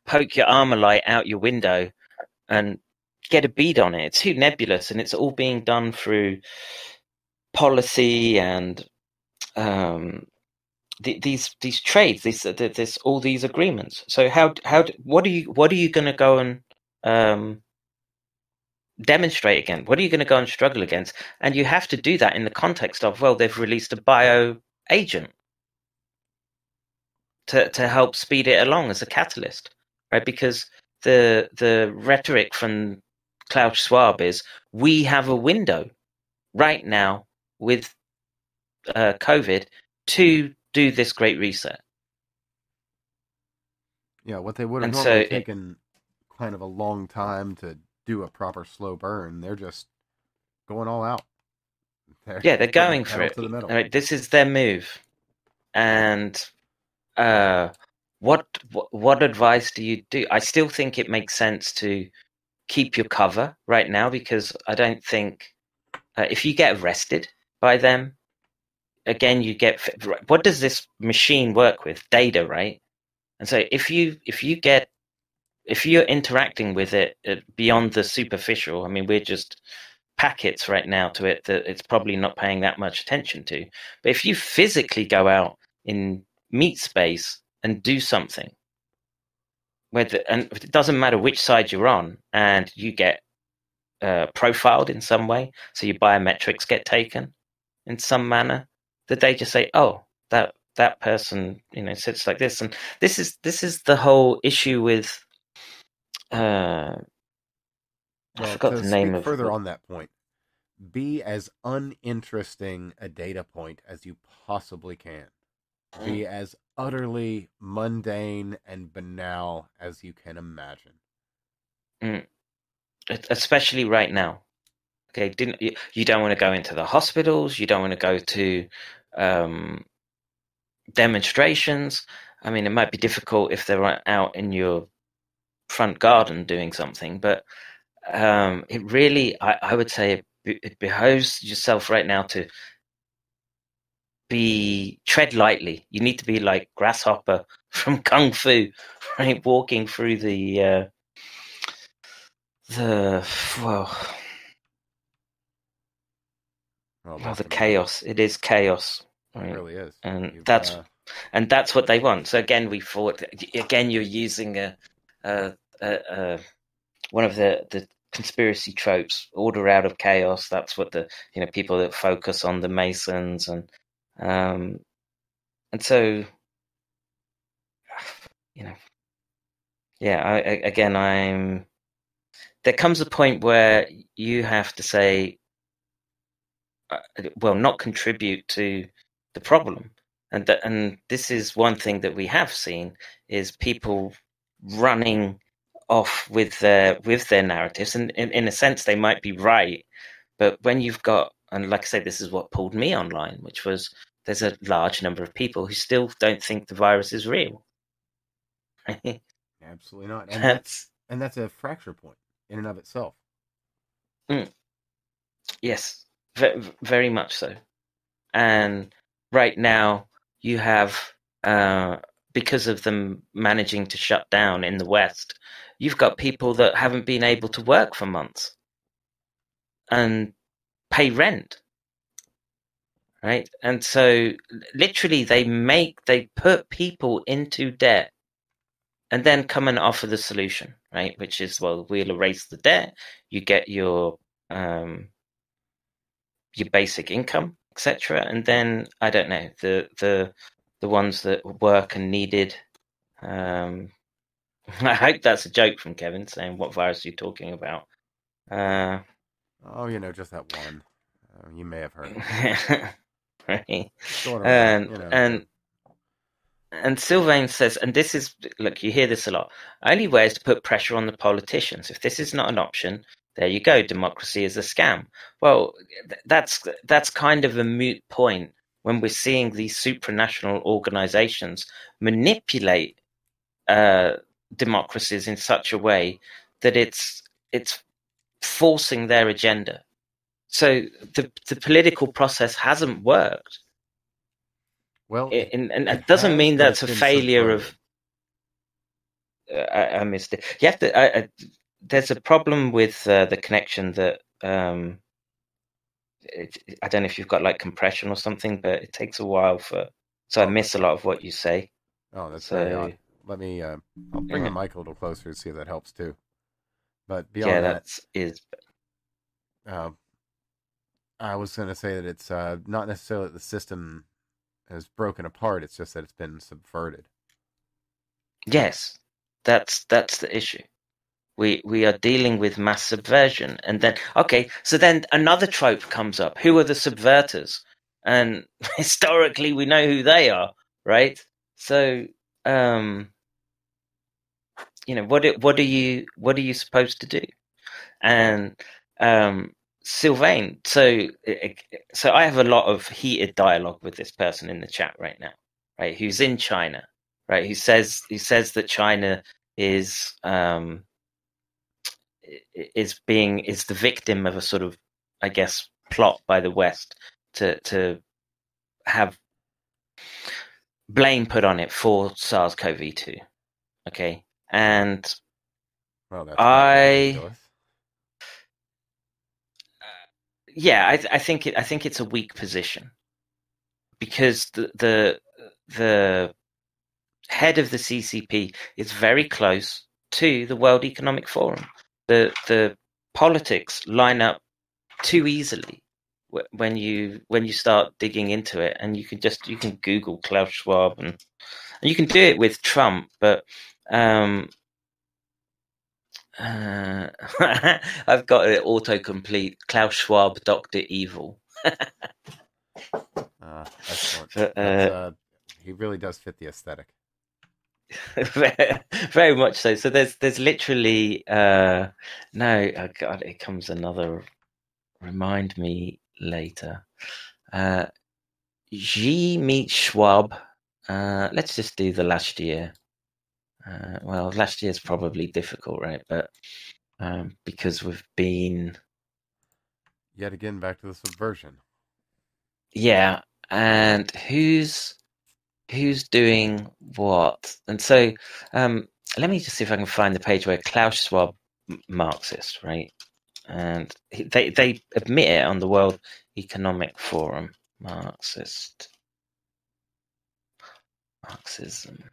poke your armor light out your window and get a bead on it. It's too nebulous, and it's all being done through policy and um, the, these these trades, these th- this all these agreements. So how how what are you what are you going to go and um, demonstrate again? What are you going to go and struggle against? And you have to do that in the context of well, they've released a bio agent to to help speed it along as a catalyst, right? Because the the rhetoric from Klaus Schwab is we have a window right now with uh, COVID to do this great reset. Yeah, what they would have And so normally it- taken kind of a long time to do a proper slow burn, they're just going all out. They're Yeah, they're going for it. The. All right, this is their move. And uh, what, what what advice do you do? I still think it makes sense to keep your cover right now because I don't think uh, if you get arrested by them, again you get what does this machine work with data, right? And so if you if you get if you're interacting with it uh, beyond the superficial, I mean, we're just packets right now to it that it's probably not paying that much attention to. But if you physically go out in meat space and do something, whether and it doesn't matter which side you're on, and you get uh, profiled in some way, so your biometrics get taken in some manner, that they just say, "Oh, that that person, you know, sits like this," and this is this is the whole issue with. Uh, I Well, forgot to the name speak of further on that point. Be as uninteresting a data point as you possibly can. Be as utterly mundane and banal as you can imagine. especially right now. Okay, didn't you, you don't want to go into the hospitals, you don't want to go to um, demonstrations. I mean, it might be difficult if they're out in your front garden doing something, but um, it really, I, I would say, it, it behoves yourself right now to be tread lightly. You need to be like grasshopper from kung fu, right? Walking through the uh, the well, Well, well, the chaos. It is chaos, It right? really is. And You've, that's uh, and that's what they want. So again, we thought again you're using a, a, a, a one of the the conspiracy tropes, order out of chaos. That's what the you know people that focus on the Masons and um and so you know yeah. I, I, again, I'm there comes a point where you have to say, Uh, well, not contribute to the problem. And th- and this is one thing that we have seen is people running off with their with their narratives. And in, in a sense they might be right but when you've got and like i say this is what pulled me online which was there's a large number of people who still don't think the virus is real. Absolutely not. And that's that's and that's a fracture point in and of itself. Mm. yes ve- very much so. And right now you have uh, because of them managing to shut down in the west you've got people that haven't been able to work for months and pay rent. Right? And so literally they make they put people into debt and then come and offer the solution right? Which is well we'll erase the debt. You get your um your basic income etc and then i don't know the the the ones that work and needed um i hope that's a joke from kevin saying what virus are you talking about uh Oh, you know, just that one. Uh, you may have heard. Right Going around, and you know, and and Sylvain says, and this is look, you hear this a lot. Only way is to put pressure on the politicians. If this is not an option, there you go. Democracy is a scam. Well, th- that's that's kind of a moot point when we're seeing these supranational organizations manipulate uh, democracies in such a way that it's it's forcing their agenda. So the the political process hasn't worked, well, it, and, and it doesn't mean that's a failure of uh, I, I missed it. You have to. I, I, there's a problem with uh, the connection that um, it, I don't know if you've got like compression or something, but it takes a while for. So I Oh. miss a lot of what you say. Oh, that's very odd. Let me. Uh, I'll bring yeah. the mic a little closer to see if that helps too. But beyond yeah, that, that's is uh, I was going to say that it's uh, not necessarily that the system has broken apart. It's just that it's been subverted. yes. That's that's the issue. We we are dealing with mass subversion, and then okay, so then another trope comes up. Who are the subverters? And historically, we know who they are, right? So, um, you know, what what are you what are you supposed to do? And um, Sylvain, so so I have a lot of heated dialogue with this person in the chat right now, right? Who's in China, right? Who says who says that China is um, is being is the victim of a sort of, I guess, plot by the West to to have blame put on it for SARS-CoV-2. Okay, and Well, I- yeah, I, I think it, I think it's a weak position because the the the head of the CCP is very close to the World Economic Forum. The the politics line up too easily when you when you start digging into it, and you can just you can Google Klaus Schwab and, and you can do it with Trump, but um, uh, I've got it autocomplete. Klaus Schwab, Doctor Evil. Uh, excellent. But, uh, he really does fit the aesthetic. very, much so. So there's there's literally uh no oh god it comes another remind me later. Uh Xi meets Schwab. Uh let's just do the last year. Uh well last year's probably difficult, right? But um because we've been Yet again, back to the subversion. yeah, and who's who's doing what? And so, um, let me just see if I can find the page where Klaus Schwab, Marxist, right? And he- they they admit it on the World Economic Forum, Marxist, Marxism.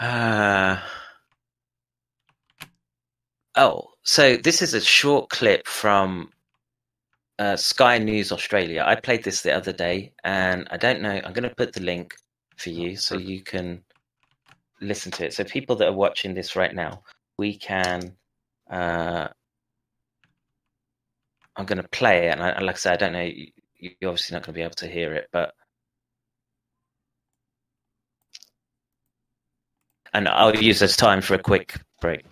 Ah. oh, so this is a short clip from uh, Sky News Australia. I played this the other day, and I don't know. I'm going to put the link for you so you can listen to it. So people that are watching this right now, we can. Uh, I'm going to play it, and I, like I said, I don't know. you- You're obviously not going to be able to hear it, but and I'll use this time for a quick break.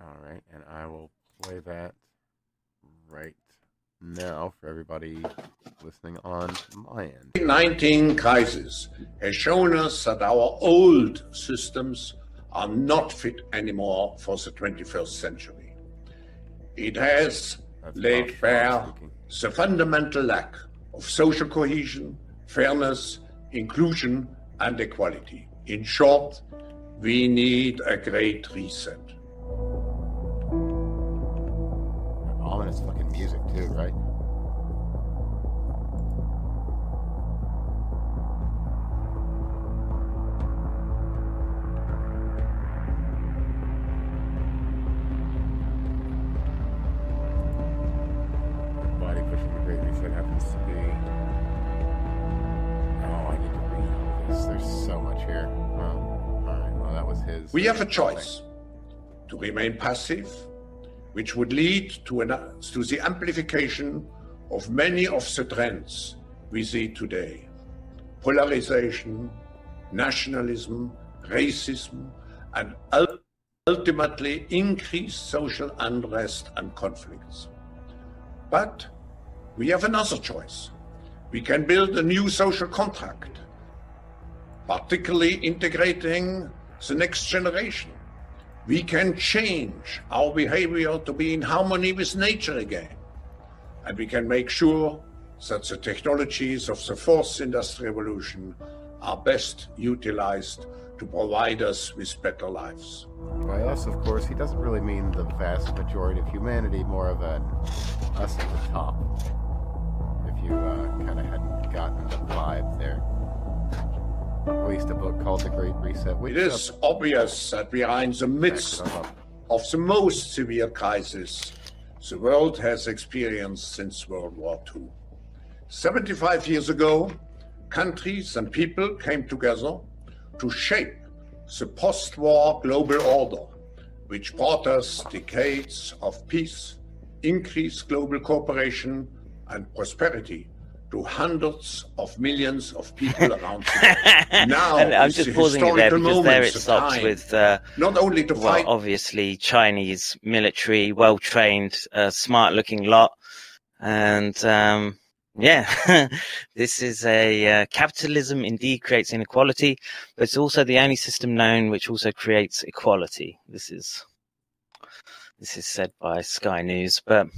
All right, and I will play that right now for everybody listening on my end. COVID-19 crisis has shown us that our old systems are not fit anymore for the 21st century. It has That's laid bare the fundamental lack of social cohesion, fairness, inclusion, and equality. In short, we need a great reset. Ominous fucking music too, right? Body pushing the great reset happens to be. Oh, I need to read all this. There's so much here. All right. Well, that was his. We have a choice to remain passive, which would lead to, an, to the amplification of many of the trends we see today polarization, nationalism, racism, and ultimately increased social unrest and conflicts. But we have another choice. We can build a new social contract, particularly integrating the next generation. We can change our behavior to be in harmony with nature again. And we can make sure that the technologies of the fourth industrial revolution are best utilized to provide us with better lives. By us, of course, he doesn't really mean the vast majority of humanity, more of an us at the top. If you uh, kind of hadn't gotten the vibe there. Released a book called The Great Reset. Which, It is obvious that we are in the midst up. of the most severe crisis the world has experienced since World War II. 75 years ago, countries and people came together to shape the post war global order, which brought us decades of peace, increased global cooperation, and prosperity to hundreds of millions of people around the world. Now and I'm just pausing it there because there it stops time, with uh, not only to well, fight obviously Chinese military, well trained, uh, smart looking lot, and um, yeah, this is a uh, capitalism indeed creates inequality, but it's also the only system known which also creates equality. This is this is said by Sky News, but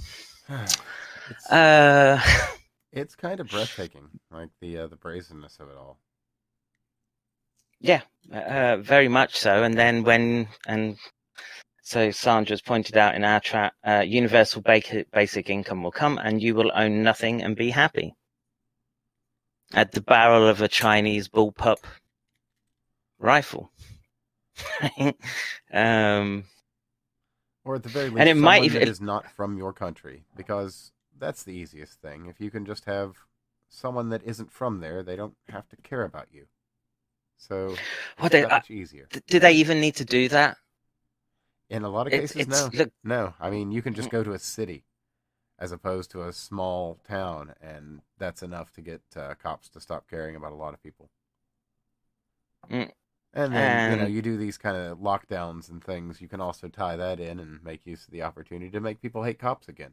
uh, it's kind of breathtaking, like the uh, the brazenness of it all. Yeah, uh, very much so. And then when and so Sandra's pointed out in our chat, uh, universal basic basic income will come, and you will own nothing and be happy. At the barrel of a Chinese bullpup rifle. um, Or at the very least, And it might that even- is not from your country, because that's the easiest thing. If you can just have someone that isn't from there, they don't have to care about you. So Well, they, uh, much easier. do they even need to do that? In a lot of cases, no, look, no. I mean, you can just go to a city, as opposed to a small town, and that's enough to get uh, cops to stop caring about a lot of people. Mm. And then you know you do these kind of lockdowns and things. You can also tie that in and make use of the opportunity to make people hate cops again.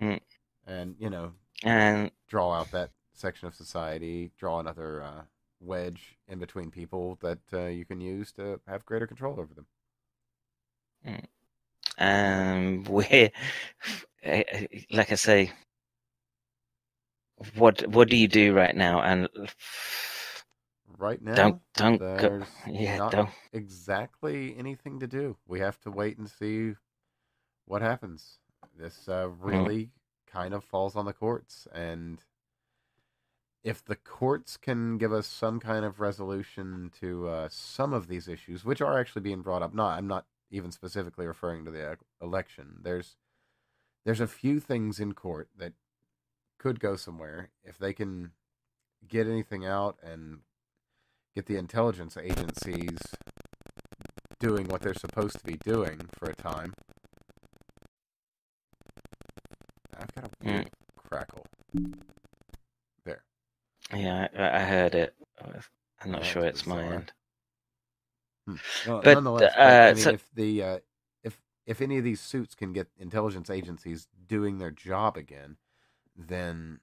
Mm. And you know and draw out that section of society, draw another uh, wedge in between people that uh, you can use to have greater control over them. um, we're eh, eh, like I say, what what do you do right now? And Right now, don't don't go, yeah don't exactly anything to do. We have to wait and see what happens. This uh, really kind of falls on the courts, and if the courts can give us some kind of resolution to uh, some of these issues, which are actually being brought up, not I'm not even specifically referring to the e- election. There's there's a few things in court that could go somewhere if they can get anything out and get the intelligence agencies doing what they're supposed to be doing for a time. I've got a weird crackle. There. yeah I, I heard it. I'm not That's sure it's my bizarre. end. Well, But, nonetheless, but, uh, I mean, so- if the uh, if if any of these suits can get intelligence agencies doing their job again, then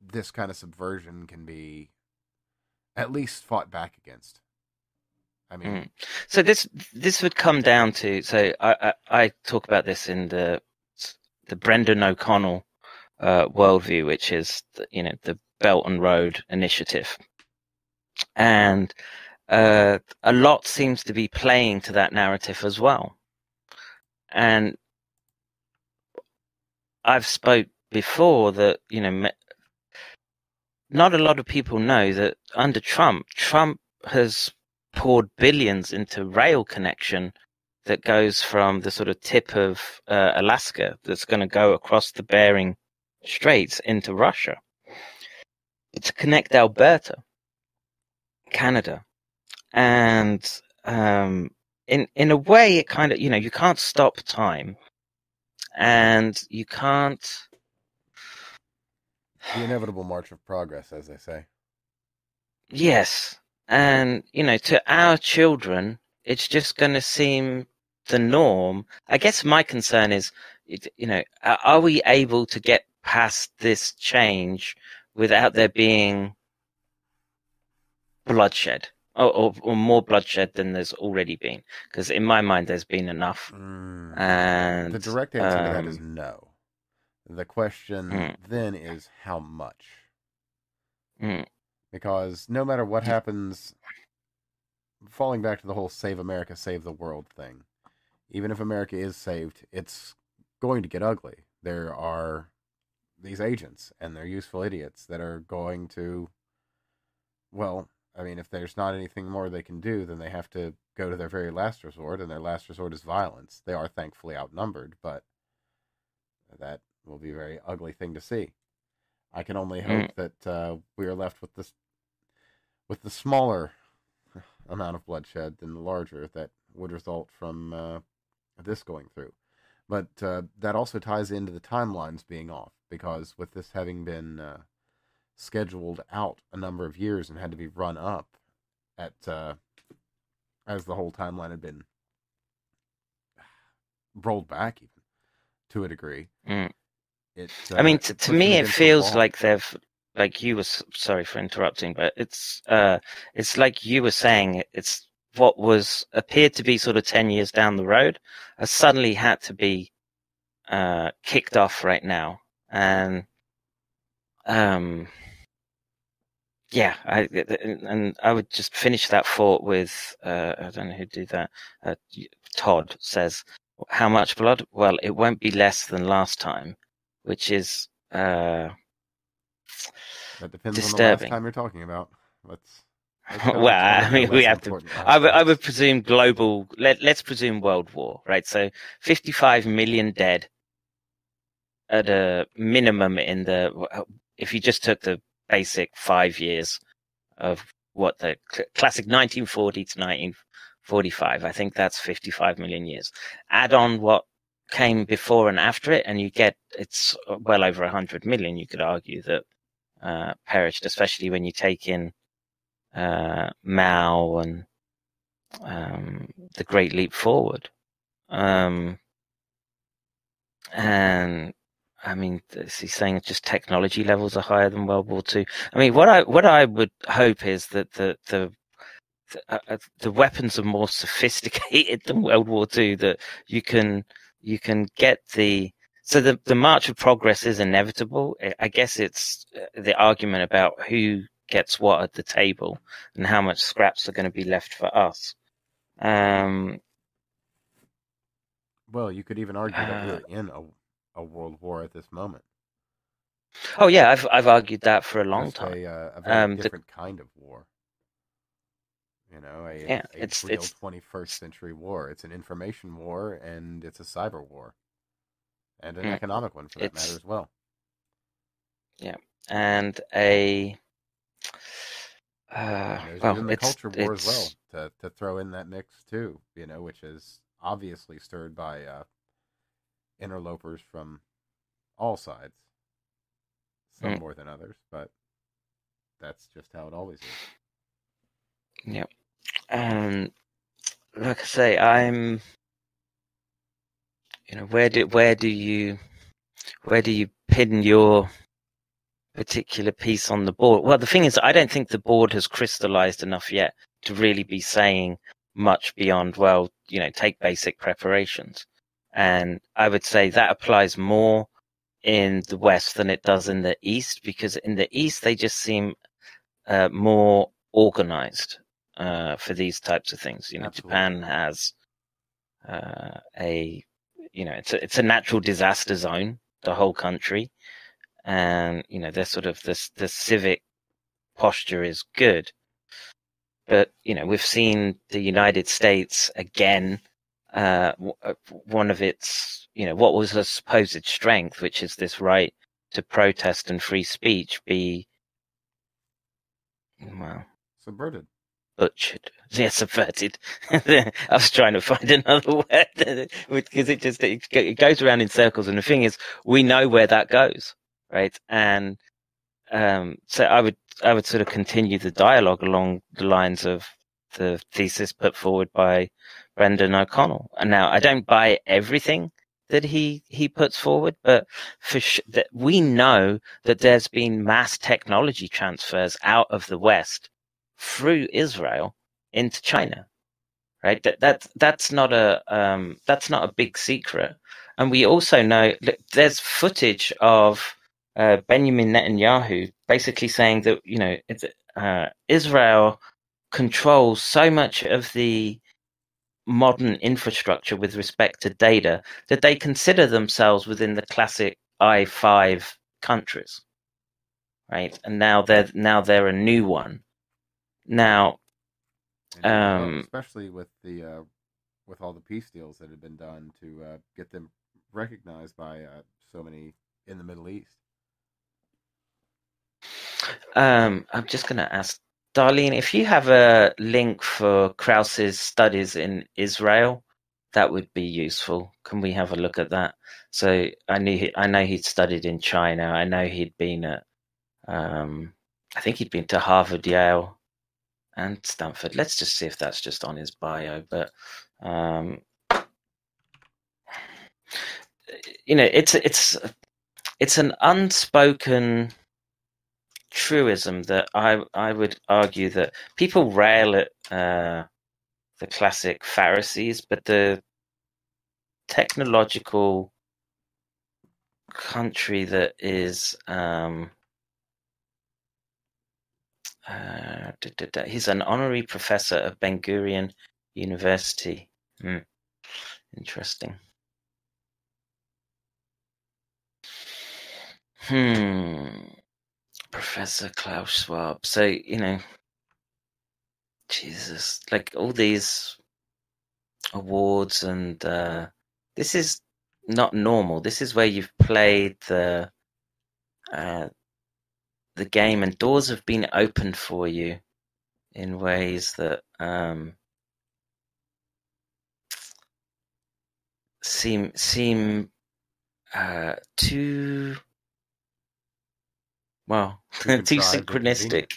this kind of subversion can be at least fought back against. I mean, Mm. So this this would come down to so I I, I talk about this in the the Brendan O'Connell uh, worldview, which is the, you know the Belt and Road Initiative, and uh, a lot seems to be playing to that narrative as well. And I've spoke before that you know not a lot of people know that under Trump, Trump has poured billions into rail connection that goes from the sort of tip of uh, Alaska that's going to go across the Bering Straits into Russia to connect Alberta, Canada, and um, in in a way, it kind of you know you can't stop time, and you can't. the inevitable march of progress, as they say. Yes. And, you know, to our children, it's just going to seem the norm. I guess my concern is, you know, are are we able to get past this change without there being bloodshed or, or, or more bloodshed than there's already been? Because in my mind, there's been enough. Mm. And the direct answer to that is um, no. The question Mm. then is how much. Mm. Because no matter what happens, falling back to the whole save America, save the world thing, even if America is saved, it's going to get ugly. There are these agents and they're useful idiots that are going to, well, I mean, if there's not anything more they can do, then they have to go to their very last resort, and their last resort is violence. They are thankfully outnumbered, but that will be a very ugly thing to see. I can only hope that uh, we are left with this, with the smaller amount of bloodshed than the larger that would result from uh, this going through. But uh, that also ties into the timelines being off because with this having been uh, scheduled out a number of years and had to be run up at uh, as the whole timeline had been rolled back even to a degree. Mm. It, I mean, uh, t- to me, it feels like they've, like you were sorry for interrupting, but it's, uh, it's like you were saying, it's what was appeared to be sort of 10 years down the road has suddenly had to be, uh, kicked off right now. And, um, yeah, I, and I would just finish that thought with, uh, I don't know who did that. Uh, Todd says, how much blood? Well, it won't be less than last time, which is, uh, that depends on the last time you're talking about. Let's well, I mean, we have to. important I would, would presume global. Let Let's presume world war, right? So, fifty-five million dead at a minimum in the. If you just took the basic five years of what the cl- classic 1940 to 1945, I think that's 55 million years. Add on what came before and after it, and you get it's well over 100 million. You could argue that uh, perished, especially when you take in uh, Mao and um, the Great Leap Forward. Um, and I mean, he's saying just technology levels are higher than World War Two. I mean, what I what I would hope is that the the the, uh, uh, the weapons are more sophisticated than World War Two. That you can you can get the so the the march of progress is inevitable. I- guess it's uh, the argument about who gets what at the table and how much scraps are going to be left for us. Um, Well, you could even argue that Uh, we're in a, a world war at this moment. oh yeah, I've I've argued that for a long time. A, uh, a very Um, the- different kind of war. You know, a, Yeah, a it's- real 21st century war. It's an information war and it's a cyber war. And an Mm. economic one, for that matter, as well. Yeah, and a uh, there's well, even the it's, culture war as well to, to throw in that mix too. You know, which is obviously stirred by uh, interlopers from all sides. Some Mm. more than others, but that's just how it always is. Yep. And like I say, I'm. You know, where do where do you where do you pin your particular piece on the board? Well, the thing is, I don't think the board has crystallized enough yet to really be saying much beyond. Well, you know, take basic preparations, and I would say that applies more in the West than it does in the East, because in the East they just seem uh, more organized uh, for these types of things. You know, Absolutely. Japan has uh, a, you know, it's a, it's a natural disaster zone, the whole country, and you know, they're sort of this the civic posture is good, but you know, we've seen the United States again. Uh, uh, one of its, you know, what was a supposed strength, which is this right to protest and free speech, be well Subverted. butchered. Yeah, subverted. I was trying to find another word because it just it goes around in circles. And the thing is, we know where that goes, right? And um, so I would I would sort of continue the dialogue along the lines of the thesis put forward by Brendan O'Connell. And now I don't buy everything that he he puts forward, but for sh- that we know that there's been mass technology transfers out of the West through Israel into China, right? That that that's not a um, that's not a big secret, and we also know there's footage of uh, Benjamin Netanyahu basically saying that you know it's, uh, Israel controls so much of the modern infrastructure with respect to data that they consider themselves within the classic I five countries, right? And now they're now they're a new one. Now, Um, especially with the uh, with all the peace deals that have been done to uh, get them recognized by uh, so many in the Middle East. Um, I'm just going to ask Darlene if you have a link for Klaus's studies in Israel. That would be useful. Can we have a look at that? So I knew he, I know he'd studied in China. I know he'd been at, um, I think he'd been to Harvard, Yale, and Stanford. Let's just see if that's just on his bio. But um, you know, it's it's it's an unspoken truism that I I would argue that people rail at uh, the classic Pharisees, but the technological country that is um, uh, he's an honorary professor of Ben Gurion University. Hmm. Interesting. Hmm. Professor Klaus Schwab. So, you know, Jesus, like all these awards and uh, this is not normal. This is where you've played the uh, the game and doors have been opened for you in ways that um, seem seem uh, too well Too too contrived and convenient. synchronistic.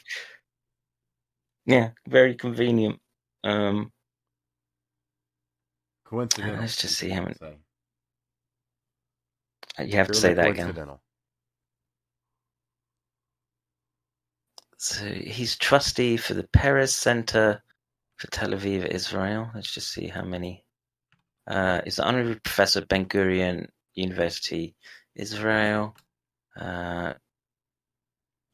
Yeah, very convenient. Um, Coincidental. let's just see people how many- say. you have to say that again. So he's trustee for the Peres Center for Tel Aviv, Israel. Let's just see how many. Uh, he's an honorary professor at Ben Gurion University, Israel. Uh,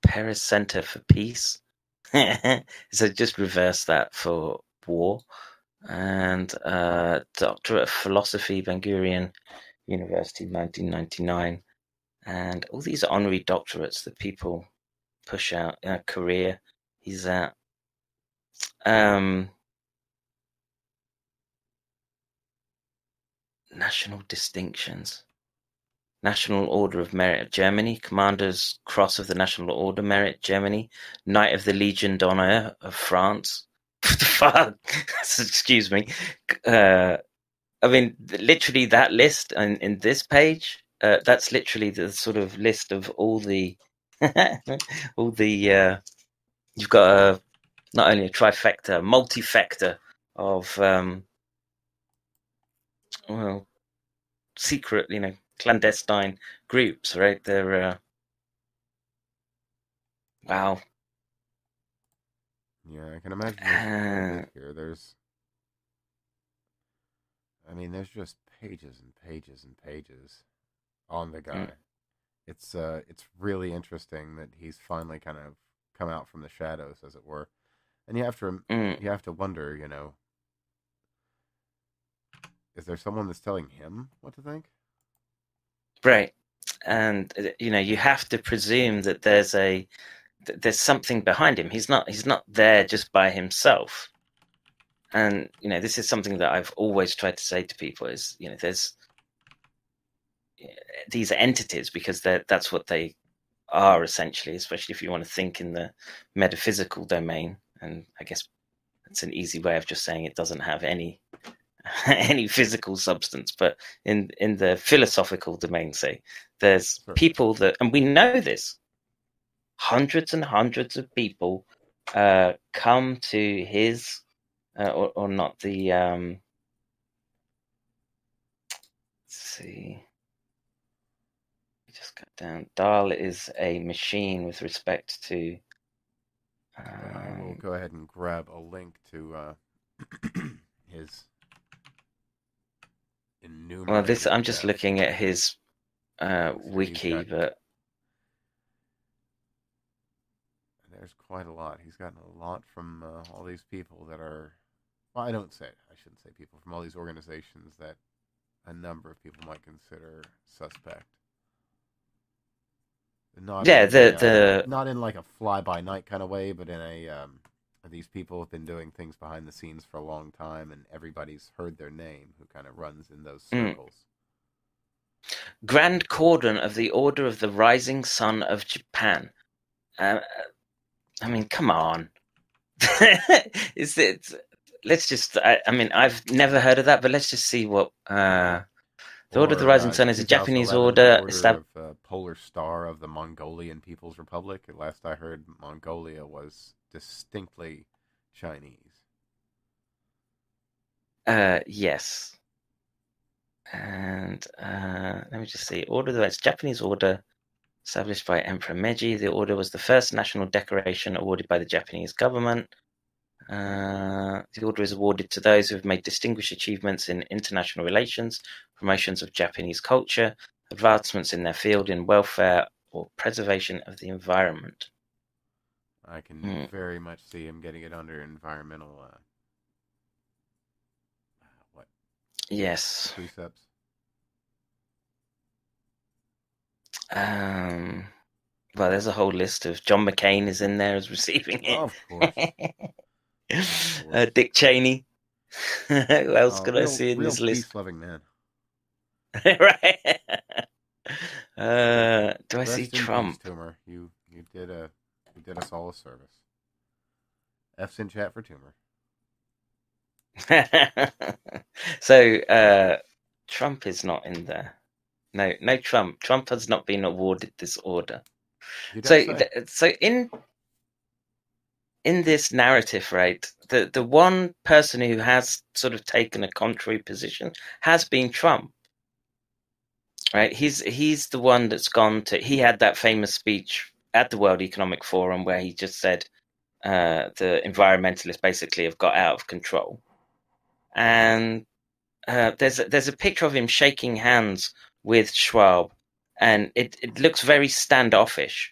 Peres Center for Peace. so just reverse that for war. And uh, Doctorate of Philosophy, Ben Gurion University, 1999. And all these honorary doctorates that people push out uh, career he's at. Um, national distinctions. National Order of Merit of Germany, Commander's Cross of the National Order Merit Germany, Knight of the Legion d'Honneur of France. Fuck, excuse me. Uh, I mean, literally that list in, in this page. Uh, that's literally the sort of list of all the all the uh, you've got a not only a trifecta, multifecta of um, well, secret, you know, clandestine groups, right? They're uh, wow. Yeah, I can imagine. There's, quite a bit Uh, here. there's, I mean, there's just pages and pages and pages on the guy. It's uh, it's really interesting that he's finally kind of come out from the shadows, as it were. And you have to mm, you have to wonder, you know, is there someone that's telling him what to think? Right, and uh, you know, you have to presume that there's a th- there's something behind him. He's not he's not there just by himself. And you know, this is something that I've always tried to say to people: is you know, there's these entities because that's what they are essentially, especially if you want to think in the metaphysical domain. And I guess it's an easy way of just saying it doesn't have any any physical substance. But in in the philosophical domain, say there's people that, and we know this, hundreds and hundreds of people uh, come to his, uh, or, or not the. Um, let's see. Just got down. Dahl is a machine with respect to. I will Um, go ahead and grab a link to uh, his enumerated. well, this I'm just looking at his uh, wiki, got- but There's quite a lot. He's gotten a lot from uh, all these people that are. Well, I don't say. I shouldn't say people from all these organizations that a number of people might consider suspect. Not Yeah, in the- uh, the- not in like a fly by night kind of way, but in a um, these people have been doing things behind the scenes for a long time, and everybody's heard their name who kind of runs in those Mm. circles. Grand Cordon of the Order of the Rising Sun of Japan. Uh, I mean, come on. Is it? Let's just. I, I mean, I've never heard of that, but let's just see what. Uh, The Order of the Rising uh, Sun is a Japanese 2011 order estab- of uh, Polar Star of the Mongolian People's Republic. At last I heard, Mongolia was distinctly Chinese. uh, yes. And uh, let me just see. Order of the it's Japanese order established by Emperor Meiji. The order was the first national decoration awarded by the Japanese government. Uh, the order is awarded to those who have made distinguished achievements in international relations, promotions of Japanese culture, advancements in their field in welfare, or preservation of the environment. I can Hmm. very much see him getting it under environmental uh, what Yes. precepts. Um, well, there's a whole list of John McCain is in there as receiving it. of course. uh, Dick Cheney. Who else Oh, could I see in this list? Peace-loving man. right. Uh, do I see Trump? Toomer, you you did a you did us all a service. F's in chat for tumor. so uh, Trump is not in there. No, no Trump. Trump has not been awarded this order. So, th- so in in this narrative, right, the the one person who has sort of taken a contrary position has been Trump. Right, he's he's the one that's gone to. He had that famous speech at the World Economic Forum where he just said uh, the environmentalists basically have got out of control, and uh, there's a, there's a picture of him shaking hands with Schwab, and it, it looks very standoffish.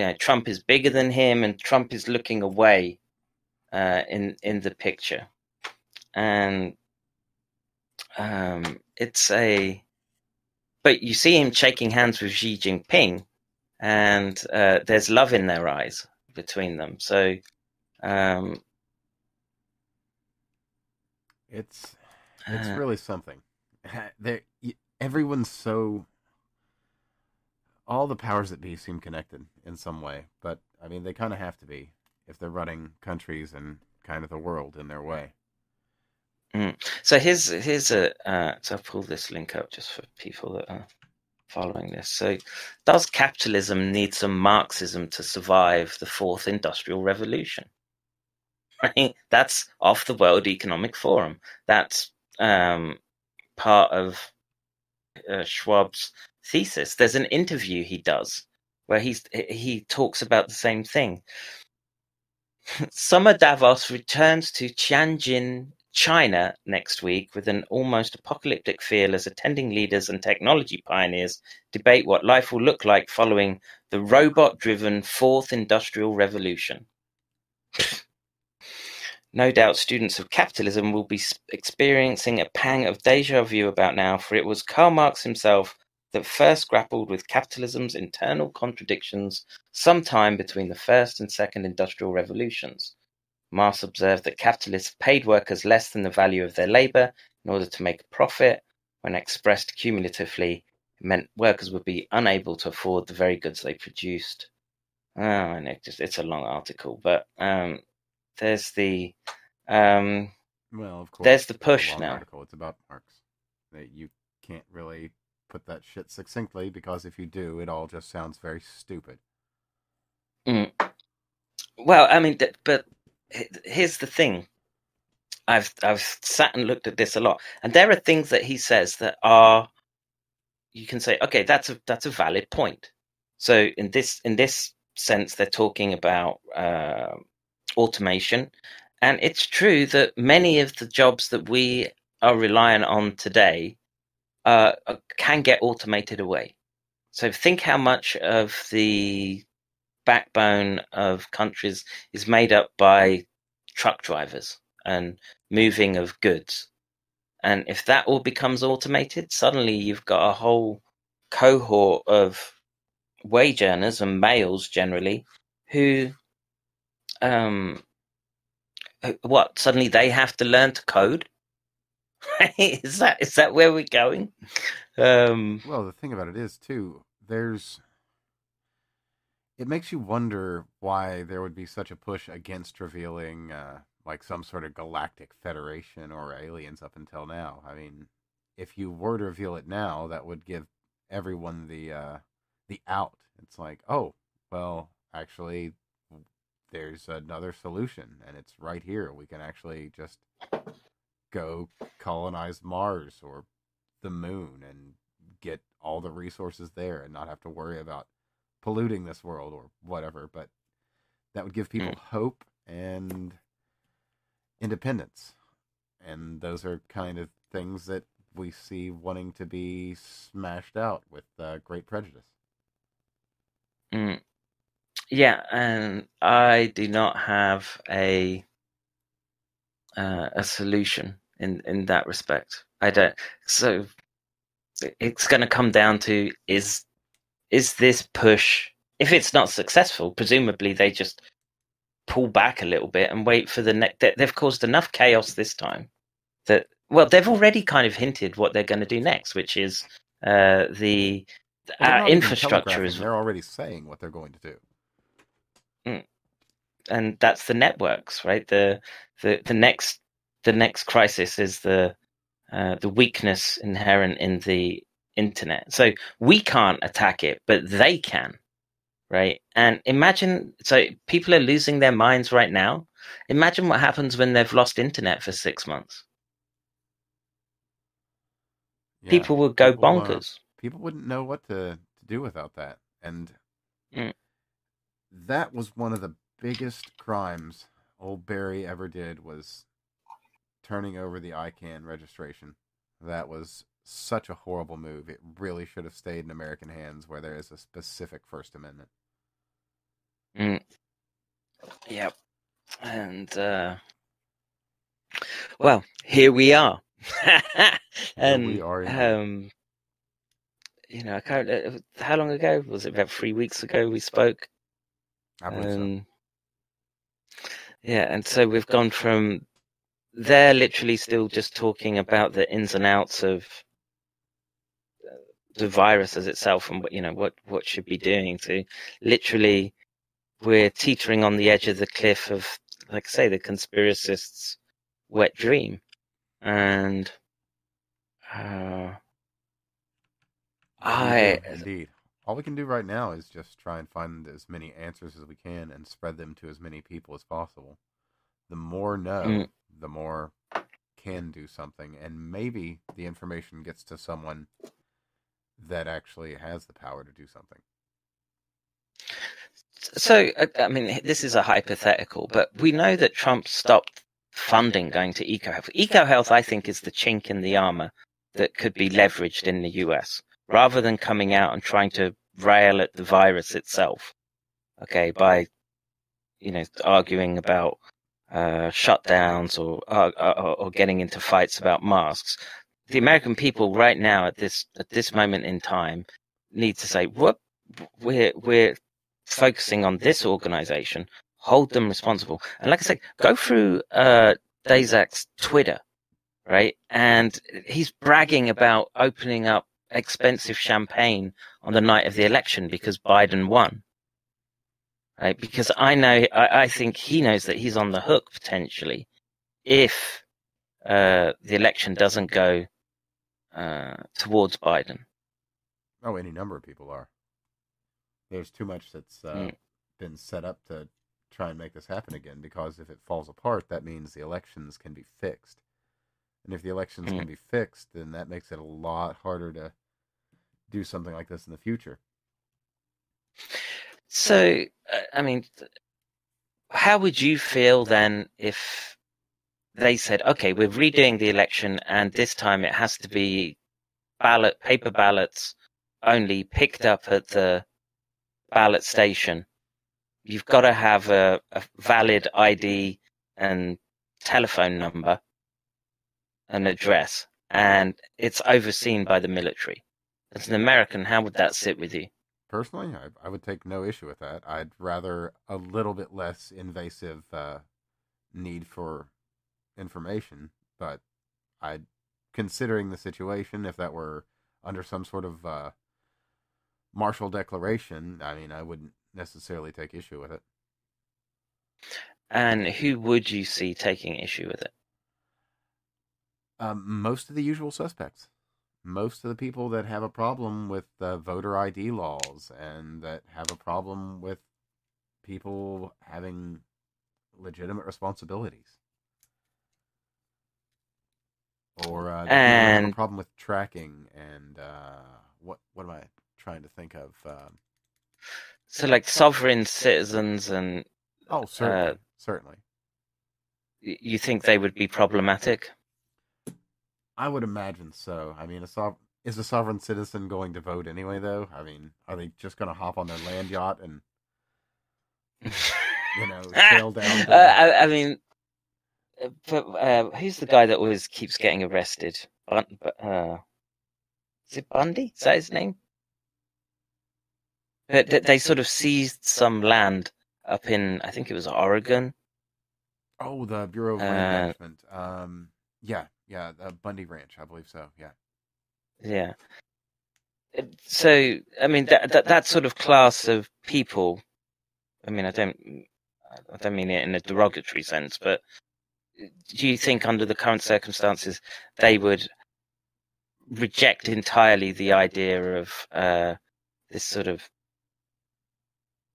Yeah, Trump is bigger than him, and Trump is looking away uh, in in the picture, and um, it's a. But you see him shaking hands with Xi Jinping, and uh, there's love in their eyes between them. So, um, It's it's uh, really something. There, everyone's so. All the powers that be seem connected in some way, but I mean they kind of have to be if they're running countries and kind of the world in their way. So here's here's a uh, so I'll pull this link up just for people that are following this. So does capitalism need some Marxism to survive the fourth industrial revolution? Right? That's off the World Economic Forum. That's um, part of uh, Schwab's thesis. There's an interview he does where he's he talks about the same thing. Summer Davos returns to Tianjin, China next week with an almost apocalyptic feel as attending leaders and technology pioneers debate what life will look like following the robot driven fourth industrial revolution. no doubt students of capitalism will be experiencing a pang of deja vu about now, for it was Karl Marx himself that first grappled with capitalism's internal contradictions sometime between the first and second industrial revolutions. Marx observed that capitalists paid workers less than the value of their labor in order to make a profit. When expressed cumulatively, it meant workers would be unable to afford the very goods they produced. Oh, and it just, it's a long article, but um, there's the um, Well, of course. There's the push now. Article. It's about Marx. That you can't really put that shit succinctly because if you do, it all just sounds very stupid. Mm. Well, I mean, but here's the thing. I've I've sat and looked at this a lot, and there are things that he says that are you can say, okay, that's a that's a valid point. So in this in this sense, they're talking about uh, automation, and it's true that many of the jobs that we are reliant on today uh, uh, can get automated away. So think how much of the backbone of countries is made up by truck drivers and moving of goods. And if that all becomes automated, suddenly you've got a whole cohort of wage earners and males generally who, um, what suddenly they have to learn to code. is that is that where we're going? Um, Well, the thing about it is too, there's it makes you wonder why there would be such a push against revealing uh, like some sort of galactic federation or aliens up until now. I mean, if you were to reveal it now, that would give everyone the uh, the out. It's like, oh, well, actually, there's another solution, and it's right here. We can actually just go colonize Mars or the moon and get all the resources there and not have to worry about polluting this world or whatever. But that would give people hope and independence. And those are kind of things that we see wanting to be smashed out with uh, great prejudice. Mm. Yeah, and I do not have a uh, a solution in in that respect. I don't. So it's going to come down to is is this push if it's not successful presumably they just pull back a little bit and wait for the next. They've caused enough chaos this time that well, they've already kind of hinted what they're going to do next, which is uh, the Well, uh, infrastructure is, They're already saying what they're going to do. and that's the networks, right? The the the next the next crisis is the uh, the weakness inherent in the internet. So we can't attack it, but they can, right? And imagine so people are losing their minds right now. Imagine what happens when they've lost internet for six months. Yeah, people would go people, uh, bonkers. people wouldn't know what to, to do without that. And Mm. that was one of the biggest crimes old Barry ever did was turning over the ICANN registration. That was such a horrible move. It really should have stayed in American hands where there is a specific First Amendment. Mm. Yep. And uh well, here we are. and we are um you know, I can't uh, how long ago? Was it about 3 weeks ago we spoke? I believe so. Um, yeah, and so we've gone from they're literally still just talking about the ins and outs of uh, the virus as itself and what you know what what should be doing to literally we're teetering on the edge of the cliff of like I say the conspiracists wet dream and uh, I indeed. All we can do right now is just try and find as many answers as we can and spread them to as many people as possible. The more know, Mm. The more can do something, and maybe the information gets to someone that actually has the power to do something. So, I mean, this is a hypothetical, but we know that Trump stopped funding going to EcoHealth. EcoHealth, I think, is the chink in the armor that could be leveraged in the US rather than coming out and trying to rail at the virus itself. Okay, by, you know, arguing about uh, shutdowns or, uh, or or getting into fights about masks. The American people right now at this at this moment in time need to say, "What we're we're focusing on this organization, hold them responsible. And like I said, go through uh, Daszak's Twitter, right? And he's bragging about opening up expensive champagne on the night of the election because Biden won. Right? Because I know, I, I think he knows that he's on the hook potentially if uh, the election doesn't go uh, towards Biden. Oh, any number of people are. There's too much that's uh, Mm. been set up to try and make this happen again. Because if it falls apart, that means the elections can be fixed, and if the elections Mm. can be fixed, then that makes it a lot harder to do something like this in the future. So, uh, I mean, how would you feel then if they said, okay, we're redoing the election and this time it has to be ballot, paper ballots only picked up at the ballot station? You've got to have a, a valid ID and telephone number and address, and it's overseen by the military. As an American, how would that sit with you? Personally, I, I would take no issue with that. I'd rather a little bit less invasive uh, need for information, but I, considering the situation, if that were under some sort of uh, martial declaration, I mean, I wouldn't necessarily take issue with it. And who would you see taking issue with it? Um, most of the usual suspects, most of the people that have a problem with uh, voter ID laws and that have a problem with people having legitimate responsibilities, or uh, the have a problem with tracking and uh, what what am I trying to think of? Um, So, like sovereign citizens, and oh, certainly, Uh, certainly. you think they would be problematic? I would imagine so. I mean, a sov- is a sovereign citizen going to vote anyway? Though, I mean, are they just going to hop on their land yacht and you know sail down? Uh, I, I mean, uh, but uh, who's the guy that always keeps getting arrested? Bun- uh, is it Bundy? Is that his name? But th- they sort of seized some land up in I think it was Oregon. Oh, the Bureau of Uh, Land Management. Um, yeah, yeah, the Bundy Ranch, I believe so. Yeah. Yeah. So I mean that that that sort of class of people. I mean, I don't I don't mean it in a derogatory sense, but do you think under the current circumstances they would reject entirely the idea of uh, this sort of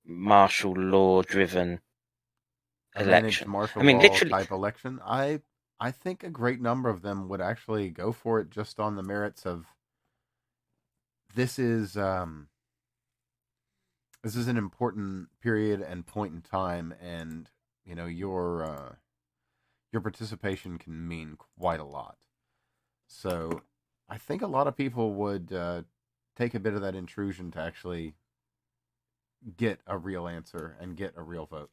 martial law driven election? martial I mean, literally- type election. I I think a great number of them would actually go for it just on the merits of this is um this is an important period and point in time and you know your uh your participation can mean quite a lot. So I think a lot of people would uh, take a bit of that intrusion to actually get a real answer and get a real vote.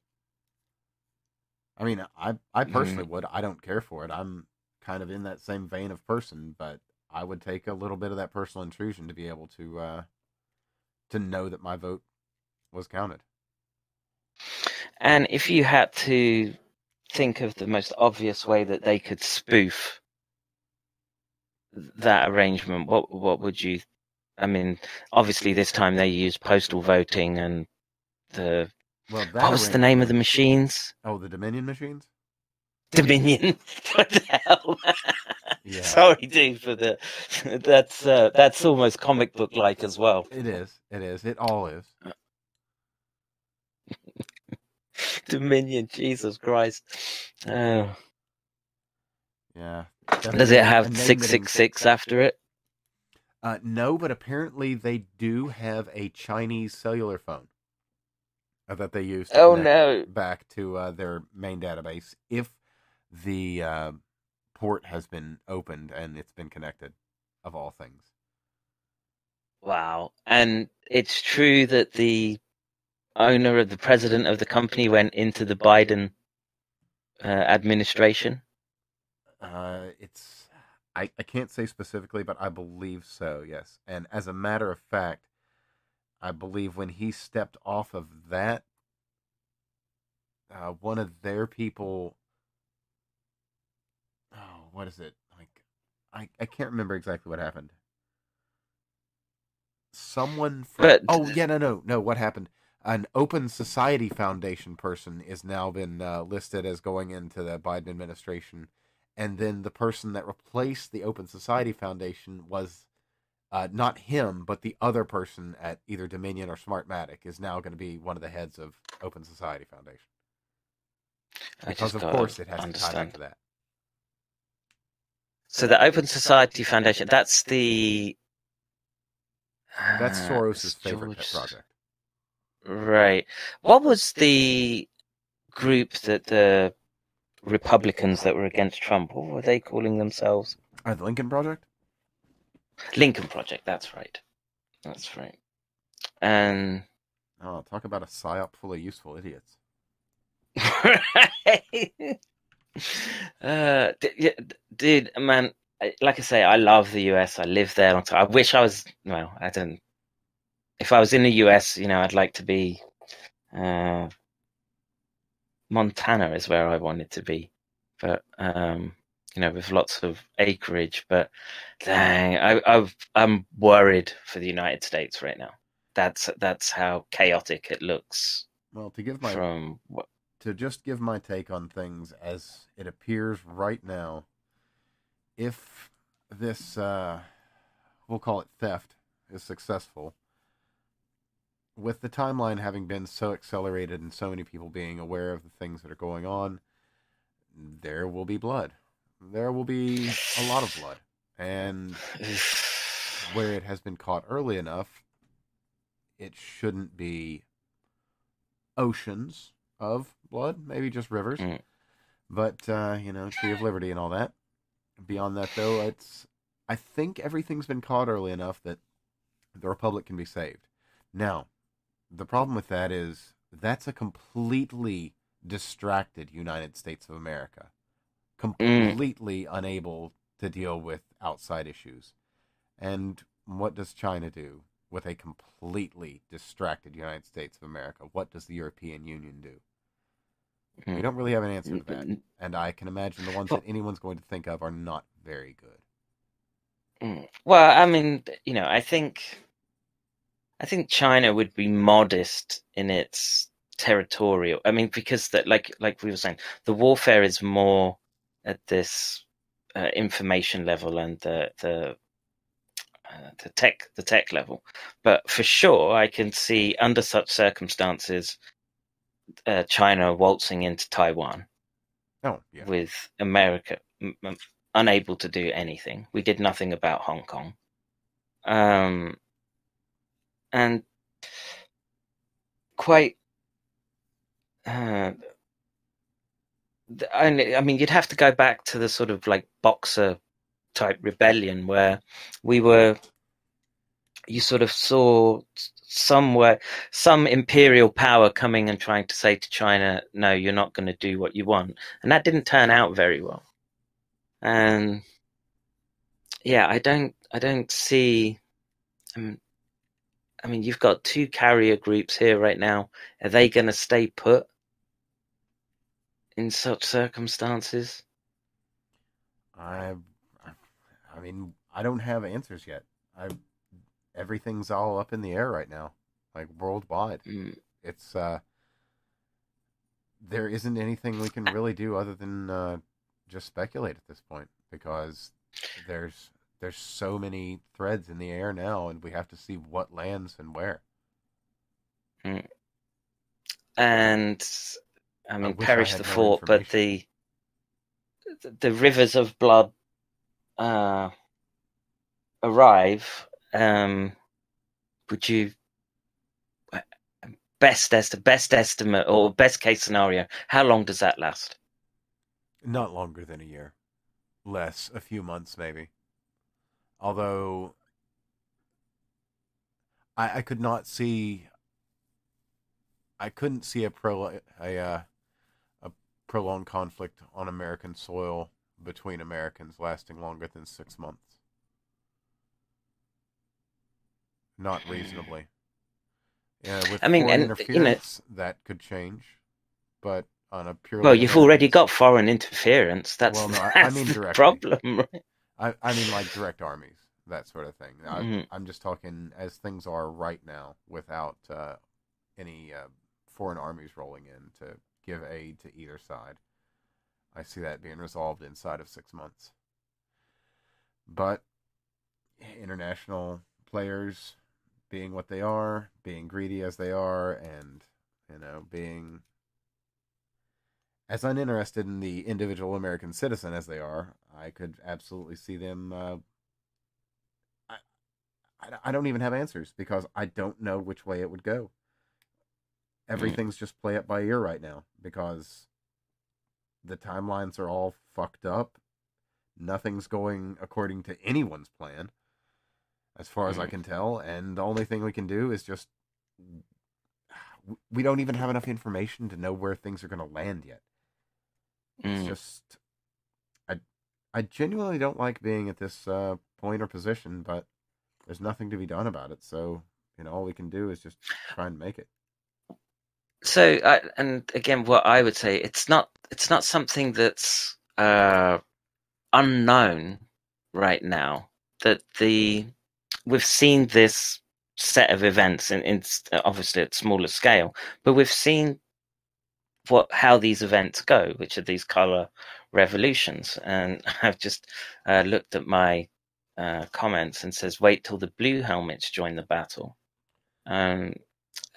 I mean, I I personally would. I don't care for it. I'm kind of in that same vein of person, but I would take a little bit of that personal intrusion to be able to uh, to know that my vote was counted. And if you had to think of the most obvious way that they could spoof that arrangement, what what would you? I mean, obviously this time they used postal voting and the Well, that what was the name of the machines? Oh, the Dominion machines. Dominion. what the hell? Yeah. Sorry, dude, for the that's uh, that's almost comic book like as well. It is. It is. It all is. Dominion, Jesus Christ. Oh. Yeah. Does it have six six six after it? Uh, no, but apparently they do have a Chinese cellular phone that they use. To Oh no! Back to uh, their main database if the uh, port has been opened and it's been connected, of all things. Wow. And it's true that the owner of the president of the company went into the Biden uh, administration. Uh, it's I, I can't say specifically, but I believe so. Yes, and as a matter of fact, I believe when he stepped off of that, uh, one of their people. Oh, what is it like? I I can't remember exactly what happened. Someone from But- oh yeah no no no what happened? An Open Society Foundation person is now been uh, listed as going into the Biden administration and then the person that replaced the Open Society Foundation was uh, not him, but the other person at either Dominion or Smartmatic is now going to be one of the heads of Open Society Foundation because of course it has to tie understand. to that. So the Open Society Foundation, that's the. That's Ah, Soros's favorite George- project. Right. What was the group that the Republicans that were against Trump, what were they calling themselves? Uh, the Lincoln Project. Lincoln Project, that's right. That's right. And Oh, talk about a psyop full of useful idiots. uh, d- yeah, d- dude, man, like I say, I love the US. I live there. long time. I wish I was. Well, I don't. If I was in the US, you know, I'd like to be. Uh, Montana is where I wanted to be, but um, you know, with lots of acreage. But dang, I, I've, I'm worried for the United States right now. That's that's how chaotic it looks Well, to give my from what to just give my take on things as it appears right now, if this, uh, we'll call it theft, is successful, with the timeline having been so accelerated and so many people being aware of the things that are going on, there will be blood. There will be a lot of blood. And where it has been caught early enough, it shouldn't be oceans of blood, maybe just rivers. Mm. But uh, you know, Tree of Liberty and all that. Beyond that, though, it's I think everything's been caught early enough that the Republic can be saved. Now, the problem with that is that's a completely distracted United States of America, completely unable to deal with outside issues. And what does China do? with a completely distracted United States of America. What does the European Union do? We Mm. don't really have an answer to that, Mm, and I can imagine the ones that anyone's going to think of are not very good. mm. Well, I mean, you know, I think, I think China would be modest in its territorial. I mean, because that, like, like we were saying, the warfare is more at this uh, information level and the the uh, the tech the tech level. But for sure, I can see under such circumstances, uh, China waltzing into Taiwan. Oh, yeah. with America m- m- unable to do anything. We did nothing about Hong Kong. Um, and quite. Uh, only, I mean, you'd have to go back to the sort of like boxer type rebellion where we were. You sort of saw somewhere some imperial power coming and trying to say to China, "No, you're not going to do what you want," and that didn't turn out very well. And yeah, I don't, I don't see. Um, I mean, you've got two carrier groups here right now. Are they going to stay put in such circumstances? I, I mean, I don't have answers yet. I, everything's all up in the air right now, like worldwide. Mm, It's uh, there isn't anything we can really do other than uh, just speculate at this point because there's there's so many threads in the air now, and we have to see what lands and where. and I mean, I perish had the thought, but the the rivers of blood uh, arrive. Um, would you best est- best estimate or best case scenario? How long does that last? Not longer than a year, less, a few months maybe. Although I, I could not see, I couldn't see a pro a uh, a prolonged conflict on American soil between Americans lasting longer than six months. Not reasonably. Yeah, with I mean, and, you know- that could change, but on a purely Well, you've already got foreign interference. That's, Well, no, I- I mean the problem. Right? I, I mean, like direct armies, that sort of thing. I, Mhm. I'm just talking as things are right now, without uh, any uh, foreign armies rolling in to give aid to either side. I see that being resolved inside of six months. But international players being what they are, being greedy as they are, and you know being as uninterested in the individual American citizen as they are, I could absolutely see them. Uh, I, I, I don't even have answers because I don't know which way it would go. Everything's just play it by ear right now because the timelines are all fucked up. Nothing's going according to anyone's plan, as far as I Mhm. can tell. And the only thing we can do is just. We don't even have enough information to know where things are going to land yet. It's Mm. just, I, I genuinely don't like being at this uh, point or position, but there's nothing to be done about it. So you know, all we can do is just try and make it. So I, and again what i would say it's not it's not something that's uh unknown right now that the we've seen this set of events in, in obviously at smaller scale but we've seen what how these events go which are these color revolutions. And i've just uh, looked at my uh, comments and says wait till the blue helmets join the battle. Um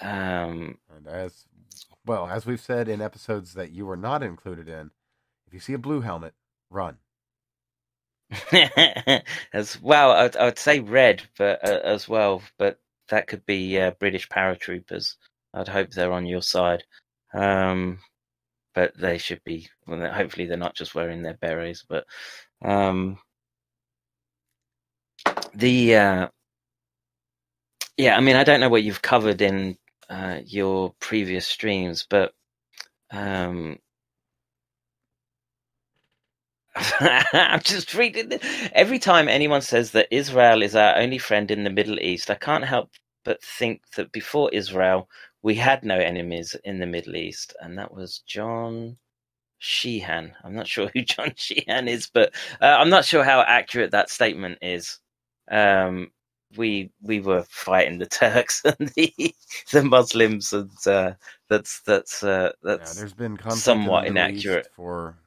um And as well as we've said in episodes that you were not included in, if you see a blue helmet, run. as well, I'd, I'd say red, but uh, as well, but that could be uh, British paratroopers. I'd hope they're on your side, um, but they should be. Well, hopefully, they're not just wearing their berets. But um, the uh, yeah, I mean, I don't know what you've covered in uh, your previous streams, but um, I'm just reading. The, every time anyone says that Israel is our only friend in the Middle East, I can't help but think that before Israel, we had no enemies in the Middle East, and that was John Sheehan. I'm not sure who John Sheehan is, but uh, I'm not sure how accurate that statement is. Um, we we were fighting the Turks and the the Muslims, and uh, that's that's uh, that's yeah, there's been somewhat in Middle East inaccurate. for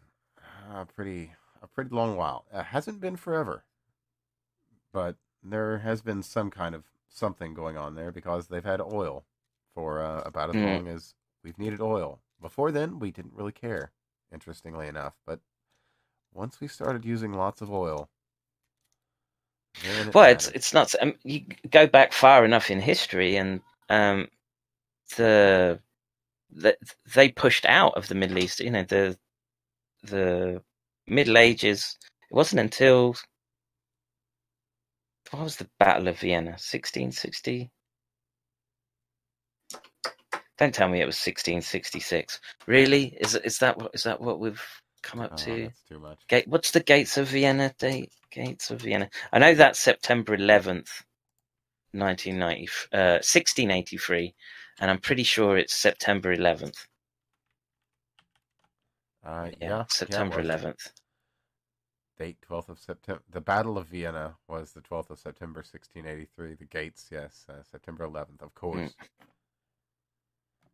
a pretty a pretty long while. It hasn't been forever, but there has been some kind of something going on there because they've had oil for uh, about as Mm. long as we've needed oil. Before then, we didn't really care, interestingly enough. But once we started using lots of oil, Well, it's it's not. Um, you go back far enough in history, and um, the, the they pushed out of the Middle East. You know, the the Middle Ages. It wasn't until what was the Battle of Vienna, sixteen sixty. Don't tell me it was sixteen sixty six. Really? Is is that what is that what we've come up Oh, to? too much. Gate. What's the Gates of Vienna date? Gates of Vienna. I know that's September 11th, 1990, uh, 1683, and I'm pretty sure it's September 11th. Uh, Yeah, yeah, September yeah, 11th. Date 12th of September. The Battle of Vienna was the 12th of September, 1683. The gates, yes, uh, September 11th, of course. Mm.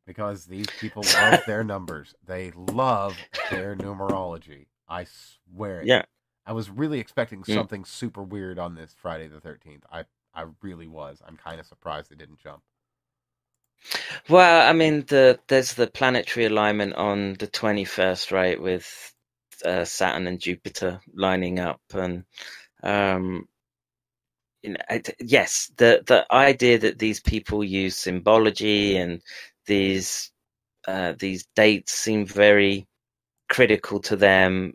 Because these people love their numbers. They love their numerology. I swear it. Yeah. I was really expecting Mm. something super weird on this Friday the 13th. I, I really was. I'm kind of surprised it didn't jump. Well, I mean, the there's the planetary alignment on the 21st, right, with uh, Saturn and Jupiter lining up, and um, you know, it, yes, the the idea that these people use symbology and these uh, these dates seem very critical to them.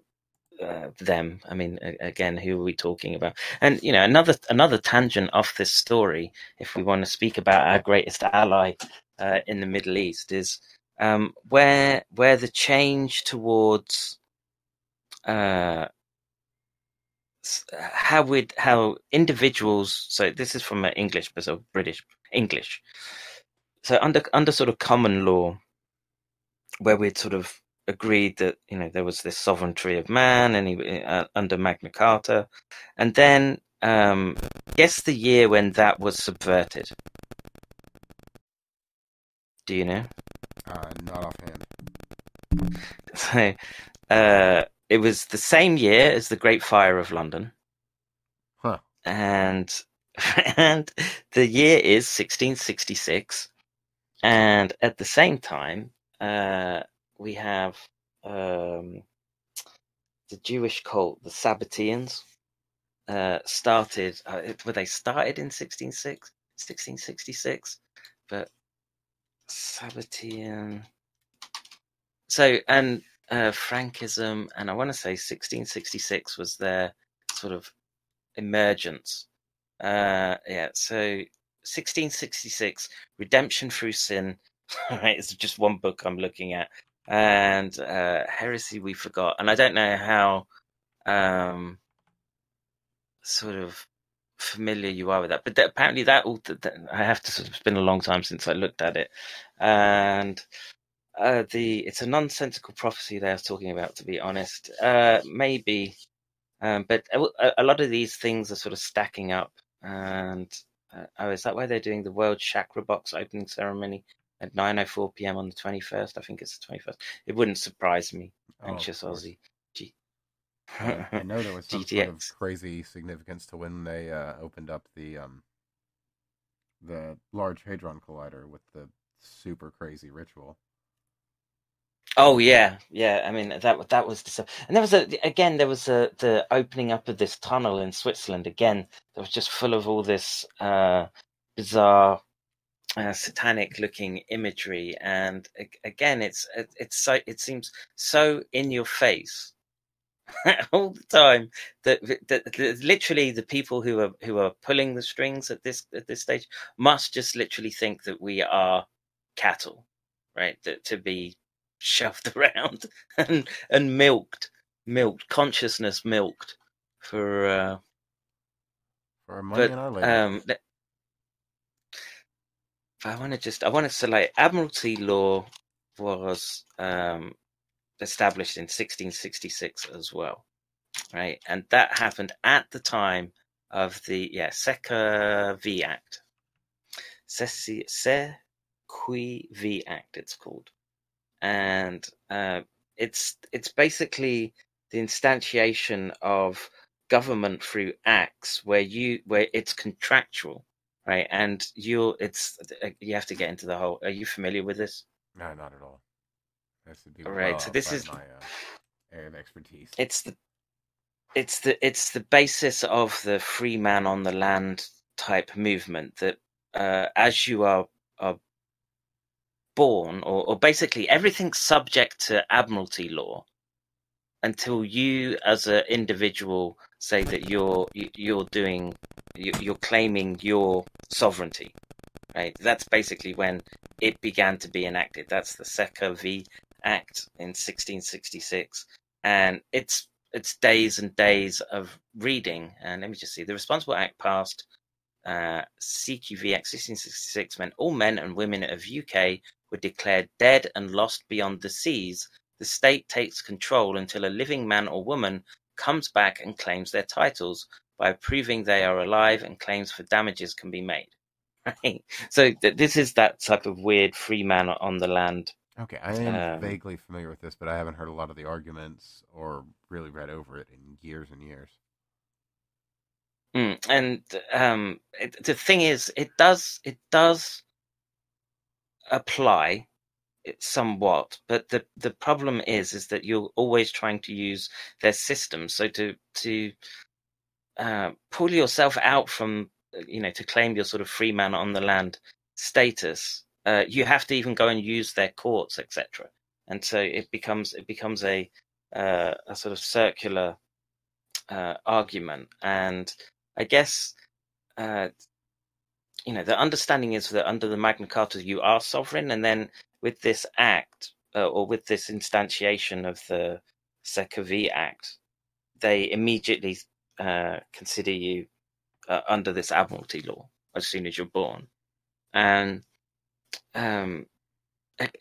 Uh, them, I mean, again, who are we talking about? And you know, another another tangent off this story, if we want to speak about our greatest ally uh, in the Middle East, is um, where where the change towards uh, how how individuals. So this is from an English, but so British English. So under under sort of common law, where we'd sort of agreed that you know there was this sovereignty of man, and he, uh, under Magna Carta, and then um, guess the year when that was subverted. Do you know? Uh, not offhand. So uh, it was the same year as the Great Fire of London, Huh. and and the year is 1666, and at the same time, uh, we have um, the Jewish cult, the Sabbateans, uh, started. Uh, were they started in 166, 1666? But Sabbatean. So and uh, Frankism, and I want to say 1666 was their sort of emergence. Uh, yeah, so 1666, Redemption Through Sin. It's just one book I'm looking at, and uh, Heresy We Forgot. And I don't know how um, sort of familiar you are with that, but apparently that all I have to sort of. It's been a long time since I looked at it, and uh, the it's a nonsensical prophecy that I was talking about. To be honest, uh, maybe, um, but a, a lot of these things are sort of stacking up. And uh, oh, is that why they're doing the World Chakra Box opening ceremony at 9:04 p.m. on the 21st? I think it's the 21st. It wouldn't surprise me. Oh, Anxious. Aussie. Gee. I, I know there was some sort of crazy significance to when they uh, opened up the um, the Large Hadron Collider with the super crazy ritual. Oh yeah, yeah. I mean that that was the and there was a again there was a the opening up of this tunnel in Switzerland again that was just full of all this uh, bizarre uh, satanic looking imagery and again it's it, it's so it seems so in your face all the time that, that, that literally the people who are who are pulling the strings at this at this stage must just literally think that we are cattle right that to be shoved around and and milked milked consciousness milked for uh For our money but and our labor. um I want to just I want to say like Admiralty law was um, established in 1666 as well, right? And that happened at the time of the yeah Cestui Que Vie Act, Cestui Que Vie Act, it's called, and uh, it's it's basically the instantiation of government through acts where you where it's contractual right? And you'll it's uh, you have to get into the whole are you familiar with this? No not at all. This would be right well so this is my uh, area of expertise. It's the it's the it's the basis of the free man on the land type movement that uh, as you are are born or, or basically everything's subject to admiralty law until you as an individual say that you're you're doing you're claiming your sovereignty right? That's basically when it began to be enacted. That's the Cestui Que Vie act in 1666 and it's it's days and days of reading. And let me just see the responsible act passed uh, CQV Act 1666 meant all men and women of UK were declared dead and lost beyond the seas the state takes control until a living man or woman comes back and claims their titles by proving they are alive and claims for damages can be made. Right? So th- this is that type of weird free man on the land. Okay, I am Um, vaguely familiar with this, but I haven't heard a lot of the arguments or really read over it in years and years. Mm, and um, it, the thing is, it does it does apply somewhat, but the the problem is is that you're always trying to use their system. So to to uh, pull yourself out from uh, you know to claim your sort of free man on the land status, uh, you have to even go and use their courts, etc. And so it becomes it becomes a uh, a sort of circular uh, argument. And I guess uh, you know the understanding is that under the Magna Carta you are sovereign, and then with this act uh, or with this instantiation of the Seca Act, they immediately uh, consider you uh, under this admiralty law as soon as you're born. And um,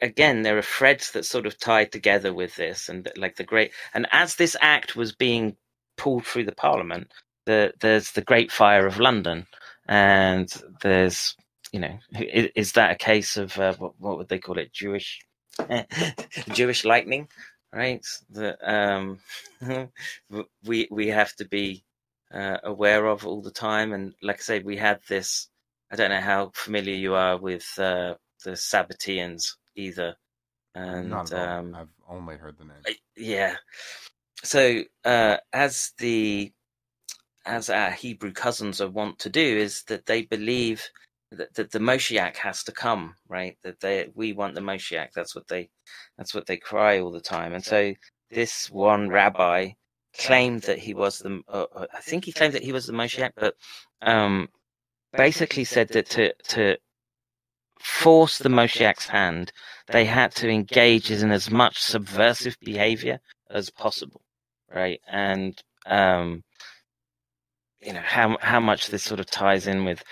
again, there are threads that sort of tie together with this, and like the great. And as this act was being pulled through the Parliament, the, there's the Great Fire of London, and there's you know, is, is that a case of uh, what, what would they call it? Jewish, Jewish lightning, right? That um, we we have to be uh, aware of all the time. And like I say, we had this. I don't know how familiar you are with uh, the Sabbateans either, and Not at all. um, I've only heard the name. Yeah. So uh, as the as our Hebrew cousins are wont to do is that they believe that, that the Moshiach has to come, right? That they we want the Moshiach. That's what they that's what they cry all the time. And so this one rabbi claimed that he was the uh, uh, I think he claimed that he was the Moshiach, but um, basically said that to to force the Moshiach's hand, they had to engage in as much subversive behavior as possible, right? And um, you know how how much this sort of ties in with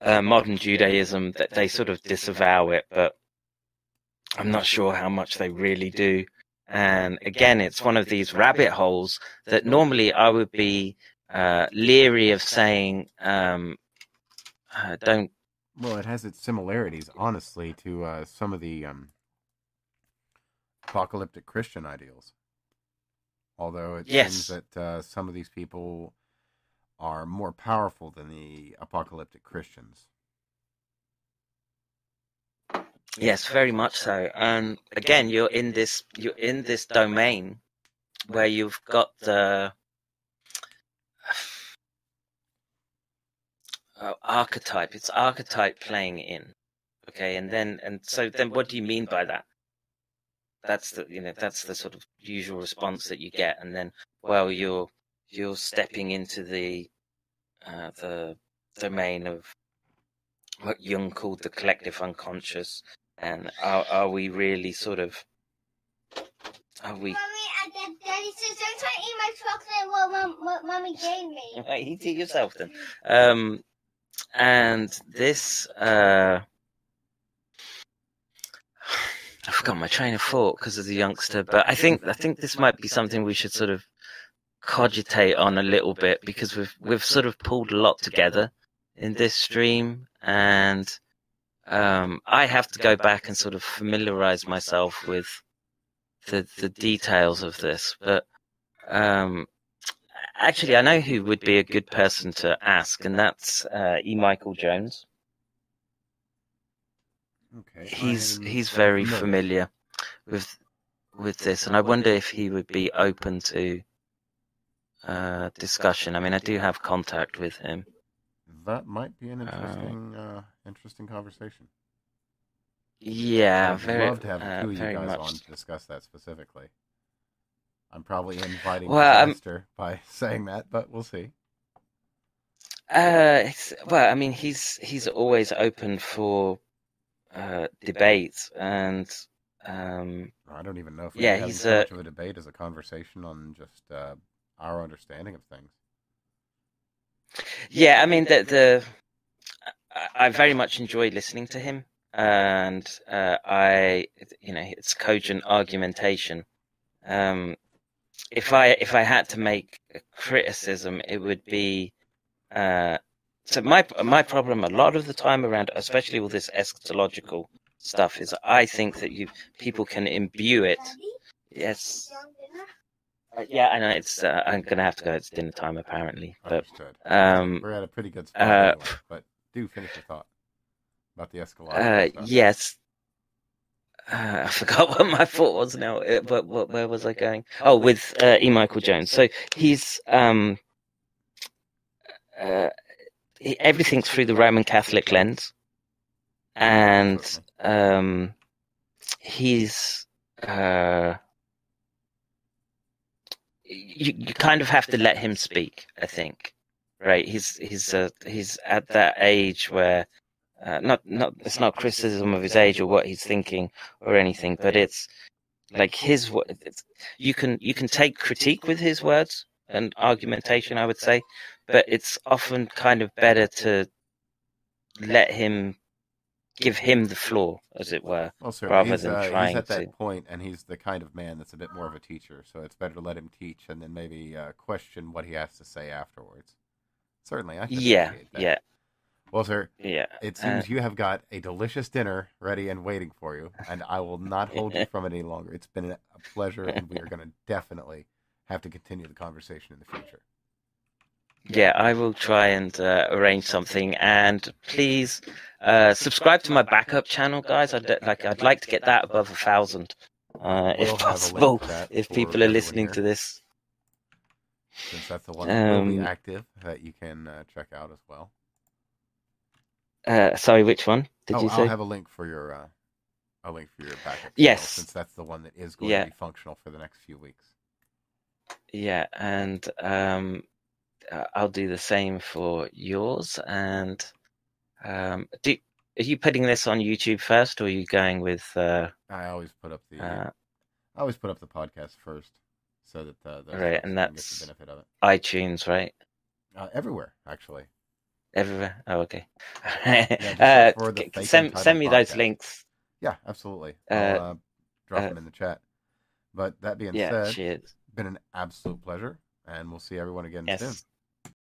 uh, modern Judaism that they sort of disavow it, but I'm not sure how much they really do. And again, it's one of these rabbit holes that normally I would be uh, leery of saying, um, uh, don't Well, it has its similarities, honestly, to uh, some of the um, apocalyptic Christian ideals. Although it Yes. seems that uh, some of these people are more powerful than the apocalyptic Christians. Yes, very much so. And again, you're in this you're in this domain where you've got the uh, archetype. It's archetype playing in. Okay, and then and so then what do you mean by that? That's the you know that's the sort of usual response that you get, and then well you're you're stepping into the uh, the domain of what Jung called the collective unconscious, and are are we really sort of are we? Mommy, Daddy says don't try to eat my chocolate what, mom, what mommy gave me. Right, eat it yourself then. Um, and this uh, I forgot my train of thought because of the youngster, but I think I think this might be something we should sort of cogitate on a little bit because we've we've sort of pulled a lot together in this stream, and um, I have to go back and sort of familiarize myself with the the details of this. But um, actually, I know who would be a good person to ask, and that's uh, E. Michael Jones. Okay. He's he's very familiar. familiar with with this, and I wonder if he would be open to uh, discussion. I mean, I do have contact with him. That might be an interesting, uh, interesting conversation. Yeah, I'd very, love to have uh, two of you guys much. on to discuss that specifically. I'm probably inviting Well, I'm- disaster by saying that, but we'll see. Uh, well, I mean, he's he's always open for uh, debate, and um, I don't even know if we Yeah, have he's so a- much of a debate as a conversation on just uh, our understanding of things. yeah, I mean, the the I- I very much enjoy listening to him, and uh, I, you know, it's cogent argumentation. Um, if I if I had to make a criticism, it would be uh, so my my problem a lot of the time around, especially all this eschatological stuff, is I think that you people can imbue it. Yes, yeah, I know it's. Uh, I'm gonna have to go. It's dinner time apparently, but um, We're at a pretty good spot uh, anyway, but do finish your thought about the eschatological Uh, yes. Uh, I forgot what my thought was now. Uh, But what, where was I going? Oh, with uh, E. Michael Jones. So he's um, uh, he, everything's through the Roman Catholic lens, and um, he's uh, you you kind of have to let him speak. I think, right? He's he's uh, he's at that age where uh, not not it's not criticism of his age or what he's thinking or anything, but it's like his you can you can take critique with his words and argumentation, I would say, but it's often kind of better to let him give him the floor, as it were. Well, sir, rather he's, than uh, he's trying at that to- point, and he's the kind of man that's a bit more of a teacher. So it's better to let him teach, and then maybe uh, question what he has to say afterwards. Certainly, I can Yeah, that. yeah, Well, sir, yeah. it Uh, seems you have got a delicious dinner ready and waiting for you, and I will not hold you from it any longer. It's been a pleasure, and we are going to definitely have to continue the conversation in the future. Yeah, I will try and uh, arrange something. And please uh, subscribe to my backup channel, guys. I'd like I'd like to get that above a thousand, uh, We'll if have a link possible. If people are listening to this, since that's the one that will be Um, active that you can uh, check out as well. uh, sorry, which one did oh, you I'll say? have a link for your uh, a link for your backup. channel, Yes. since that's the one that is going Yeah. to be functional for the next few weeks. Yeah, and um, uh, I'll do the same for yours. And um, do are you putting this on YouTube first, or are you going with uh, I always put up the uh, I always put up the podcast first, so that uh, those Right, and that's- the benefit of it. iTunes, right? Uh, everywhere, actually. Everywhere. Oh, okay. just uh, look for the c- Fake send send me those links. Yeah, absolutely. I'll uh, drop them in the chat. But that being Yeah, said, cheers. been an absolute pleasure, and we'll see everyone again soon. Yes.